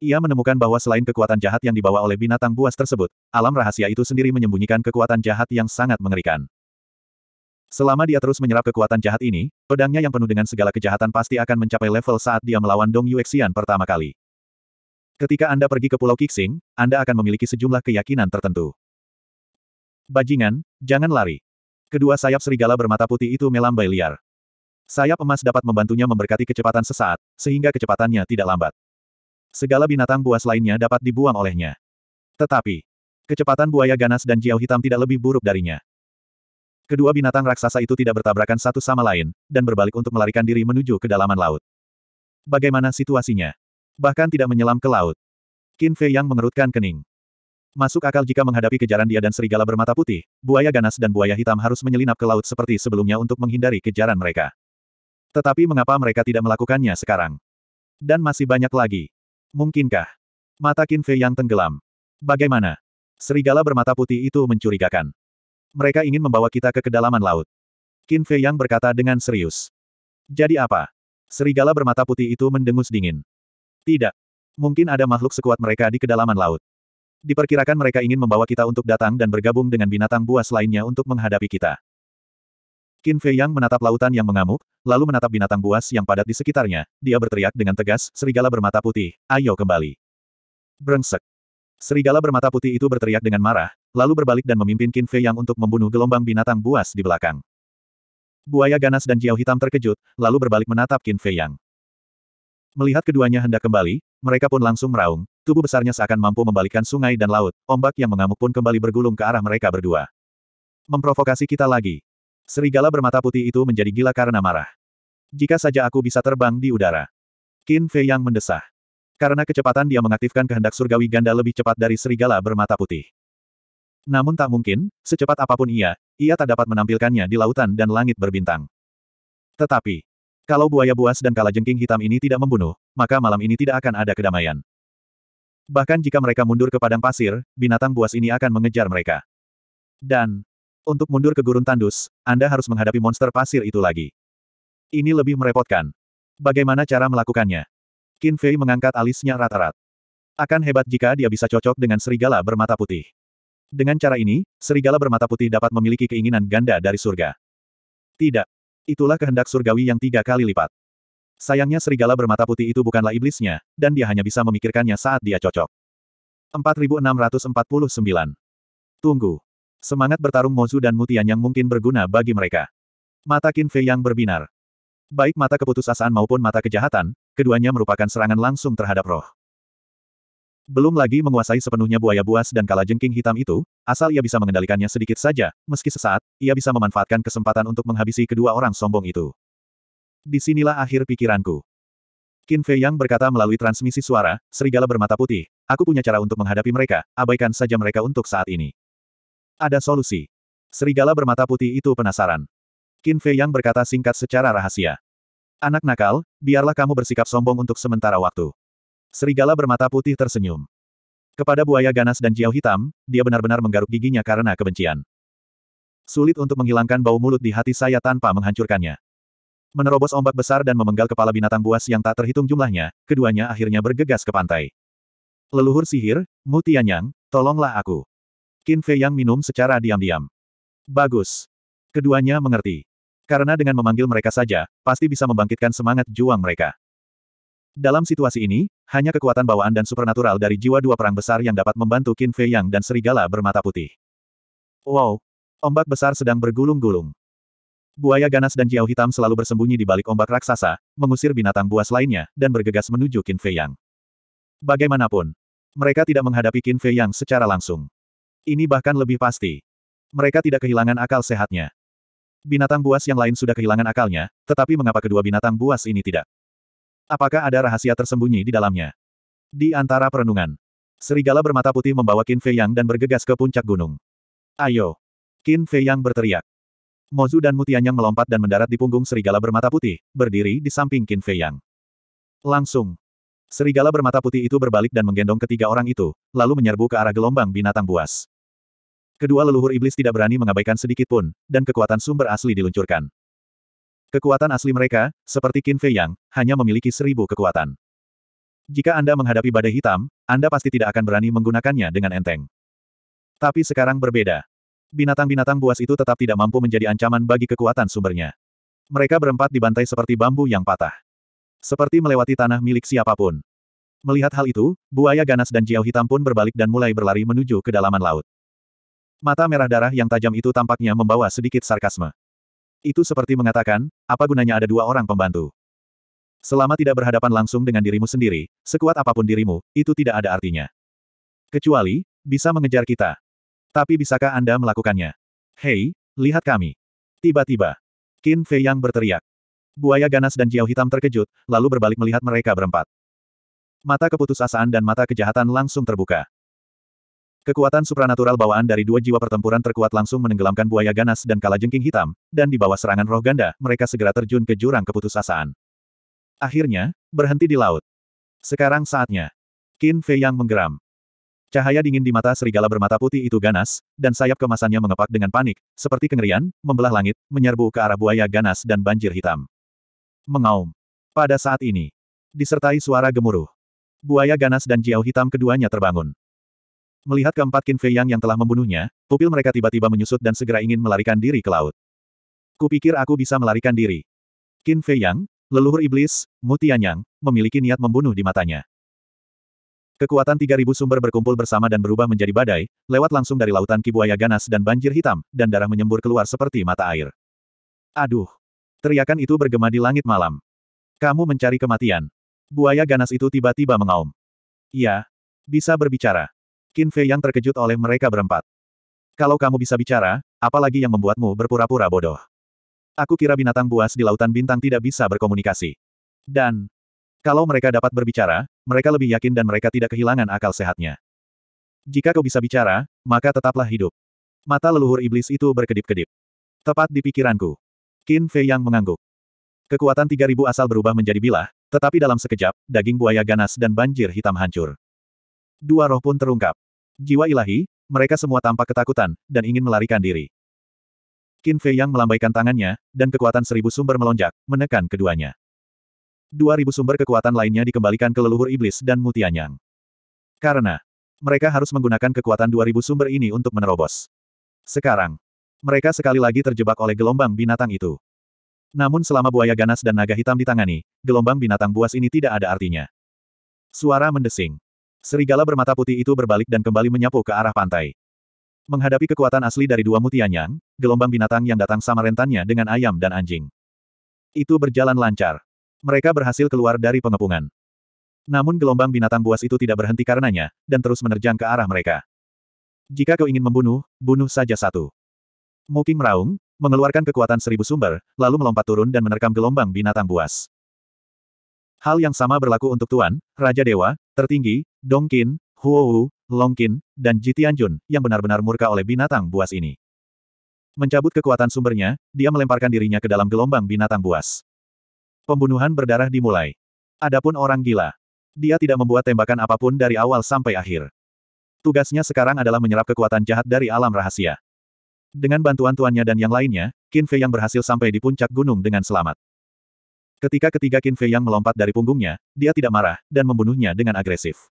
Ia menemukan bahwa selain kekuatan jahat yang dibawa oleh binatang buas tersebut, alam rahasia itu sendiri menyembunyikan kekuatan jahat yang sangat mengerikan. Selama dia terus menyerap kekuatan jahat ini, pedangnya yang penuh dengan segala kejahatan pasti akan mencapai level saat dia melawan Dong Yuexian pertama kali. Ketika Anda pergi ke Pulau Kixing, Anda akan memiliki sejumlah keyakinan tertentu. Bajingan, jangan lari. Kedua sayap serigala bermata putih itu melambai liar. Sayap emas dapat membantunya memberkati kecepatan sesaat, sehingga kecepatannya tidak lambat. Segala binatang buas lainnya dapat dibuang olehnya. Tetapi, kecepatan buaya ganas dan jiao hitam tidak lebih buruk darinya. Kedua binatang raksasa itu tidak bertabrakan satu sama lain, dan berbalik untuk melarikan diri menuju ke dalaman laut. Bagaimana situasinya? Bahkan tidak menyelam ke laut. Qin Fei yang mengerutkan kening. Masuk akal jika menghadapi kejaran dia dan serigala bermata putih, buaya ganas dan buaya hitam harus menyelinap ke laut seperti sebelumnya untuk menghindari kejaran mereka. Tetapi mengapa mereka tidak melakukannya sekarang? Dan masih banyak lagi. Mungkinkah? Mata Qin Fei yang tenggelam. Bagaimana? Serigala bermata putih itu mencurigakan. Mereka ingin membawa kita ke kedalaman laut. Qin Fei Yang berkata dengan serius. Jadi apa? Serigala bermata putih itu mendengus dingin. Tidak. Mungkin ada makhluk sekuat mereka di kedalaman laut. Diperkirakan mereka ingin membawa kita untuk datang dan bergabung dengan binatang buas lainnya untuk menghadapi kita. Qin Fei Yang menatap lautan yang mengamuk, lalu menatap binatang buas yang padat di sekitarnya. Dia berteriak dengan tegas, serigala bermata putih, ayo kembali. Brengsek. Serigala bermata putih itu berteriak dengan marah, lalu berbalik dan memimpin Qin Fei Yang untuk membunuh gelombang binatang buas di belakang. Buaya ganas dan Jiao Hitam terkejut, lalu berbalik menatap Qin Fei Yang. Melihat keduanya hendak kembali, mereka pun langsung meraung, tubuh besarnya seakan mampu membalikkan sungai dan laut, ombak yang mengamuk pun kembali bergulung ke arah mereka berdua. Memprovokasi kita lagi. Serigala bermata putih itu menjadi gila karena marah. Jika saja aku bisa terbang di udara. Qin Fei yang mendesah. Karena kecepatan dia mengaktifkan kehendak surgawi ganda lebih cepat dari serigala bermata putih. Namun tak mungkin, secepat apa pun ia, ia tak dapat menampilkannya di lautan dan langit berbintang. Tetapi, kalau buaya buas dan kalajengking hitam ini tidak membunuh, maka malam ini tidak akan ada kedamaian. Bahkan jika mereka mundur ke padang pasir, binatang buas ini akan mengejar mereka. Dan, untuk mundur ke gurun tandus, Anda harus menghadapi monster pasir itu lagi. Ini lebih merepotkan. Bagaimana cara melakukannya? Qin Fei mengangkat alisnya rata-rat. Akan hebat jika dia bisa cocok dengan serigala bermata putih. Dengan cara ini, serigala bermata putih dapat memiliki keinginan ganda dari surga. Tidak, Itulah kehendak surgawi yang tiga kali lipat. Sayangnya serigala bermata putih itu bukanlah iblisnya, dan dia hanya bisa memikirkannya saat dia cocok. 4649. Tunggu. Semangat bertarung Mozu dan Mutian yang mungkin berguna bagi mereka. Mata Qin Fei yang berbinar. Baik mata keputusasaan maupun mata kejahatan, keduanya merupakan serangan langsung terhadap roh. Belum lagi menguasai sepenuhnya buaya buas dan kala jengking hitam itu, asal ia bisa mengendalikannya sedikit saja, meski sesaat, ia bisa memanfaatkan kesempatan untuk menghabisi kedua orang sombong itu. Di sinilah akhir pikiranku. Qin Fei Yang berkata melalui transmisi suara, serigala bermata putih, aku punya cara untuk menghadapi mereka, abaikan saja mereka untuk saat ini. Ada solusi. Serigala bermata putih itu penasaran. Qin Fei Yang berkata singkat secara rahasia. Anak nakal, biarlah kamu bersikap sombong untuk sementara waktu. Serigala bermata putih tersenyum. Kepada buaya ganas dan jiao hitam, dia benar-benar menggaruk giginya karena kebencian. Sulit untuk menghilangkan bau mulut di hati saya tanpa menghancurkannya. Menerobos ombak besar dan memenggal kepala binatang buas yang tak terhitung jumlahnya, keduanya akhirnya bergegas ke pantai. Leluhur sihir, Mu tolonglah aku. Qin Fei yang minum secara diam-diam. Bagus. Keduanya mengerti. Karena dengan memanggil mereka saja, pasti bisa membangkitkan semangat juang mereka. Dalam situasi ini, hanya kekuatan bawaan dan supernatural dari jiwa dua perang besar yang dapat membantu Qin Fei Yang dan serigala bermata putih. Wow! Ombak besar sedang bergulung-gulung. Buaya ganas dan jiao hitam selalu bersembunyi di balik ombak raksasa, mengusir binatang buas lainnya, dan bergegas menuju Qin Fei Yang. Bagaimanapun, mereka tidak menghadapi Qin Fei Yang secara langsung. Ini bahkan lebih pasti. Mereka tidak kehilangan akal sehatnya. Binatang buas yang lain sudah kehilangan akalnya, tetapi mengapa kedua binatang buas ini tidak? Apakah ada rahasia tersembunyi di dalamnya? Di antara perenungan, serigala bermata putih membawa Qin Fei Yang dan bergegas ke puncak gunung. Ayo! Qin Fei Yang berteriak. Mozu dan Mutianyang melompat dan mendarat di punggung serigala bermata putih, berdiri di samping Qin Fei Yang. Langsung. Serigala bermata putih itu berbalik dan menggendong ketiga orang itu, lalu menyerbu ke arah gelombang binatang buas. Kedua leluhur iblis tidak berani mengabaikan sedikit pun, dan kekuatan sumber asli diluncurkan. Kekuatan asli mereka, seperti Qin Fei Yang, hanya memiliki seribu kekuatan. Jika Anda menghadapi badai hitam, Anda pasti tidak akan berani menggunakannya dengan enteng. Tapi sekarang berbeda. Binatang-binatang buas itu tetap tidak mampu menjadi ancaman bagi kekuatan sumbernya. Mereka berempat dibantai seperti bambu yang patah. Seperti melewati tanah milik siapa pun. Melihat hal itu, buaya ganas dan jiao hitam pun berbalik dan mulai berlari menuju ke dalaman laut. Mata merah darah yang tajam itu tampaknya membawa sedikit sarkasme. Itu seperti mengatakan, apa gunanya ada dua orang pembantu? Selama tidak berhadapan langsung dengan dirimu sendiri, sekuat apa pun dirimu, itu tidak ada artinya. Kecuali, bisa mengejar kita. Tapi bisakah Anda melakukannya? Hei, lihat kami. Tiba-tiba, Qin Fei yang berteriak. Buaya ganas dan Jiao hitam terkejut, lalu berbalik melihat mereka berempat. Mata keputusasaan dan mata kejahatan langsung terbuka. Kekuatan supranatural bawaan dari dua jiwa pertempuran terkuat langsung menenggelamkan buaya ganas dan kalajengking hitam, dan di bawah serangan roh ganda, mereka segera terjun ke jurang keputusasaan. Akhirnya, berhenti di laut. Sekarang saatnya. Qin Fei yang menggeram. Cahaya dingin di mata serigala bermata putih itu ganas, dan sayap kemasannya mengepak dengan panik, seperti kengerian, membelah langit, menyerbu ke arah buaya ganas dan banjir hitam. Mengaum. Pada saat ini, disertai suara gemuruh. Buaya ganas dan jiao hitam keduanya terbangun. Melihat keempat Qin Fei Yang yang telah membunuhnya, pupil mereka tiba-tiba menyusut dan segera ingin melarikan diri ke laut. Kupikir aku bisa melarikan diri. Qin Fei Yang, leluhur iblis, Mu Tianyang, memiliki niat membunuh di matanya. Kekuatan 3000 sumber berkumpul bersama dan berubah menjadi badai, lewat langsung dari lautan kibuaya ganas dan banjir hitam, dan darah menyembur keluar seperti mata air. Aduh! Teriakan itu bergema di langit malam. Kamu mencari kematian. Buaya ganas itu tiba-tiba mengaum. Iya. Bisa berbicara. Qin Fei yang terkejut oleh mereka berempat. Kalau kamu bisa bicara, apalagi yang membuatmu berpura-pura bodoh? Aku kira binatang buas di lautan bintang tidak bisa berkomunikasi. Dan, kalau mereka dapat berbicara, mereka lebih yakin dan mereka tidak kehilangan akal sehatnya. Jika kau bisa bicara, maka tetaplah hidup. Mata leluhur iblis itu berkedip-kedip. Tepat di pikiranku. Qin Fei yang mengangguk. Kekuatan 3000 asal berubah menjadi bilah, tetapi dalam sekejap, daging buaya ganas dan banjir hitam hancur. Dua roh pun terungkap. Jiwa ilahi, mereka semua tampak ketakutan, dan ingin melarikan diri. Qin Fei yang melambaikan tangannya, dan kekuatan seribu sumber melonjak, menekan keduanya. Dua ribu sumber kekuatan lainnya dikembalikan ke leluhur iblis dan mutianyang. Karena, mereka harus menggunakan kekuatan dua ribu sumber ini untuk menerobos. Sekarang, mereka sekali lagi terjebak oleh gelombang binatang itu. Namun selama buaya ganas dan naga hitam ditangani, gelombang binatang buas ini tidak ada artinya. Suara mendesing. Serigala bermata putih itu berbalik dan kembali menyapu ke arah pantai. Menghadapi kekuatan asli dari dua mutianyang, gelombang binatang yang datang sama rentannya dengan ayam dan anjing. Itu berjalan lancar. Mereka berhasil keluar dari pengepungan. Namun gelombang binatang buas itu tidak berhenti karenanya, dan terus menerjang ke arah mereka. Jika kau ingin membunuh, bunuh saja satu. Muking meraung, mengeluarkan kekuatan seribu sumber, lalu melompat turun dan menerkam gelombang binatang buas. Hal yang sama berlaku untuk Tuan, Raja Dewa, tertinggi, Dongkin, Huowu, Longkin, dan Jitianjun, yang benar-benar murka oleh binatang buas ini. Mencabut kekuatan sumbernya, dia melemparkan dirinya ke dalam gelombang binatang buas. Pembunuhan berdarah dimulai. Adapun orang gila. Dia tidak membuat tembakan apa pun dari awal sampai akhir. Tugasnya sekarang adalah menyerap kekuatan jahat dari alam rahasia. Dengan bantuan tuannya dan yang lainnya, Qin Fei yang berhasil sampai di puncak gunung dengan selamat. Ketika ketiga Qin Fei yang melompat dari punggungnya, dia tidak marah, dan membunuhnya dengan agresif.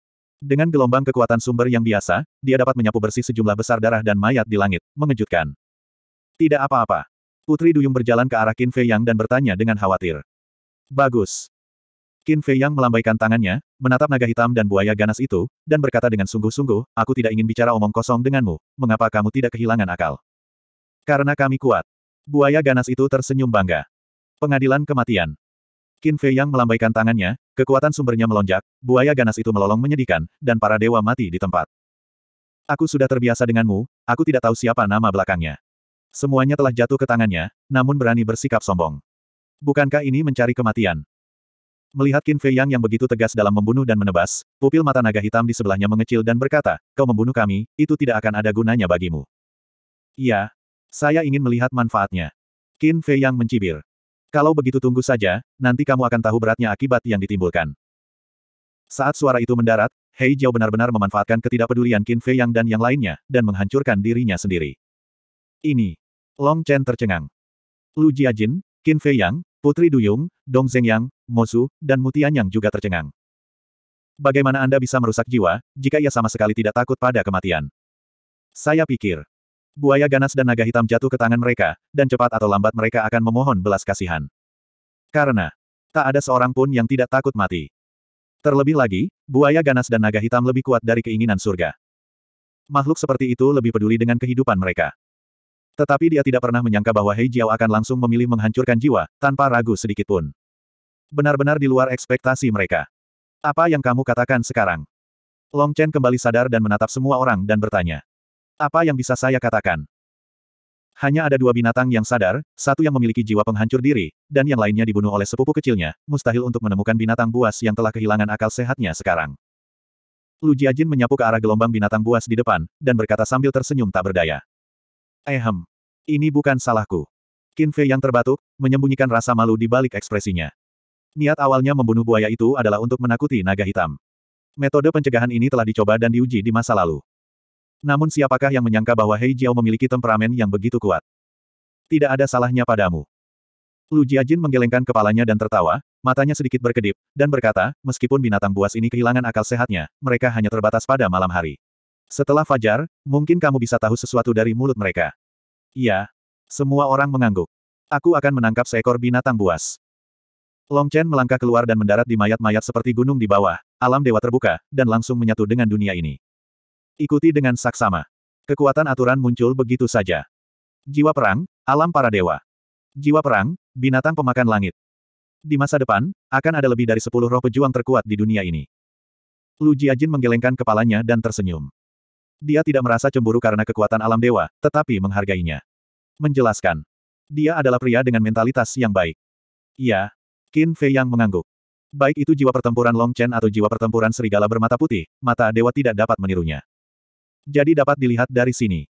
Dengan gelombang kekuatan sumber yang biasa, dia dapat menyapu bersih sejumlah besar darah dan mayat di langit, mengejutkan. Tidak apa-apa. Putri Duyung berjalan ke arah Qin Fei Yang dan bertanya dengan khawatir. Bagus. Qin Fei Yang melambaikan tangannya, menatap naga hitam dan buaya ganas itu, dan berkata dengan sungguh-sungguh, aku tidak ingin bicara omong kosong denganmu, mengapa kamu tidak kehilangan akal? Karena kami kuat. Buaya ganas itu tersenyum bangga. Pengadilan kematian. Qin Fei yang melambaikan tangannya, kekuatan sumbernya melonjak, buaya ganas itu melolong menyedihkan, dan para dewa mati di tempat. Aku sudah terbiasa denganmu, aku tidak tahu siapa nama belakangnya. Semuanya telah jatuh ke tangannya, namun berani bersikap sombong. Bukankah ini mencari kematian? Melihat Qin Fei Yang yang begitu tegas dalam membunuh dan menebas, pupil mata naga hitam di sebelahnya mengecil dan berkata, kau membunuh kami, itu tidak akan ada gunanya bagimu. Iya. Saya ingin melihat manfaatnya. Qin Fei Yang mencibir. Kalau begitu tunggu saja, nanti kamu akan tahu beratnya akibat yang ditimbulkan. Saat suara itu mendarat, Hei Jiao benar-benar memanfaatkan ketidakpedulian Qin Fei Yang dan yang lainnya, dan menghancurkan dirinya sendiri. Ini. Long Chen tercengang. Lu Jiajin, Qin Fei Yang, Putri Duyung, Dong Zhengyang, Mosu, dan Mutian Yang juga tercengang. Bagaimana Anda bisa merusak jiwa, jika ia sama sekali tidak takut pada kematian? Saya pikir, Buaya ganas dan naga hitam jatuh ke tangan mereka, dan cepat atau lambat mereka akan memohon belas kasihan. Karena, tak ada seorang pun yang tidak takut mati. Terlebih lagi, buaya ganas dan naga hitam lebih kuat dari keinginan surga. Makhluk seperti itu lebih peduli dengan kehidupan mereka. Tetapi dia tidak pernah menyangka bahwa Hei Jiao akan langsung memilih menghancurkan jiwa, tanpa ragu sedikit pun. Benar-benar di luar ekspektasi mereka. Apa yang kamu katakan sekarang? Long Chen kembali sadar dan menatap semua orang dan bertanya. Apa yang bisa saya katakan? Hanya ada dua binatang yang sadar, satu yang memiliki jiwa penghancur diri, dan yang lainnya dibunuh oleh sepupu kecilnya, mustahil untuk menemukan binatang buas yang telah kehilangan akal sehatnya sekarang. Lu Jiajin menyapu ke arah gelombang binatang buas di depan, dan berkata sambil tersenyum tak berdaya. Ehem. Ini bukan salahku. Qin Fei yang terbatuk, menyembunyikan rasa malu di balik ekspresinya. Niat awalnya membunuh buaya itu adalah untuk menakuti naga hitam. Metode pencegahan ini telah dicoba dan diuji di masa lalu. Namun siapakah yang menyangka bahwa Hei Jiao memiliki temperamen yang begitu kuat? Tidak ada salahnya padamu. Lu Jiajin menggelengkan kepalanya dan tertawa, matanya sedikit berkedip, dan berkata, meskipun binatang buas ini kehilangan akal sehatnya, mereka hanya terbatas pada malam hari. Setelah fajar, mungkin kamu bisa tahu sesuatu dari mulut mereka. Iya. Semua orang mengangguk. Aku akan menangkap seekor binatang buas. Long Chen melangkah keluar dan mendarat di mayat-mayat seperti gunung di bawah, alam dewa terbuka, dan langsung menyatu dengan dunia ini. Ikuti dengan saksama. Kekuatan aturan muncul begitu saja. Jiwa perang, alam para dewa. Jiwa perang, binatang pemakan langit. Di masa depan, akan ada lebih dari sepuluh roh pejuang terkuat di dunia ini. Lu Jiajin menggelengkan kepalanya dan tersenyum. Dia tidak merasa cemburu karena kekuatan alam dewa, tetapi menghargainya. Menjelaskan. Dia adalah pria dengan mentalitas yang baik. Iya. Qin Fei yang mengangguk. Baik itu jiwa pertempuran Long Chen atau jiwa pertempuran serigala bermata putih, mata dewa tidak dapat menirunya. Jadi dapat dilihat dari sini.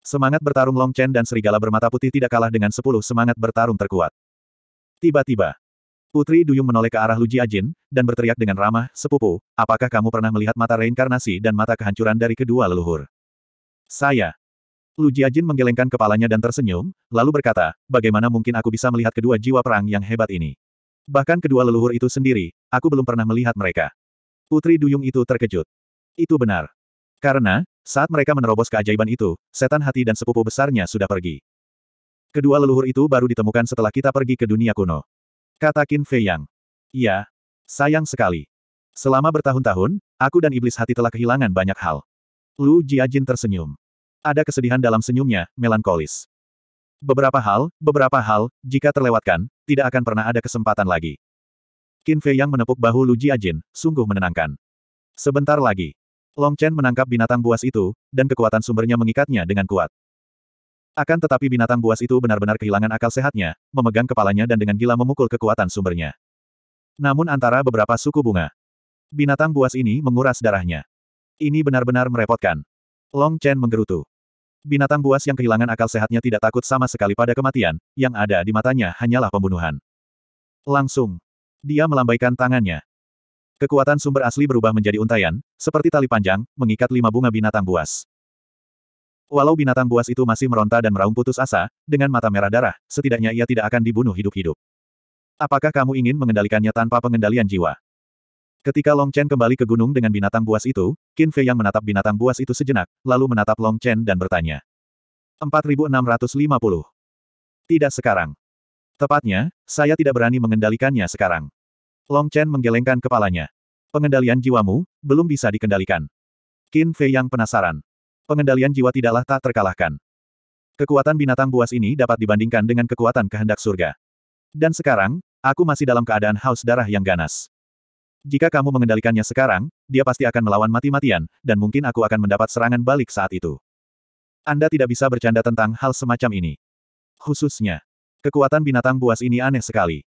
Semangat bertarung Long Chen dan serigala bermata putih tidak kalah dengan sepuluh semangat bertarung terkuat. Tiba-tiba, Putri Duyung menoleh ke arah Lu Jiajin, dan berteriak dengan ramah, Sepupu, apakah kamu pernah melihat mata reinkarnasi dan mata kehancuran dari kedua leluhur? Saya. Lu Jiajin menggelengkan kepalanya dan tersenyum, lalu berkata, bagaimana mungkin aku bisa melihat kedua jiwa perang yang hebat ini? Bahkan kedua leluhur itu sendiri, aku belum pernah melihat mereka. Putri Duyung itu terkejut. Itu benar. Karena, saat mereka menerobos keajaiban itu, setan hati dan sepupu besarnya sudah pergi. Kedua leluhur itu baru ditemukan setelah kita pergi ke dunia kuno. Kata Qin Fei Yang. Iya. Sayang sekali. Selama bertahun-tahun, aku dan iblis hati telah kehilangan banyak hal. Lu Jiajin tersenyum. Ada kesedihan dalam senyumnya, melankolis. Beberapa hal, beberapa hal, jika terlewatkan, tidak akan pernah ada kesempatan lagi. Qin Fei Yang menepuk bahu Lu Jiajin, sungguh menenangkan. Sebentar lagi, Long Chen menangkap binatang buas itu, dan kekuatan sumbernya mengikatnya dengan kuat. Akan tetapi binatang buas itu benar-benar kehilangan akal sehatnya, memegang kepalanya dan dengan gila memukul kekuatan sumbernya. Namun antara beberapa suku bunga, binatang buas ini menguras darahnya. Ini benar-benar merepotkan. Long Chen menggerutu. Binatang buas yang kehilangan akal sehatnya tidak takut sama sekali pada kematian, yang ada di matanya hanyalah pembunuhan. Langsung, dia melambaikan tangannya, Kekuatan sumber asli berubah menjadi untayan, seperti tali panjang, mengikat lima bunga binatang buas. Walau binatang buas itu masih meronta dan meraung putus asa, dengan mata merah darah, setidaknya ia tidak akan dibunuh hidup-hidup. Apakah kamu ingin mengendalikannya tanpa pengendalian jiwa? Ketika Long Chen kembali ke gunung dengan binatang buas itu, Qin Fei yang menatap binatang buas itu sejenak, lalu menatap Long Chen dan bertanya. 4650. Tidak sekarang. Tepatnya, saya tidak berani mengendalikannya sekarang. Long Chen menggelengkan kepalanya. Pengendalian jiwamu, belum bisa dikendalikan. Qin Fei yang penasaran. Pengendalian jiwa tidaklah tak terkalahkan. Kekuatan binatang buas ini dapat dibandingkan dengan kekuatan kehendak surga. Dan sekarang, aku masih dalam keadaan haus darah yang ganas. Jika kamu mengendalikannya sekarang, dia pasti akan melawan mati-matian, dan mungkin aku akan mendapat serangan balik saat itu. Anda tidak bisa bercanda tentang hal semacam ini. Khususnya, kekuatan binatang buas ini aneh sekali.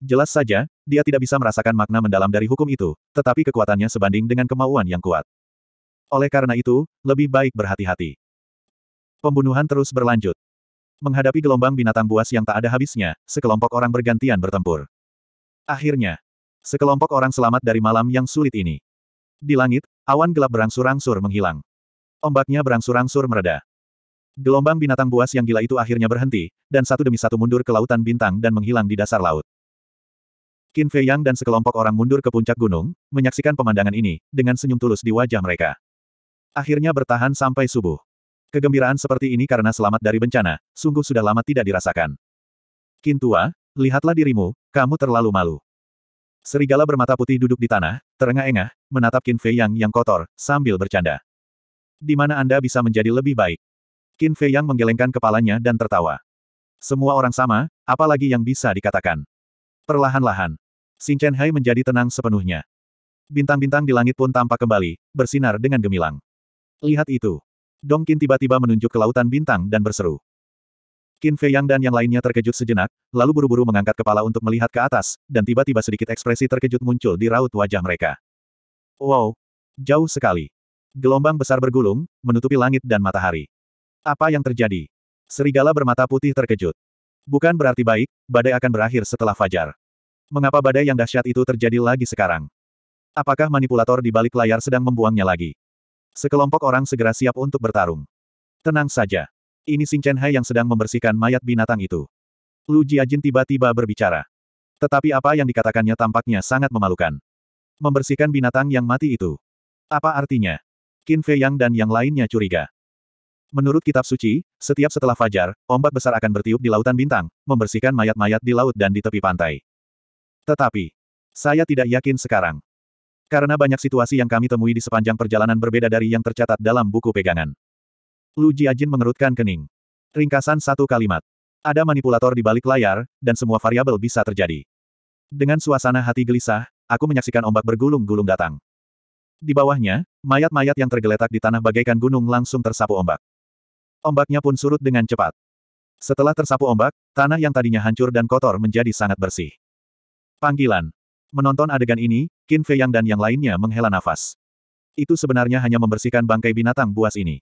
Jelas saja, dia tidak bisa merasakan makna mendalam dari hukum itu, tetapi kekuatannya sebanding dengan kemauan yang kuat. Oleh karena itu, lebih baik berhati-hati. Pembunuhan terus berlanjut. Menghadapi gelombang binatang buas yang tak ada habisnya, sekelompok orang bergantian bertempur. Akhirnya, sekelompok orang selamat dari malam yang sulit ini. Di langit, awan gelap berangsur-angsur menghilang. Ombaknya berangsur-angsur mereda. Gelombang binatang buas yang gila itu akhirnya berhenti, dan satu demi satu mundur ke lautan bintang dan menghilang di dasar laut. Qin Fei Yang dan sekelompok orang mundur ke puncak gunung, menyaksikan pemandangan ini, dengan senyum tulus di wajah mereka. Akhirnya bertahan sampai subuh. Kegembiraan seperti ini karena selamat dari bencana, sungguh sudah lama tidak dirasakan. Qin Tua, lihatlah dirimu, kamu terlalu malu. Serigala bermata putih duduk di tanah, terengah-engah, menatap Qin Fei Yang yang kotor, sambil bercanda. Di mana Anda bisa menjadi lebih baik? Qin Fei Yang menggelengkan kepalanya dan tertawa. Semua orang sama, apalagi yang bisa dikatakan. Perlahan-lahan, Xing Chen Hai menjadi tenang sepenuhnya. Bintang-bintang di langit pun tampak kembali, bersinar dengan gemilang. Lihat itu. Dong Qin tiba-tiba menunjuk ke lautan bintang dan berseru. Qin Fei Yang dan yang lainnya terkejut sejenak, lalu buru-buru mengangkat kepala untuk melihat ke atas, dan tiba-tiba sedikit ekspresi terkejut muncul di raut wajah mereka. Wow! Jauh sekali. Gelombang besar bergulung, menutupi langit dan matahari. Apa yang terjadi? Serigala bermata putih terkejut. Bukan berarti baik, badai akan berakhir setelah fajar. Mengapa badai yang dahsyat itu terjadi lagi sekarang? Apakah manipulator di balik layar sedang membuangnya lagi? Sekelompok orang segera siap untuk bertarung. Tenang saja. Ini Xing Chen Hai yang sedang membersihkan mayat binatang itu. Lu Jiajin tiba-tiba berbicara. Tetapi apa yang dikatakannya tampaknya sangat memalukan. Membersihkan binatang yang mati itu. Apa artinya? Qin Fei Yang dan yang lainnya curiga. Menurut kitab suci, setiap setelah fajar, ombak besar akan bertiup di lautan bintang, membersihkan mayat-mayat di laut dan di tepi pantai. Tetapi, saya tidak yakin sekarang. Karena banyak situasi yang kami temui di sepanjang perjalanan berbeda dari yang tercatat dalam buku pegangan. Lu Jiajin mengerutkan kening. Ringkasan satu kalimat. Ada manipulator di balik layar, dan semua variabel bisa terjadi. Dengan suasana hati gelisah, aku menyaksikan ombak bergulung-gulung datang. Di bawahnya, mayat-mayat yang tergeletak di tanah bagaikan gunung langsung tersapu ombak. Ombaknya pun surut dengan cepat. Setelah tersapu ombak, tanah yang tadinya hancur dan kotor menjadi sangat bersih. Panggilan. Menonton adegan ini, Qin Fei Yang dan yang lainnya menghela nafas. Itu sebenarnya hanya membersihkan bangkai binatang buas ini.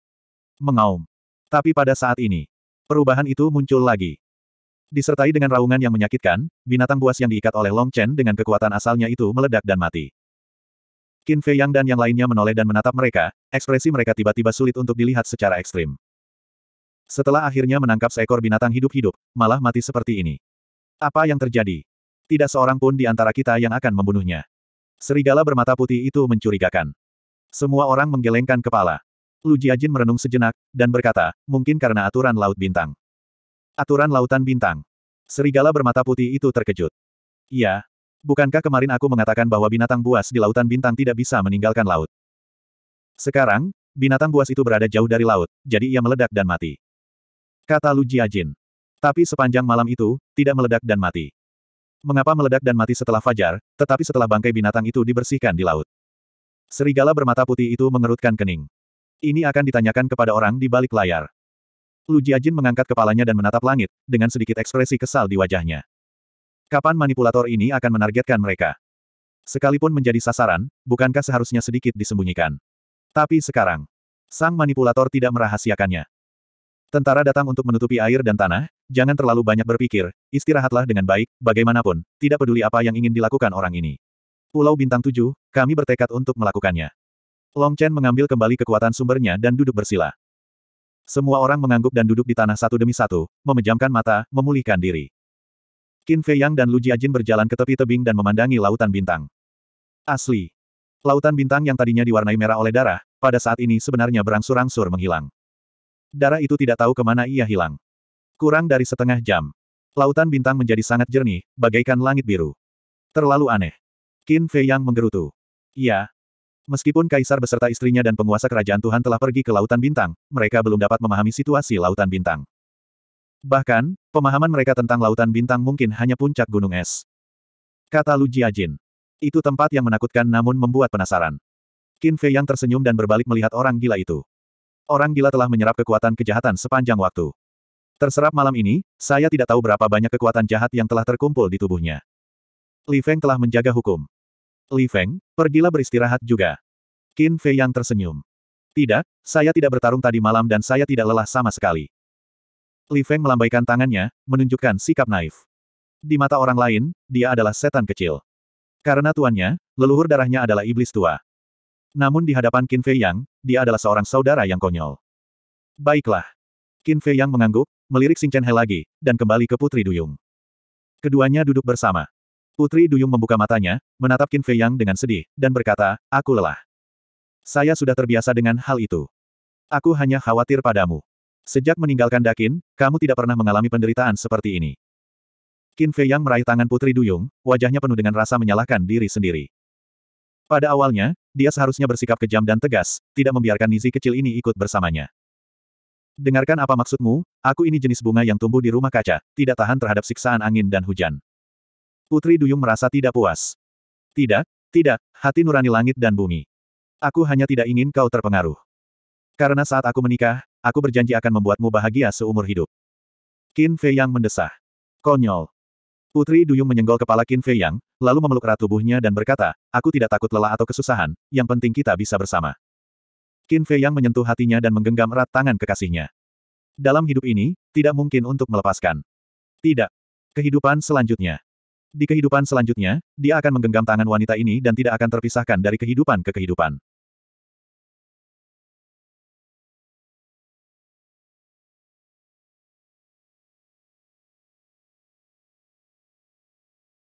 Mengaum. Tapi pada saat ini, perubahan itu muncul lagi. Disertai dengan raungan yang menyakitkan, binatang buas yang diikat oleh Long Chen dengan kekuatan asalnya itu meledak dan mati. Qin Fei Yang dan yang lainnya menoleh dan menatap mereka, ekspresi mereka tiba-tiba sulit untuk dilihat secara ekstrim. Setelah akhirnya menangkap seekor binatang hidup-hidup, malah mati seperti ini. Apa yang terjadi? Tidak seorang pun di antara kita yang akan membunuhnya. Serigala bermata putih itu mencurigakan. Semua orang menggelengkan kepala. Lu Jiajin merenung sejenak, dan berkata, mungkin karena aturan Laut Bintang. Aturan Lautan Bintang. Serigala bermata putih itu terkejut. Iya. Bukankah kemarin aku mengatakan bahwa binatang buas di Lautan Bintang tidak bisa meninggalkan laut? Sekarang, binatang buas itu berada jauh dari laut, jadi ia meledak dan mati kata Lu Jiajin. Tapi sepanjang malam itu, tidak meledak dan mati. Mengapa meledak dan mati setelah fajar, tetapi setelah bangkai binatang itu dibersihkan di laut? Serigala bermata putih itu mengerutkan kening. Ini akan ditanyakan kepada orang di balik layar. Lu Jiajin mengangkat kepalanya dan menatap langit, dengan sedikit ekspresi kesal di wajahnya. Kapan manipulator ini akan menargetkan mereka? Sekalipun menjadi sasaran, bukankah seharusnya sedikit disembunyikan? Tapi sekarang, sang manipulator tidak merahasiakannya. Tentara datang untuk menutupi air dan tanah, jangan terlalu banyak berpikir, istirahatlah dengan baik, bagaimanapun, tidak peduli apa yang ingin dilakukan orang ini. Pulau Bintang Tujuh, kami bertekad untuk melakukannya. Long Chen mengambil kembali kekuatan sumbernya dan duduk bersila. Semua orang mengangguk dan duduk di tanah satu demi satu, memejamkan mata, memulihkan diri. Qin Fei Yang dan Lu Jiajin berjalan ke tepi tebing dan memandangi lautan bintang. Asli. Lautan bintang yang tadinya diwarnai merah oleh darah, pada saat ini sebenarnya berangsur-angsur menghilang. Darah itu tidak tahu ke mana ia hilang. Kurang dari setengah jam. Lautan bintang menjadi sangat jernih, bagaikan langit biru. Terlalu aneh. Qin Fei Yang menggerutu. Iya. Meskipun kaisar beserta istrinya dan penguasa kerajaan Tuhan telah pergi ke lautan bintang, mereka belum dapat memahami situasi lautan bintang. Bahkan, pemahaman mereka tentang lautan bintang mungkin hanya puncak gunung es. Kata Lu Jiajin. Itu tempat yang menakutkan namun membuat penasaran. Qin Fei Yang tersenyum dan berbalik melihat orang gila itu. Orang gila telah menyerap kekuatan kejahatan sepanjang waktu. Terserap malam ini, saya tidak tahu berapa banyak kekuatan jahat yang telah terkumpul di tubuhnya. Li Feng telah menjaga hukum. Li Feng, pergilah beristirahat juga. Qin Fei yang tersenyum. Tidak, saya tidak bertarung tadi malam dan saya tidak lelah sama sekali. Li Feng melambaikan tangannya, menunjukkan sikap naif. Di mata orang lain, dia adalah setan kecil. Karena tuannya, leluhur darahnya adalah iblis tua. Namun di hadapan Qin Fei Yang, dia adalah seorang saudara yang konyol. Baiklah. Qin Fei Yang mengangguk, melirik Xing Chen He lagi, dan kembali ke Putri Duyung. Keduanya duduk bersama. Putri Duyung membuka matanya, menatap Qin Fei Yang dengan sedih, dan berkata, aku lelah. Saya sudah terbiasa dengan hal itu. Aku hanya khawatir padamu. Sejak meninggalkan Dakin, kamu tidak pernah mengalami penderitaan seperti ini. Qin Fei Yang meraih tangan Putri Duyung, wajahnya penuh dengan rasa menyalahkan diri sendiri. Pada awalnya, dia seharusnya bersikap kejam dan tegas, tidak membiarkan Nizi kecil ini ikut bersamanya. Dengarkan apa maksudmu, aku ini jenis bunga yang tumbuh di rumah kaca, tidak tahan terhadap siksaan angin dan hujan. Putri Duyung merasa tidak puas. Tidak, tidak, hati nurani langit dan bumi. Aku hanya tidak ingin kau terpengaruh. Karena saat aku menikah, aku berjanji akan membuatmu bahagia seumur hidup. Qin Fei yang mendesah. Konyol. Putri Duyung menyenggol kepala Qin Fei Yang, lalu memeluk erat tubuhnya dan berkata, aku tidak takut lelah atau kesusahan, yang penting kita bisa bersama. Qin Fei Yang menyentuh hatinya dan menggenggam erat tangan kekasihnya. Dalam hidup ini, tidak mungkin untuk melepaskan. Tidak. Kehidupan selanjutnya. Di kehidupan selanjutnya, dia akan menggenggam tangan wanita ini dan tidak akan terpisahkan dari kehidupan ke kehidupan.